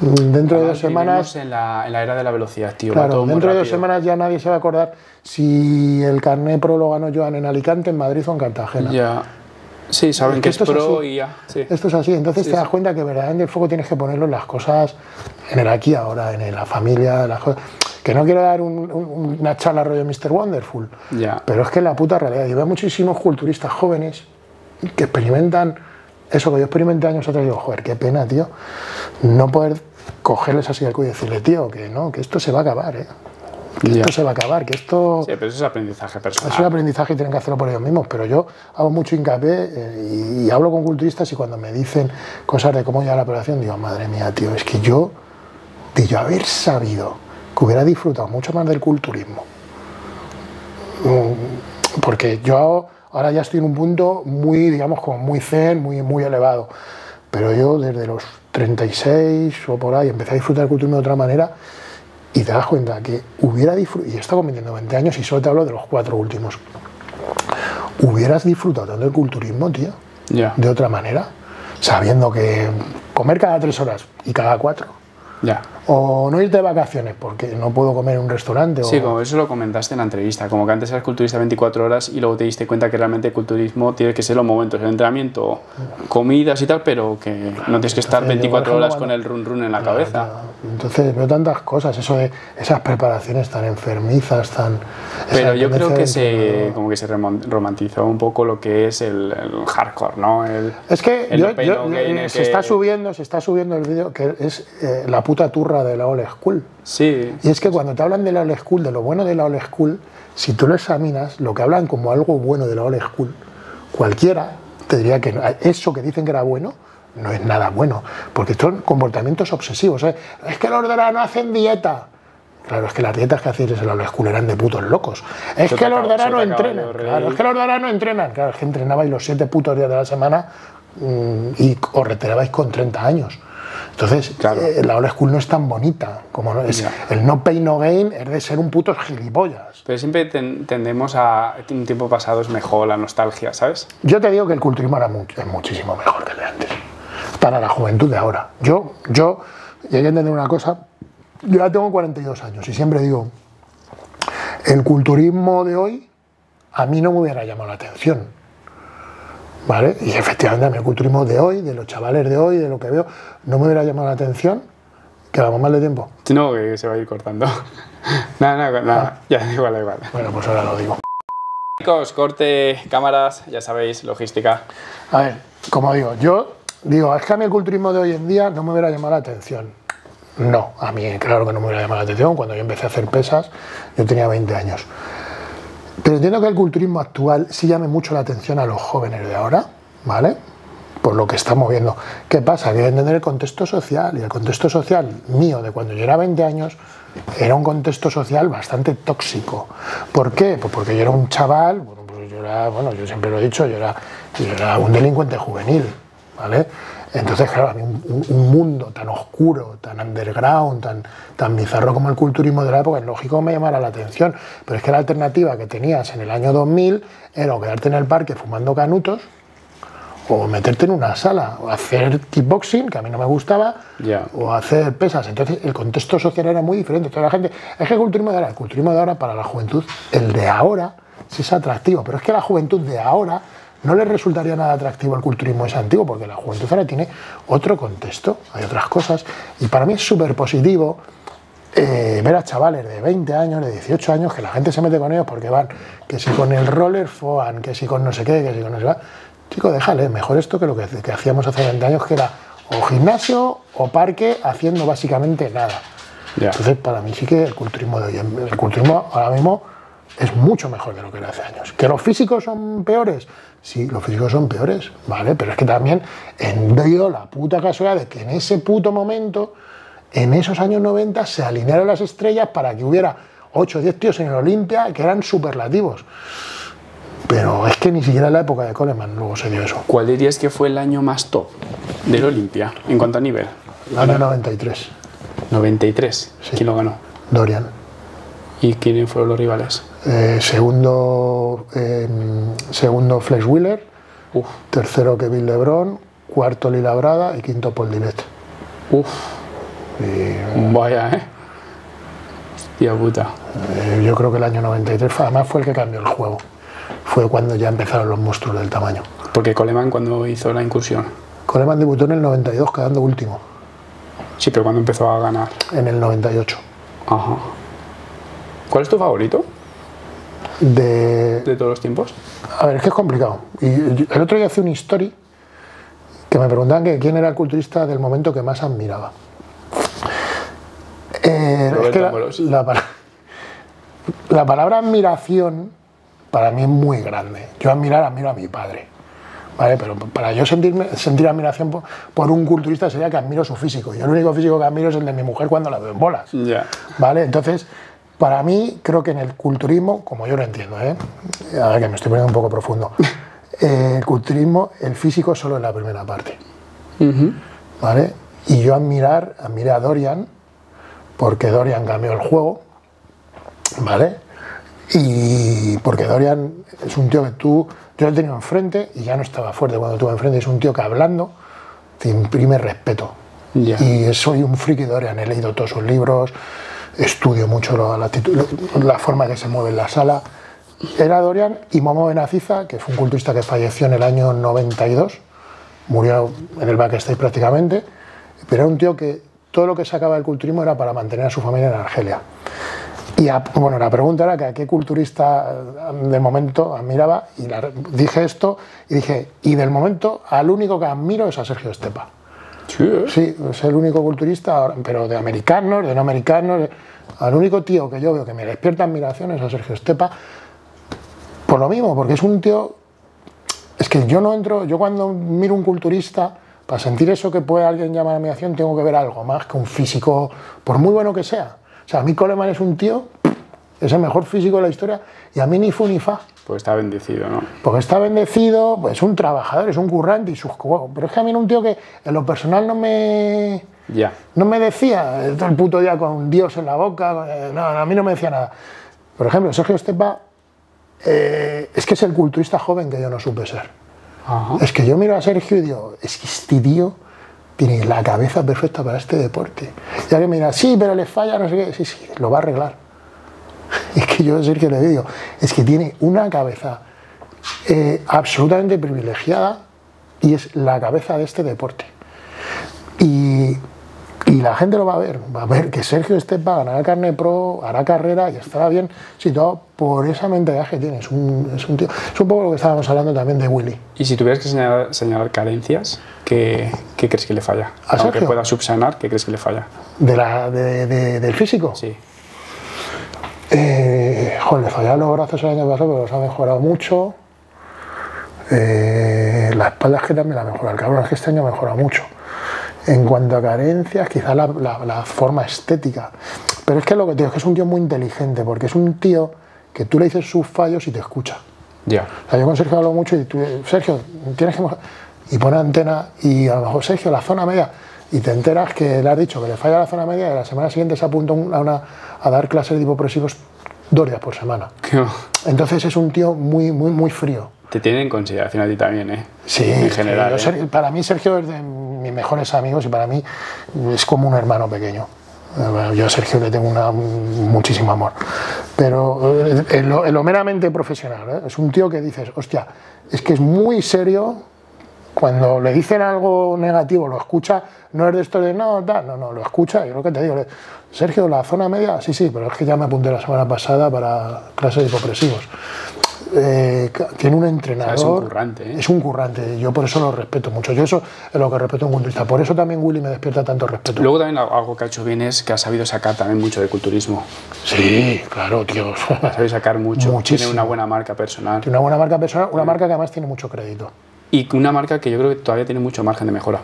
Dentro de dos semanas, en la, en la era de la velocidad, tío. claro, todo muy dentro de dos semanas ya nadie se va a acordar si el carné pro lo ganó Joan en Alicante, en Madrid o en Cartagena. Ya. Sí, saben que que es esto es pro así. y ya. Sí. Esto es así, entonces Sí, te das cuenta que verdaderamente el foco tienes que ponerlo en las cosas, en el aquí ahora, en la familia, en las cosas. Que no quiero dar un- un- una charla rollo Mr. Wonderful, Ya. pero es que la puta realidad. Yo veo muchísimos culturistas jóvenes que experimentan eso que yo experimenté años atrás y digo, joder, qué pena, tío, no poder cogerles así al cuello y decirle, tío, que no, que esto se va a acabar, ¿eh? Que esto se va a acabar, que esto Sí, pero eso es aprendizaje personal. es un aprendizaje y tienen que hacerlo por ellos mismos, pero yo hago mucho hincapié eh, y, y hablo con culturistas y cuando me dicen cosas de cómo llevar la operación, digo, madre mía, tío, es que yo, de yo haber sabido que hubiera disfrutado mucho más del culturismo, mm, porque yo ahora ya estoy en un punto muy, digamos, como muy zen, muy, muy elevado, pero yo desde los 36 o por ahí empecé a disfrutar del culturismo de otra manera y te das cuenta que hubiera disfrutado, y he estado compitiendo 20 años y solo te hablo de los cuatro últimos, hubieras disfrutado tanto del culturismo, tío, de otra manera, sabiendo que comer cada tres horas y cada cuatro, Ya. O no irte de vacaciones porque no puedo comer en un restaurante, Sí, o, como eso lo comentaste en la entrevista, como que antes eras culturista 24 horas y luego te diste cuenta que realmente el culturismo tiene que ser los momentos, el entrenamiento, comidas y tal, pero que no tienes que estar Entonces, yo, por 24 ejemplo, horas con el run run en la cabeza. Entonces veo tantas cosas, eso de esas preparaciones tan enfermizas, tan... Pero yo creo que se, como que se romantizó un poco lo que es el, el hardcore, ¿no? El, Es que el yo- el se que- está subiendo, se está subiendo el vídeo que es eh, la puta turra de la old school. Sí, Y es que cuando te hablan de la old school, de lo bueno de la old school, si tú lo examinas, lo que hablan como algo bueno de la old school, cualquiera te diría que eso que dicen que era bueno no es nada bueno, porque son comportamientos obsesivos. ¿eh? Es que los de la no hacen dieta. Claro, es que las dietas que hacíais en la old school eran de putos locos. Es que los de no entrenan. Claro, es que los de no entrenan. Claro, es que entrenabais los siete putos días de la semana mm, y os retirabais con 30 años. Entonces, Claro. eh, la old school no es tan bonita. Como no es, el no pay no gain es de ser un puto gilipollas. Pero siempre ten- tendemos a un tiempo pasado es mejor, la nostalgia, ¿sabes? Yo te digo que el culturismo era mu- es muchísimo mejor que el de antes. Para la juventud de ahora. Yo, yo, y hay que entender una cosa, yo ya tengo 42 años y siempre digo, el culturismo de hoy a mí no me hubiera llamado la atención. ¿Vale? Y efectivamente a mí el culturismo de hoy, de los chavales de hoy, de lo que veo, no me hubiera llamado la atención. Que vamos mal de tiempo. No, que se va a ir cortando. <laughs> nada, nada, nada. Ya, da igual, igual. Bueno, pues ahora lo digo. Chicos, corte, cámaras, ya sabéis, logística. A ver, como digo, yo digo, es que a mí el culturismo de hoy en día no me hubiera llamado la atención. No, a mí claro que no me hubiera llamado la atención. Cuando yo empecé a hacer pesas, yo tenía 20 años. Pero entiendo que el culturismo actual sí llame mucho la atención a los jóvenes de ahora, ¿vale? Por lo que estamos viendo. ¿Qué pasa? Que hay que entender el contexto social. Y el contexto social mío de cuando yo era 20 años era un contexto social bastante tóxico. ¿Por qué? Pues porque yo era un chaval, bueno, pues yo era, bueno, yo siempre lo he dicho, yo era un delincuente juvenil, ¿vale? Entonces, claro, un, un- un mundo tan oscuro, tan underground, tan, tan bizarro como el culturismo de la época, es lógico que me llamara la atención. Pero es que la alternativa que tenías en el año 2000 era o quedarte en el parque fumando canutos, o meterte en una sala, o hacer kickboxing, que a mí no me gustaba, o hacer pesas. Entonces el contexto social era muy diferente. La gente, es que el culturismo de ahora, el culturismo de ahora para la juventud, el de ahora sí es atractivo, pero es que la juventud de ahora no le resultaría nada atractivo el culturismo ese antiguo, porque la juventud ahora tiene otro contexto, hay otras cosas, y para mí es súper positivo eh, ver a chavales de 20 años, de 18 años, que la gente se mete con ellos porque van, que si con el roller foan, que si con no sé qué, que si con no sé qué. Chico, déjale, mejor esto que lo que, que hacíamos hace 20 años, que era o gimnasio o parque haciendo básicamente nada. Ya. Entonces, para mí sí que el culturismo de hoy, el culturismo ahora mismo es mucho mejor de lo que era hace años. ¿Que los físicos son peores? Sí, los físicos son peores, ¿vale? Pero es que también en dio la puta casualidad de que en ese puto momento, en esos años 90, se alinearon las estrellas para que hubiera 8 o 10 tíos en el Olimpia que eran superlativos. Pero es que ni siquiera en la época de Coleman luego se dio eso. ¿Cuál dirías que fue el año más top del Olimpia en cuanto a nivel? El año 93, 93. ¿Quién lo ganó? Dorian. ¿Y quiénes fueron los rivales? Eh, segundo, eh, segundo Flex Wheeler, Uf, tercero Kevin Lebron, cuarto Lila Brada y quinto Paul Dillet. uf, Y, vaya, ¿eh? Hostia puta. eh, yo creo que el año 93 fue- además fue el que cambió el juego. Fue cuando ya empezaron los monstruos del tamaño. Porque Coleman cuando hizo la incursión. Coleman debutó en el 92 quedando último, Sí, pero cuando empezó a ganar. en el 98. Ajá. ¿Cuál es tu favorito De, de todos los tiempos? A ver, es que es complicado. Y el otro día hice una story que me preguntaban que quién era el culturista del momento que más admiraba. Eh, es que la, la <laughs> la palabra admiración para mí es muy grande. Yo admirar, admiro a mi padre. ¿Vale? Pero para yo sentirme, sentir admiración por, por un culturista sería que admiro su físico. Yo el único físico que admiro es el de mi mujer cuando la veo en bolas. Ya. ¿Vale? Entonces, para mí, creo que en el culturismo, como yo lo entiendo, ¿eh? a ver que me estoy poniendo un poco profundo, <laughs> eh, el culturismo, el físico solo es la primera parte. Ujú. ¿Vale? Y yo admirar, admiré a Dorian, porque Dorian cambió el juego, ¿vale? Y porque Dorian es un tío que tú, yo lo he tenido enfrente y ya no estaba fuerte cuando tuve enfrente, es un tío que hablando te imprime respeto. Ya. Y soy un friki Dorian, he leído todos sus libros, estudio mucho la, actitud- la forma que se mueve en la sala. Era Dorian y Momo Benaziza, que fue un culturista que falleció en el año 92, murió en el backstage prácticamente, pero era un tío que todo lo que sacaba del culturismo era para mantener a su familia en Argelia. Y a- bueno, la pregunta era que a qué culturista eh, del momento admiraba, y la- dije esto, y dije, y del momento al único que admiro es a Sergio Estepa. Sí, ¿eh? Es el único culturista, pero de americanos, de no americanos. Al único tío que yo veo que me despierta admiración es a Sergio Estepa. Por lo mismo, porque es un tío. Es que yo no entro. Yo cuando miro un culturista, para sentir eso que puede alguien llamar admiración, tengo que ver algo más que un físico, por muy bueno que sea. O sea, a mí Coleman es un tío, es el mejor físico de la historia, y a mí ni fu ni fa. Pues está bendecido, ¿no? Porque está bendecido, pues es un trabajador, es un currante y sus juegos. Pero es que a mí era un tío que en lo personal no me, Ya. no me decía eh, todo el puto día con Dios en la boca, eh, no, a mí no me decía nada. Por ejemplo, Sergio Estepa eh, es que es el culturista joven que yo no supe ser. Ajá. Es que yo miro a Sergio y digo, es que este tío tiene la cabeza perfecta para este deporte. Y alguien me dirá, sí, pero le falla, no sé qué. Sí, sí, lo va a arreglar. <laughs> Es que yo Sergio le digo, es que tiene una cabeza eh, absolutamente privilegiada y es la cabeza de este deporte. Y, y la gente lo va a ver, va a ver que Sergio Estepa ganará carne pro, hará carrera y estará bien situado por esa mentalidad que tiene. Es un, es un tío, es un poco lo que estábamos hablando también de Willy. Y si tuvieras que señalar, señalar carencias, ¿qué, qué crees que le falla? ¿A Aunque Sergio? pueda subsanar, ¿qué crees que le falla? De la, de- de- del físico. Sí. Eh, joder, le fallaban los brazos el año pasado, pero los ha mejorado mucho. Eh, la espalda es que también la ha mejorado. El cabrón es que este año ha mejorado mucho. En cuanto a carencias, quizá la, la- la forma estética. Pero es que lo que te digo es que es un tío muy inteligente, porque es un tío que tú le dices sus fallos y te escucha. Ya. O sea, yo con Sergio hablo mucho y tú, Sergio, tienes que... moj-". Y pone antena y a lo mejor Sergio, la zona media, y te enteras que le has dicho que le falla la zona media y la semana siguiente se apunta un- a, una, a dar clases de hipopresivos dos días por semana. <laughs> Entonces es un tío muy, muy, muy frío. Te tienen en consideración a ti también, ¿eh? Sí, En sí, general. yo ¿eh? Para mí Sergio es de mis mejores amigos y para mí es como un hermano pequeño. Yo a Sergio le tengo una- muchísimo amor. Pero eh, en lo, en lo meramente profesional, ¿eh? es un tío que dices, hostia, es que es muy serio. Cuando le dicen algo negativo, lo escucha, no es de esto de no, tal, no, no, lo escucha. Yo lo que te digo, Sergio, la zona media, sí, sí, pero es que ya me apunté la semana pasada para clases de hipopresivos. Eh, tiene un entrenador. es un currante, ¿eh? Es un currante, yo por eso lo respeto mucho. Yo eso es lo que respeto a un culturista. Por eso también Willy me despierta tanto respeto. Luego también algo que ha hecho bien es que ha sabido sacar también mucho de culturismo. Sí, claro, tío. Ha sabido sacar mucho. Muchísimo. Tiene una buena marca personal. Tiene una buena marca personal, una marca que además tiene mucho crédito. Y una marca que yo creo que todavía tiene mucho margen de mejora.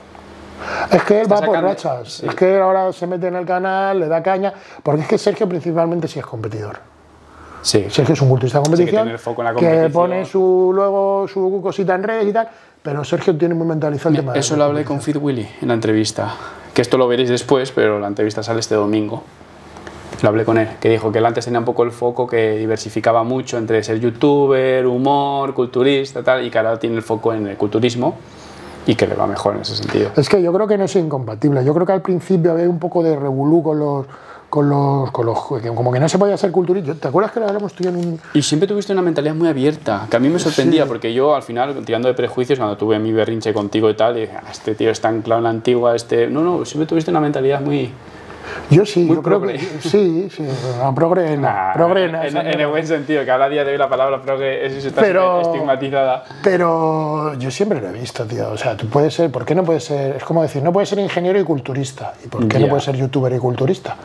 Es que él Está va por sacando- rachas. sí. Es que él ahora se mete en el canal, le da caña. Porque es que Sergio principalmente sí es competidor. Sí. Sergio es un culturista de competición tener foco en la que competición. pone su luego su cosita en redes y tal. Pero Sergio tiene muy mentalizado el tema. de Eso la lo hablé con Fit Willy en la entrevista. Que esto lo veréis después, pero la entrevista sale este domingo. Lo hablé con él, que dijo que él antes tenía un poco el foco que diversificaba mucho entre ser youtuber, humor, culturista, tal, y que ahora tiene el foco en el culturismo y que le va mejor en ese sentido. Es que yo creo que no es incompatible. Yo creo que al principio había un poco de revolú con los. Con los, con los como que no se podía ser culturista. ¿Te acuerdas que lo hablamos tú y en un. Y siempre tuviste una mentalidad muy abierta, que a mí me sorprendía, porque yo al final, tirando de prejuicios, cuando tuve mi berrinche contigo y tal, y dije, "Ah, este tío está anclado en la antigua, este... No, no, siempre tuviste una mentalidad muy... Yo sí, Muy yo creo progre. que. Sí, sí. No, progre, no. Ah, progre, no, en, en no. el buen sentido, que ahora a día de hoy la palabra progre es, está Pero- estigmatizada. Pero yo siempre lo he visto, tío. O sea, tú puedes ser. ¿Por qué no puedes ser.? Es como decir, no puedes ser ingeniero y culturista. ¿Y por qué no Ya. puedes ser youtuber y culturista?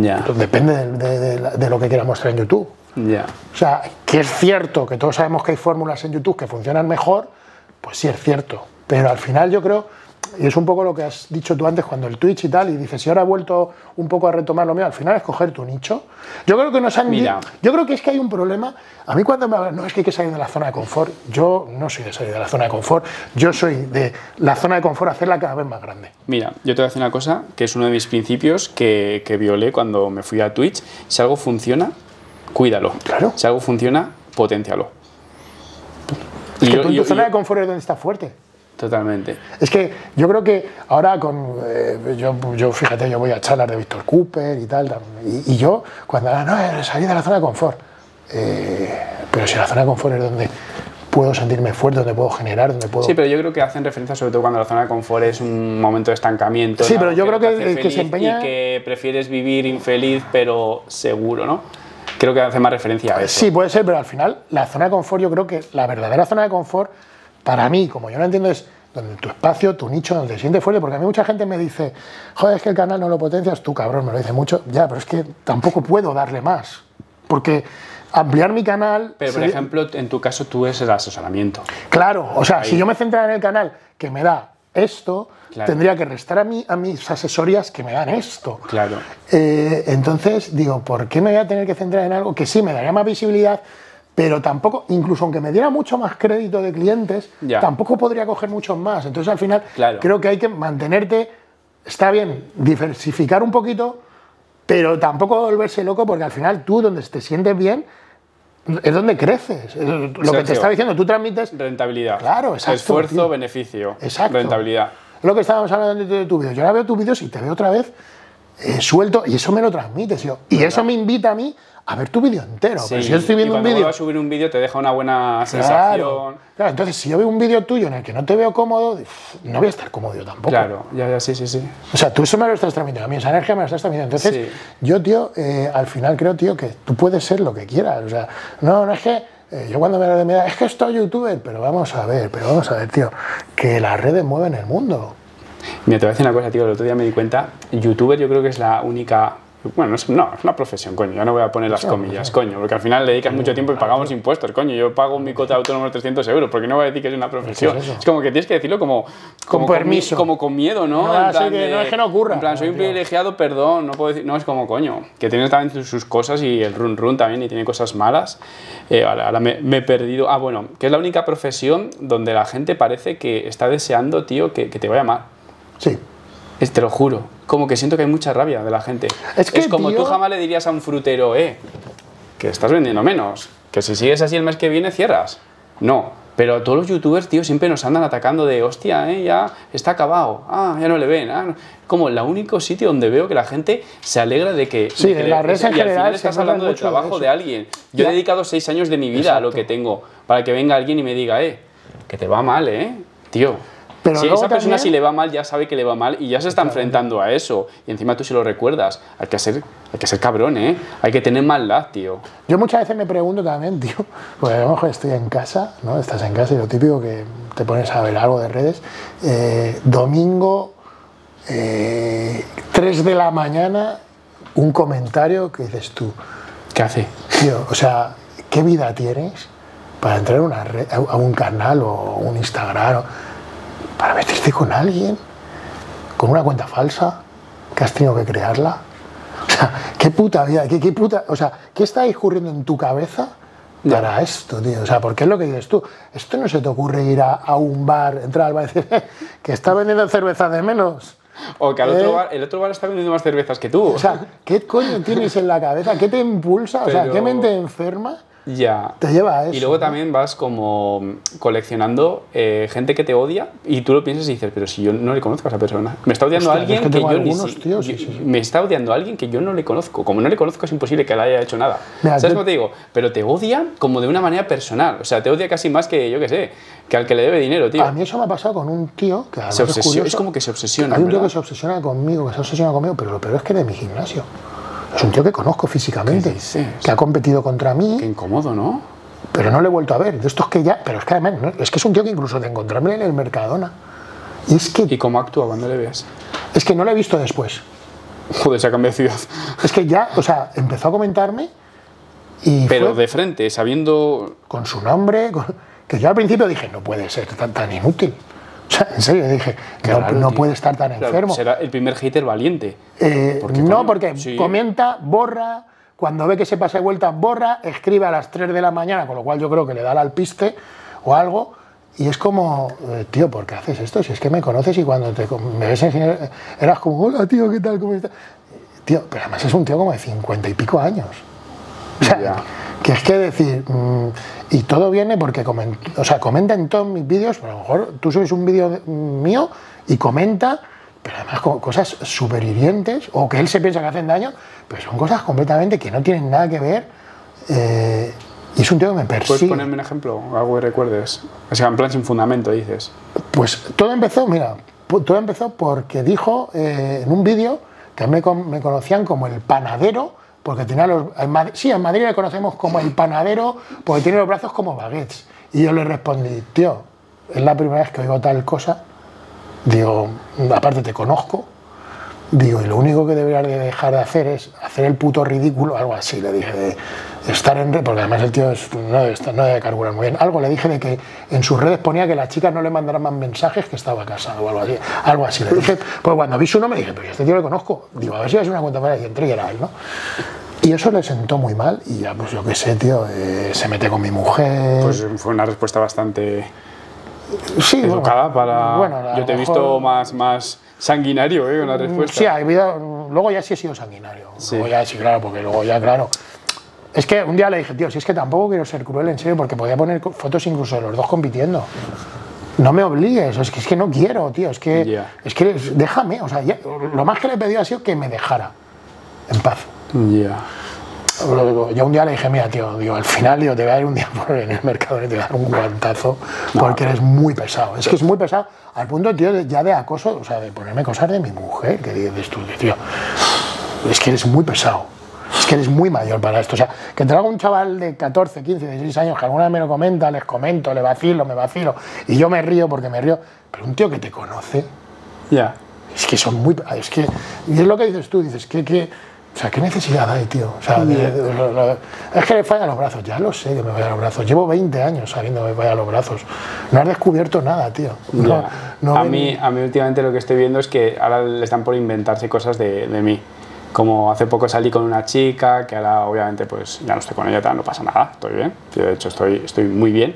Ya, Pues depende de, de- de de lo que quieras mostrar en YouTube. ya. O sea, que es cierto que todos sabemos que hay fórmulas en YouTube que funcionan mejor, pues sí es cierto. Pero al final yo creo, y es un poco lo que has dicho tú antes cuando el Twitch y tal, y dices, si ahora he vuelto un poco a retomar lo mío, al final es coger tu nicho. Yo creo que nos han... Mira. Yo creo que es que hay un problema. A mí cuando me hablan, no, es que hay que salir de la zona de confort, yo no soy de salir de la zona de confort, yo soy de la zona de confort hacerla cada vez más grande. Mira, yo te voy a decir una cosa que es uno de mis principios que, que violé cuando me fui a Twitch. Si algo funciona, cuídalo. Claro. Si algo funciona, potencialo. Es Y que yo- tú en yo- tu zona yo- de confort es donde está fuerte. Totalmente. Es que yo creo que ahora con. eh, yo, yo, fíjate, yo voy a charlas de Víctor Cooper y tal. Y, y yo, cuando ah, no, eh, salí de la zona de confort. Eh, pero si la zona de confort es donde puedo sentirme fuerte, donde puedo generar, donde puedo. Sí, pero yo creo que hacen referencia sobre todo cuando la zona de confort es un momento de estancamiento. Sí, pero yo creo que el que se empeña- Y que prefieres vivir infeliz pero seguro, ¿no? Creo que hace más referencia a eso. Sí, puede ser, pero al final la zona de confort, yo creo que la verdadera zona de confort, para mí, como yo lo entiendo, es donde tu espacio, tu nicho, donde te sientes fuerte, porque a mí mucha gente me dice, joder, es que el canal no lo potencias, tú cabrón, me lo dice mucho, ya, pero es que tampoco puedo darle más, porque ampliar mi canal... Pero, por sería- ejemplo, en tu caso tú es el asesoramiento. Claro, o sea, si yo me centrara en el canal que me da esto, Claro. tendría que restar a, mí, a mis asesorías que me dan esto. Claro. Eh, entonces digo, ¿por qué me voy a tener que centrar en algo que sí me daría más visibilidad, pero tampoco, incluso aunque me diera mucho más crédito de clientes, Ya. tampoco podría coger muchos más. Entonces al final Claro. creo que hay que mantenerte, está bien, diversificar un poquito, pero tampoco volverse loco porque al final tú donde te sientes bien es donde creces. Es Lo que te estaba diciendo, tú transmites Rentabilidad. Claro, exacto, Esfuerzo, tío. beneficio. Exacto. Rentabilidad. Es lo que estábamos hablando de, de tu vídeo. Yo ahora veo tus vídeos y te veo otra vez eh, suelto y eso me lo transmites. yo. Y eso me invita a mí a ver tu vídeo entero. Sí, Pero si yo estoy viendo y un vídeo. a subir un vídeo te deja una buena Claro, sensación. claro, entonces si yo veo un vídeo tuyo en el que no te veo cómodo, no voy a estar cómodo yo tampoco. Claro, ya, ya, sí, sí, sí. O sea, tú eso me lo estás transmitiendo, a mí esa energía me la estás transmitiendo. Entonces, Sí. yo, tío, eh, al final creo, tío, que tú puedes ser lo que quieras. O sea, no, no es que. eh, yo cuando me lo de mi edad, es que estoy youtuber, pero vamos a ver, pero vamos a ver, tío, que las redes mueven el mundo. Mira, te voy a decir una cosa, tío. El otro día me di cuenta. Youtuber, yo creo que es la única. Bueno, no es, no, es una profesión, coño. Ya no voy a poner las comillas, coño. Porque al final le dedicas mucho tiempo y pagamos impuestos, coño. Yo pago mi cuota de autónomo de 300 euros. porque no voy a decir que es una profesión? ¿Qué es? Es como que tienes que decirlo como. como permiso. Como con miedo, ¿no? No, En plan que no, es que no ocurra. En plan, soy un privilegiado, perdón. No puedo decir. No, es como coño. Que tiene también sus cosas y el run run también y tiene cosas malas. Eh, ahora ahora me, me he perdido. Ah, bueno, que es la única profesión donde la gente parece que está deseando, tío, que, que te vaya mal. Sí. Es, te lo juro. Como que siento que hay mucha rabia de la gente. Es que, como tío- tú jamás le dirías a un frutero, eh, que estás vendiendo menos. Que si sigues así el mes que viene, cierras. No. Pero todos los youtubers, tío, siempre nos andan atacando de, hostia, eh, ya está acabado. Ah, ya no le ven. Ah, no". Como el único sitio donde veo que la gente se alegra de que. Sí, de que en las redes en Y al general final estás habla hablando del de trabajo eso. de, alguien. Yo Ya. he dedicado seis años de mi vida a lo que tengo. Para que venga alguien y me diga, eh, que te va mal, eh, tío. Pero si esa persona también- si le va mal ya sabe que le va mal y ya se está enfrentando a eso. Y encima tú se lo recuerdas. Hay que ser, hay que ser cabrón, ¿eh? Hay que tener maldad, tío. Yo muchas veces me pregunto también, <laughs> tío, porque a lo mejor estoy en casa, ¿no? Estás en casa y lo típico que te pones a ver algo de redes. eh, domingo, eh, 3 de la mañana, un comentario que dices tú, ¿Qué hace? tío, o sea, ¿qué vida tienes para entrar a, una red- a un canal o un Instagram o- para meterte con alguien con una cuenta falsa que has tenido que crearla? O sea, qué puta vida, qué, qué puta, o sea, ¿qué está discurriendo en tu cabeza para esto, tío? O sea, porque es lo que dices tú. Esto no se te ocurre ir a, a un bar, entrar al bar y decir que está vendiendo cerveza de menos. O que al ¿Eh? otro bar, el otro bar está vendiendo más cervezas que tú. O sea, ¿qué coño tienes en la cabeza? ¿Qué te impulsa? O sea, Pero- ¿qué mente enferma ya. te lleva a eso? Y luego también vas como coleccionando eh, gente que te odia y tú lo piensas y dices, pero si yo no le conozco a esa persona. Me está odiando a Hostia, alguien es que que, yo ni algunos, si- tío, sí, sí, sí. Me está odiando a alguien que yo no le conozco. Como no le conozco es imposible que le haya hecho nada. Mira, ¿Sabes yo- cómo te digo? Pero te odia como de una manera personal. O sea, te odia casi más que, yo qué sé, que al que le debe dinero, tío. A mí eso me ha pasado con un tío que Se es obsesiona, curioso. es como que se obsesiona. Hay un tío ¿verdad? que se obsesiona conmigo, que se obsesiona conmigo, pero lo peor es que de mi gimnasio. Es un tío que conozco físicamente, que ha competido contra mí, Qué incómodo, ¿no? pero no le he vuelto a ver. De estos que ya. Pero es que además, ¿no? es que es un tío que incluso de encontrarme en el Mercadona. Y es que, ¿Y cómo actúa cuando le ves? es que no lo he visto después. Joder, se ha cambiado de ciudad. Es que ya, o sea, empezó a comentarme y Pero fue de frente, sabiendo con su nombre, con- que yo al principio dije, no puede ser tan, tan inútil. O sea, en serio, dije, no, raro, no puede estar tan Claro, enfermo. Será el primer hater valiente. Eh, ¿Por qué, no, porque Sí. comenta, borra, cuando ve que se pasa de vuelta, borra, escribe a las 3 de la mañana, con lo cual yo creo que le da al alpiste o algo, y es como, eh, tío, ¿por qué haces esto? Si es que me conoces y cuando te, me ves en eras como, hola, tío, ¿qué tal? ¿Cómo estás? Tío, pero además es un tío como de 50 y pico años. <laughs> O sea, Ya. que es que decir, mm, y todo viene porque comen- o sea, comenta en todos mis vídeos, a lo mejor tú subes un vídeo de- mío y comenta, pero además co- cosas súper hirientes, o que él se piensa que hacen daño, pero son cosas completamente que no tienen nada que ver. eh, y es un tío que me ¿Puedes persigue. ponerme un ejemplo? Algo que recuerdes. O sea, en plan sin fundamento, dices. Pues todo empezó, mira, todo empezó porque dijo eh, en un vídeo que a mí me, me conocían como el panadero, porque tenía los. en Mad- sí, en Madrid le conocemos como el panadero, porque tiene los brazos como baguettes. Y yo le respondí, tío, es la primera vez que oigo tal cosa. Digo, aparte te conozco. Digo, y lo único que deberías de dejar de hacer es hacer el puto ridículo, algo así, le dije, de estar en red, porque además el tío no, debe no debe carburar muy bien. Algo le dije de que en sus redes ponía que las chicas no le mandaran más mensajes que estaba casado o algo así. Algo así. Le dije, pues cuando vi su nombre dije, pero este tío le conozco. Digo, a ver si es una cuenta para y entré y él, ¿no? Y eso le sentó muy mal y ya, pues yo qué sé, tío, eh, se mete con mi mujer. Pues fue una respuesta bastante sí, bueno, educada para... bueno, Yo te he visto mejor- más, más sanguinario, ¿eh? Una respuesta. Sí, ha habido- luego ya sí he sido sanguinario. Sí. Luego ya sí, claro, porque luego ya, claro. Es que un día le dije, tío, si es que tampoco quiero ser cruel, en serio, porque podía poner fotos incluso de los dos compitiendo. No me obligues, es que, es que no quiero, tío, es que, es que déjame, o sea, ya- lo más que le he pedido ha sido que me dejara en paz. Ya. Lo digo, Yo un día le dije, mira, tío, digo, al final digo, te voy a ir un día por en el mercado y te voy a dar un guantazo porque eres muy pesado. Es que es muy pesado al punto, tío, ya de acoso, o sea, de ponerme cosas de mi mujer, que dices tú, tío, es que eres muy pesado. Es que eres muy mayor para esto. O sea, que haga un chaval de 14, 15, 16 años que alguna vez me lo comenta, les comento, le vacilo, me vacilo, y yo me río porque me río. Pero un tío que te conoce, Ya. es que son muy. Es que. Y es lo que dices tú, dices, que. que o sea, ¿qué necesidad hay, tío? O sea, de- de- lo- es que le fallan los brazos, ya lo sé que me fallan los brazos. Llevo 20 años sabiendo que me fallan los brazos. No has descubierto nada, tío. No, no a, mí, a mí últimamente lo que estoy viendo es que ahora le están por inventarse cosas de, de mí. Como hace poco salí con una chica, que ahora obviamente pues ya no estoy con ella, no pasa nada, estoy bien. De hecho estoy, estoy muy bien.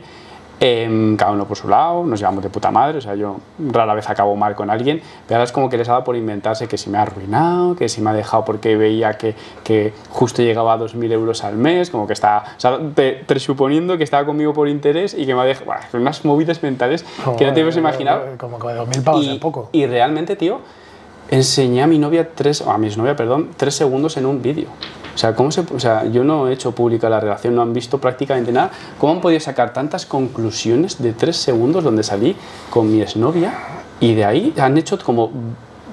Em, cada uno por su lado, nos llevamos de puta madre, o sea, yo rara vez acabo mal con alguien, pero ahora es como que les ha dado por inventarse que si me ha arruinado, que si me ha dejado porque veía que, que justo llegaba a 2.000 euros al mes, como que está, o sea, presuponiendo que estaba conmigo por interés y que me ha dejado, Buah, unas movidas mentales que no te puedes imaginar. Como que 2.000 pavos Y, poco. y realmente, tío, enseñé a mi novia tres, o a mi novia, perdón, tres segundos en un vídeo. O sea, ¿cómo se, o sea, yo no he hecho pública la relación, no han visto prácticamente nada. ¿Cómo han podido sacar tantas conclusiones de tres segundos donde salí con mi exnovia y de ahí han hecho como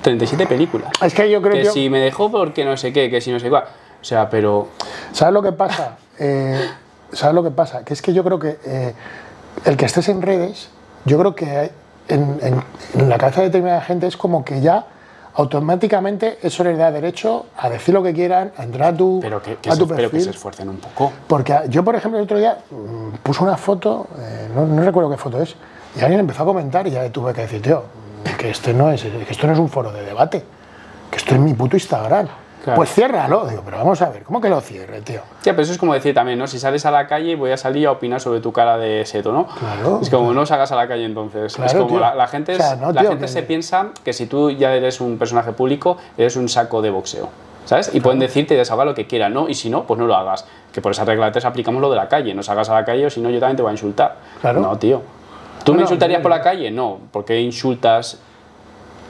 37 películas? Es que yo creo Que que. si me dejó porque no sé qué, que si no sé cuál. O sea, pero ¿Sabes lo que pasa? <laughs> Eh, ¿Sabes lo que pasa? Que es que yo creo que eh, el que estés en redes, yo creo que hay- en, en- en la cabeza de determinada gente es como que ya automáticamente eso les da derecho a decir lo que quieran, a entrar a tu, pero que, que a se, tu pero que perfil. se esfuercen un poco. Porque yo, por ejemplo, el otro día mm, puse una foto, eh, no, no recuerdo qué foto es, y alguien empezó a comentar y ya tuve que decir, tío, que, este no es, que esto no es un foro de debate, que esto es mi puto Instagram. Claro. Pues ciérralo, digo, pero vamos a ver, ¿cómo que lo cierre, tío? Ya, pero eso es como decir también, ¿no? Si sales a la calle, voy a salir a opinar sobre tu cara de seto, ¿no? Claro. Es como no salgas a la calle entonces. Claro, es como la, la gente, es- O sea, no, la tío, gente que- se piensa que si tú ya eres un personaje público, eres un saco de boxeo. ¿Sabes? Y pueden decirte y desahogar lo que quieran, ¿no? Y si no, pues no lo hagas. Que por esa regla de tres aplicamos lo de la calle. No salgas a la calle o si no, yo también te voy a insultar. Claro. No, tío. ¿Tú No, me insultarías no, por la calle? No. ¿Por qué insultas?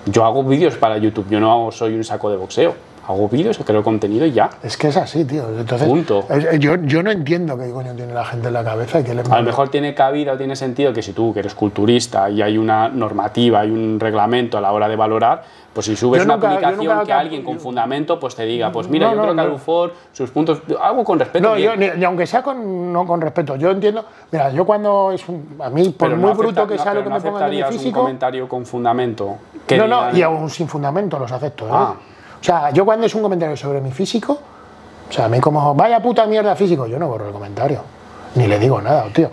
Yo hago vídeos para YouTube. Yo no hago- soy un saco de boxeo. Hago vídeos, creo contenido y ya. Es que es así, tío. Entonces, Punto. es- yo, yo no entiendo qué coño tiene la gente en la cabeza y que le A lo mejor tiene cabida o tiene sentido que si tú, que eres culturista y hay una normativa, hay un reglamento a la hora de valorar, pues si subes una publicación nunca- que alguien con fundamento pues te diga, pues mira, No, yo no, creo que. Alufor, sus puntos, algo con respeto. No, yo, ni, ni aunque sea con, no con respeto, yo entiendo. Mira, yo cuando es un- a mí, por Pero muy bruto que sea lo que no me pongan de mi aceptarías un comentario con fundamento. que No, no, digan- y aún sin fundamento los acepto. ¿eh? Ah. O sea, yo cuando es un comentario sobre mi físico, o sea, a mí como, vaya puta mierda físico, yo no borro el comentario. Ni le digo nada, tío.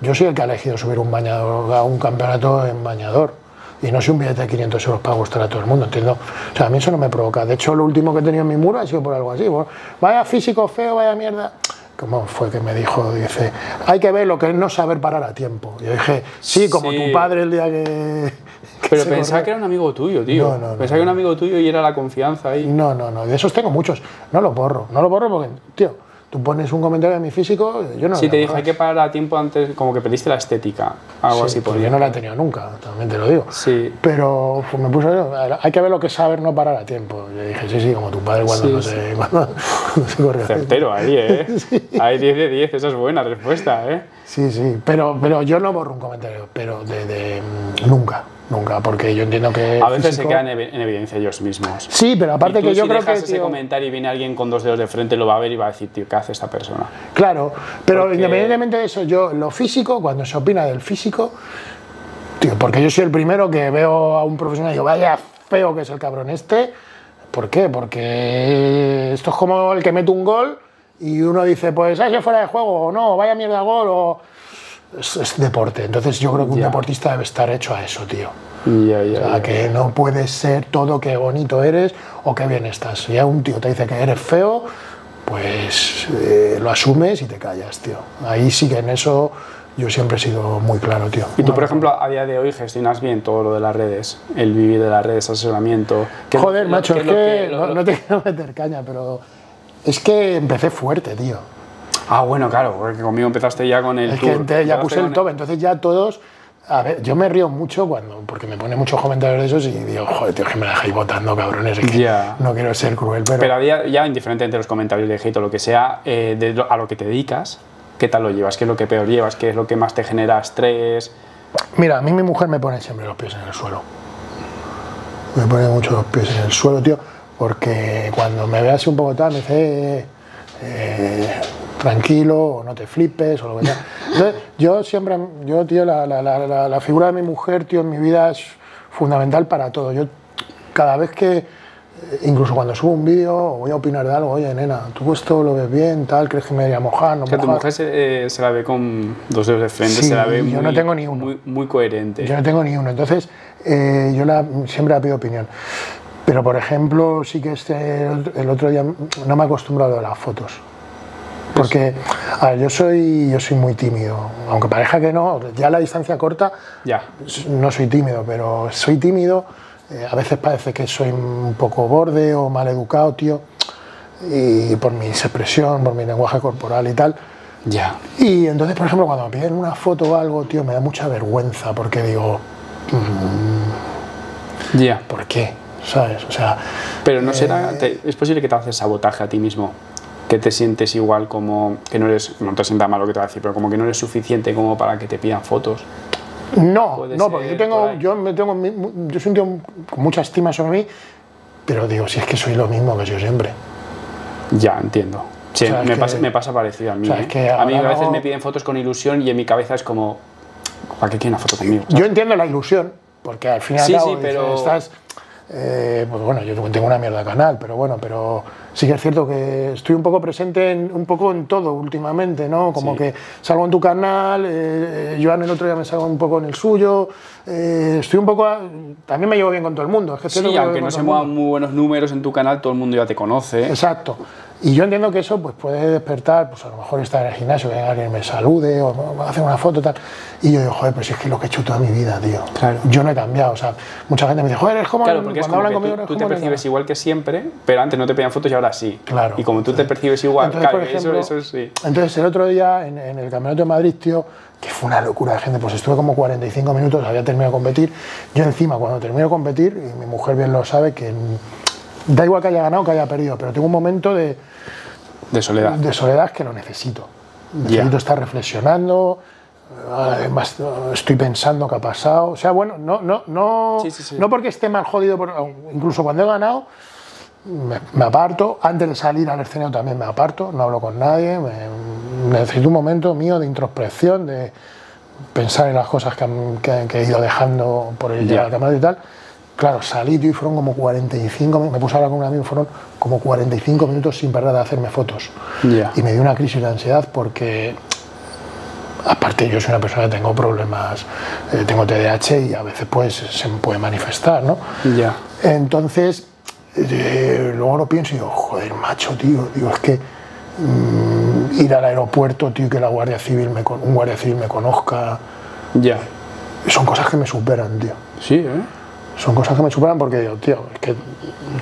Yo soy el que ha elegido subir un bañador a un campeonato en bañador. Y no soy un billete de 500 euros para gustar a todo el mundo, entiendo. O sea, a mí eso no me provoca. De hecho, lo último que he tenido en mi muro ha sido por algo así. por, vaya físico feo, vaya mierda. ¿Cómo fue que me dijo? Dice, hay que ver lo que es no saber parar a tiempo. Yo dije, sí, como Sí. tu padre el día que... Pero pensaba que era un amigo tuyo, tío. No, no, no, pensaba que era un amigo tuyo y era la confianza ahí. No, no, no, de esos tengo muchos. No los borro, no los borro porque, tío, tú pones un comentario de mi físico, yo no Sí, lo te dije, hay que parar a tiempo antes, como que perdiste la estética. Algo borrar. así Sí, por porque yo no la he tenido nunca, también te lo digo. Sí. Pero pues, me puso, hay que ver lo que es saber no parar a tiempo. Yo dije, sí, sí, como tu padre cuando Sí, no sí. se, <laughs> cuando, cuando se corrió. Certero ahí, ¿eh? <laughs> Ahí 10 de 10, esa es buena respuesta, ¿eh? Sí, sí, pero, pero yo no borro un comentario, pero de, de, mm, nunca, nunca, porque yo entiendo que. A veces se quedan en evi- en evidencia ellos mismos. Sí, pero aparte y tú, que yo si creo dejas que. ese tío, comentario y viene alguien con dos dedos de frente, lo va a ver y va a decir, tío, ¿qué hace esta persona? Claro, pero Porque- independientemente de eso, yo lo físico, cuando se opina del físico, tío, porque yo soy el primero que veo a un profesional y digo, vaya feo que es el cabrón este. ¿Por qué? Porque esto es como el que mete un gol y uno dice, pues, ah, ese fuera de juego, o no, vaya mierda gol, o. Es, es deporte. Entonces yo creo que un deportista debe estar hecho a eso, tío. Ya, ya, O sea, ya. que no puedes ser todo qué bonito eres o qué bien estás. Si ya un tío te dice que eres feo, pues eh, lo asumes y te callas, tío. Ahí sí que en eso yo siempre he sido muy claro, tío. Y tú, por ejemplo, a día de hoy gestionas bien todo lo de las redes, el vivir de las redes, asesoramiento. ¿Qué- Joder, macho, es lo que lo- no, no te <laughs> quiero meter caña, pero es que empecé fuerte, tío. Ah, bueno, claro, porque conmigo empezaste ya con el Es tour. que ya puse el top, entonces ya todos. A ver, yo me río mucho cuando, porque me pone muchos comentarios de esos y digo, joder, tío, es que me la dejáis votando, cabrones. Es que Ya. no quiero ser cruel, pero. Pero a día, ya indiferentemente de los comentarios de hate o lo que sea, eh, de lo- a lo que te dedicas, ¿qué tal lo llevas? ¿Qué es lo que peor llevas? ¿Qué es lo que más te genera estrés? Mira, a mí mi mujer me pone siempre los pies en el suelo. Me pone mucho los pies en el suelo, tío, porque cuando me ve así un poco tal, me dice, eh, eh, tranquilo, o no te flipes, o lo que sea. Entonces, yo siempre, yo, tío, la, la- la- la- la figura de mi mujer, tío, en mi vida es fundamental para todo. Yo, cada vez que, eh, incluso cuando subo un vídeo o voy a opinar de algo, oye, nena, tú esto lo ves bien, tal, crees que me debería mojar, no Que tu mojar?". mujer se, eh, se la ve con dos dedos de frente, Sí, se la ve yo muy, no tengo ni uno. muy, muy coherente. Yo no tengo ni uno. Entonces, eh, yo siempre la pido opinión. Pero, por ejemplo, sí que este, el otro día no me he acostumbrado a las fotos. Porque a ver, yo, soy, yo soy muy tímido. Aunque parezca que no, ya la distancia corta Ya. no soy tímido, pero soy tímido. eh, a veces parece que soy un poco borde o mal educado, tío. Y por mi expresión, por mi lenguaje corporal y tal. Ya. Y entonces, por ejemplo, cuando me piden una foto o algo, tío, me da mucha vergüenza porque digo, Ya. ¿por qué? ¿Sabes? O sea, Pero no será. Eh, te- es posible que te haces sabotaje a ti mismo. Que te sientes igual como. Que no eres. No te sienta mal lo que te voy a decir, pero como que no eres suficiente como para que te pidan fotos. no, no, porque yo tengo, por yo me tengo, yo soy un tío con mucha estima sobre mí, pero digo, si es que soy lo mismo que yo siempre. Ya, entiendo. Sí, O sea, es me, que- pasa, me pasa parecido a mí. o sea, ¿eh? es que a mí a veces no- me piden fotos con ilusión y en mi cabeza es como. ¿Para qué quieren una foto conmigo? Yo entiendo la ilusión, porque al final Sí, sí, pero- estás, eh, pues bueno, yo tengo una mierda de canal, pero bueno, pero sí que es cierto que estoy un poco presente en, un poco en todo últimamente, ¿no? Como Sí. que salgo en tu canal, eh, eh, Joan el otro día me salgo un poco en el suyo, eh, estoy un poco, a- también me llevo bien con todo el mundo, es que Sí, aunque no se muevan muy buenos números en tu canal, todo el mundo ya te conoce. Exacto. Y yo entiendo que eso pues, puede despertar, pues a lo mejor estar en el gimnasio, que alguien me salude o me hace una foto tal. Y yo digo, joder, pero si es que es lo que he hecho toda mi vida, tío. Claro. Yo no he cambiado. O sea, mucha gente me dice, joder, es como Claro, porque es cuando como hablan conmigo, tú, tú te percibes canal". igual que siempre, pero antes no te pedían fotos y ahora sí. Claro. Y como tú te percibes igual, Entonces, claro, por ejemplo, eso, eso sí. entonces el otro día en, en el Campeonato de Madrid, tío, que fue una locura de gente, pues estuve como 45 minutos, había terminado de competir. Yo encima, cuando termino de competir, y mi mujer bien lo sabe, que da igual que haya ganado o que haya perdido, pero tengo un momento de, De soledad. de soledad que lo necesito. Necesito estar reflexionando, además estoy pensando qué ha pasado. O sea, bueno, no, no, no, Sí, sí, sí. no porque esté mal jodido, por- incluso cuando he ganado, me, me aparto. Antes de salir al escenario también me aparto, no hablo con nadie. me- necesito un momento mío de introspección, de pensar en las cosas que, han- que- que he ido dejando por el Ya. llegar al campeonato y tal. Claro, salí y fueron como 45 minutos, me puse a hablar con un amigo, fueron como 45 minutos sin parar de hacerme fotos. Y me dio una crisis de ansiedad porque, aparte, yo soy una persona que tengo problemas, eh, tengo TDAH y a veces pues se me puede manifestar, ¿no? Ya. Entonces, eh, luego lo pienso y digo, joder, macho, tío, digo, es que mm, ir al aeropuerto, tío, que la Guardia Civil me, un Guardia Civil me conozca, Ya. son cosas que me superan, tío. Sí, ¿eh? Son cosas que me superan porque digo, tío, es que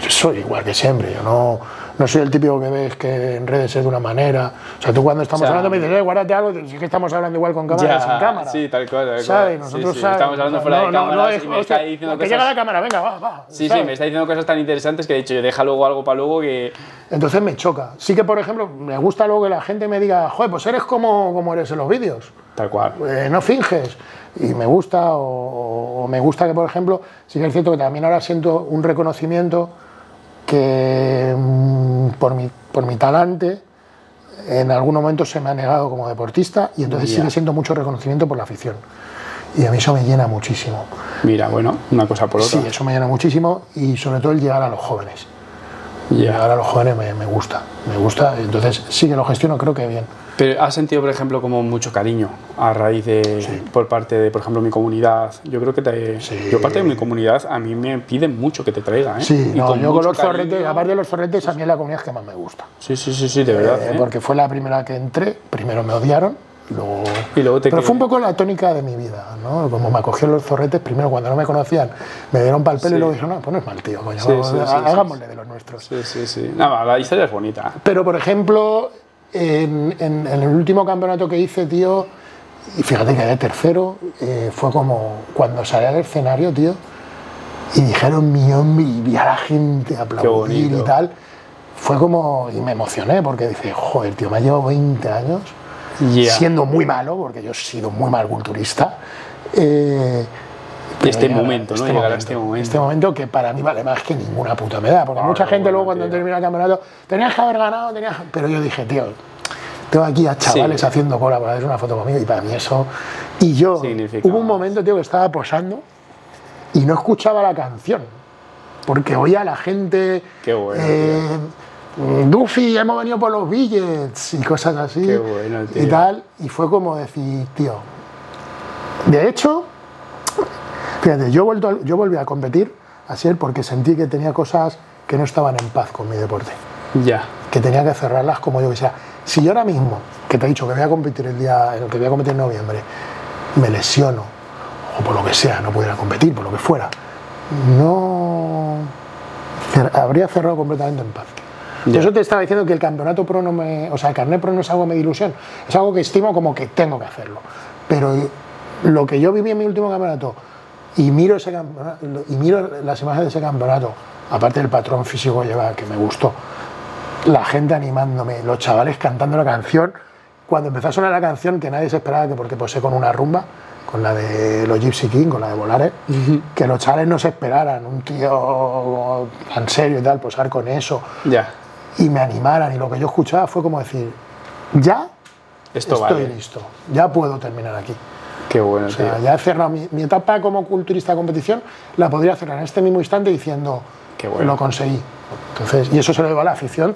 soy igual que siempre, yo no, no soy el típico que ves que en redes es de una manera. O sea, tú cuando estamos O sea, hablando me dices, eh, guárdate algo, es que estamos hablando igual con cámara Ya, sin cámara. sí, tal cual, tal. ¿Sabes? Sí, Nosotros sí, ¿sabes? estamos hablando fuera de no, no, cámaras no, y es- me hostia, está diciendo que cosas... llega la cámara, venga, va, va. Sí, sí, ¿sabes? me está diciendo cosas tan interesantes que he dicho, yo deja luego algo para luego que... Entonces me choca. Sí que, por ejemplo, me gusta luego que la gente me diga, joder, pues eres como, como eres en los vídeos. Tal cual. eh, no finges. Y me gusta, o, o me gusta que, por ejemplo, sí que es cierto que también ahora siento un reconocimiento que mm, por, mi, por mi talante en algún momento se me ha negado como deportista y entonces sí Ya. que siento mucho reconocimiento por la afición. Y a mí eso me llena muchísimo. Mira, bueno, una cosa por otra. Sí, eso me llena muchísimo y sobre todo el llegar a los jóvenes. Ya. ahora los jóvenes me, me gusta, me gusta, entonces sí que lo gestiono, creo que bien. Pero has sentido, por ejemplo, como mucho cariño a raíz de, por parte de, por ejemplo, mi comunidad. Yo creo que te, Sí. yo parte de mi comunidad, a mí me piden mucho que te traiga, ¿eh? Sí, Y no, yo con los zorretes, cariño. aparte de los zorretes, a mí es la comunidad que más me gusta. Sí, sí, sí, sí, de verdad. Eh, ¿eh? Porque fue la primera que entré, primero me odiaron, luego... Y luego te Pero fue un poco la tónica de mi vida, ¿no? Como me acogieron los zorretes, primero cuando no me conocían, me dieron pal pelo Sí. y luego dijeron, no, pues no es mal tío, coño, Sí, sí, sí, hagámosle sí. de los nuestros. Sí, sí, sí. Nada, la historia es bonita. Pero, por ejemplo, en, en- en el último campeonato que hice, tío, y fíjate que de tercero, eh, fue como cuando salí al escenario, tío, y dijeron mi hombre y vi a la gente aplaudir y tal, fue como, y me emocioné porque dice, joder, tío, me ha llevado 20 años siendo muy malo, porque yo he sido muy mal culturista. eh, este llegar momento, ¿no? Llegar a este momento. Este momento que para mí vale más que ninguna puta medalla, porque mucha gente bueno, luego cuando tío. termina el campeonato, tenías que haber ganado, tenías... Pero yo dije, tío, tengo aquí a chavales Sí. haciendo cola para hacer una foto conmigo y para mí eso... Y yo, Significa hubo un momento, tío, que estaba posando y no escuchaba la canción, porque oía a la gente... Qué bueno, eh, Duffy, hemos venido por los billets y cosas así. Qué bueno, tío. Y tal, y fue como decir, tío. De hecho, fíjate, yo, vuelto yo volví a competir así porque sentí que tenía cosas que no estaban en paz con mi deporte, Ya. que tenía que cerrarlas como yo que sea. Si yo ahora mismo, que te he dicho que voy a competir el día, en el que voy a competir en noviembre, me lesiono o por lo que sea, no pudiera competir, por lo que fuera, no habría cerrado completamente en paz. Por Ya. eso te estaba diciendo que el campeonato pro no me. O sea, el carnet pro no es algo que me ilusión, es algo que estimo como que tengo que hacerlo. Pero lo que yo viví en mi último campeonato y miro, ese y miro las imágenes de ese campeonato, aparte del patrón físico que lleva, que me gustó, la gente animándome, los chavales cantando la canción. Cuando empezó a sonar la canción, que nadie se esperaba que porque posé con una rumba, con la de los Gypsy King, con la de Volares, que los chavales no se esperaran, un tío tan serio y tal, posar con eso Ya. y me animaran y lo que yo escuchaba fue como decir, ya Esto estoy vale. listo, ya puedo terminar aquí. Qué bueno, O sea, tío. ya he cerrado mi, mi etapa como culturista de competición, la podría cerrar en este mismo instante diciendo, Qué bueno. lo conseguí. Entonces, y eso se lo debo a la afición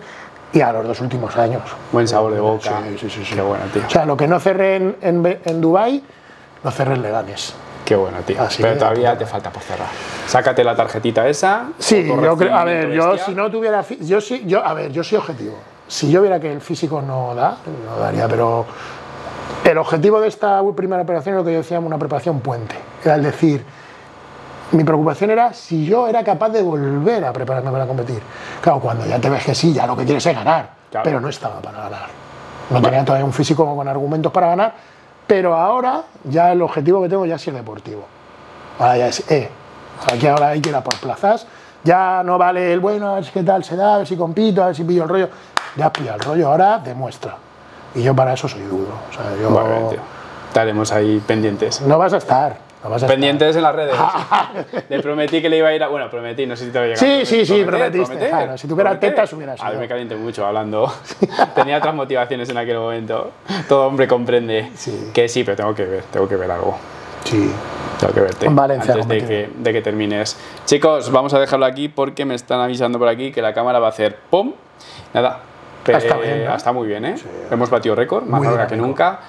y a los dos últimos años. Buen sabor de boca. Sí, sí, sí, sí. Qué bueno, tío. O sea, lo que no cerré en, en, en Dubái, lo cerré en Leganés. Qué bueno, tío. Así Pero todavía te falta por cerrar. Sácate la tarjetita esa. Sí, yo creo, a ver, yo si no tuviera, yo sí, yo, a ver, yo soy objetivo. Si yo viera que el físico no da, no daría, pero el objetivo de esta primera operación es lo que yo decía, una preparación puente. Era el decir, mi preocupación era si yo era capaz de volver a prepararme para competir. Claro, cuando ya te ves que sí, ya lo que quieres es ganar, Claro. pero no estaba para ganar. No tenía todavía un físico con argumentos para ganar, pero ahora ya el objetivo que tengo ya es ser deportivo. Ahora ya es, eh, aquí ahora hay que ir a por plazas. Ya no vale el bueno, a ver qué tal se da, a ver si compito, a ver si pillo el rollo. Ya has pillado el rollo, ahora demuestra. Y yo para eso soy duro. O sea, yo, tío. Estaremos ahí pendientes. no vas a estar. No vas a estar. Pendientes en las redes. <laughs> Le prometí que le iba a ir a. Bueno, prometí, no sé si te voy a llegar. Sí, sí, sí, prometiste, prometer, claro, si tuviera tetas hubiera A ver, sido. me calienté mucho hablando. <laughs> Tenía otras motivaciones en aquel momento. Todo hombre comprende Sí. que sí, pero tengo que ver, tengo que ver algo. Sí. Tengo que verte En Valencia, antes de que, de que termines. Chicos, vamos a dejarlo aquí porque me están avisando por aquí que la cámara va a hacer ¡pum! Nada. Ah, está bien, ¿no? está muy bien, ¿eh? Hemos batido récord, más Muy larga que nunca.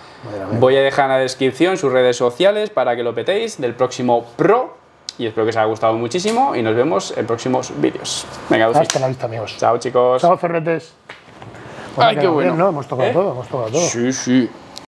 Voy a dejar en la descripción sus redes sociales para que lo petéis del próximo Pro. Y espero que os haya gustado muchísimo y nos vemos en próximos vídeos. Venga. Hasta la vista, amigos. Chao, chicos. Chao, ferretes. Ay, que qué bien, bueno. ¿no? Hemos tocado ¿Eh? todo, hemos tocado todo. Sí, sí.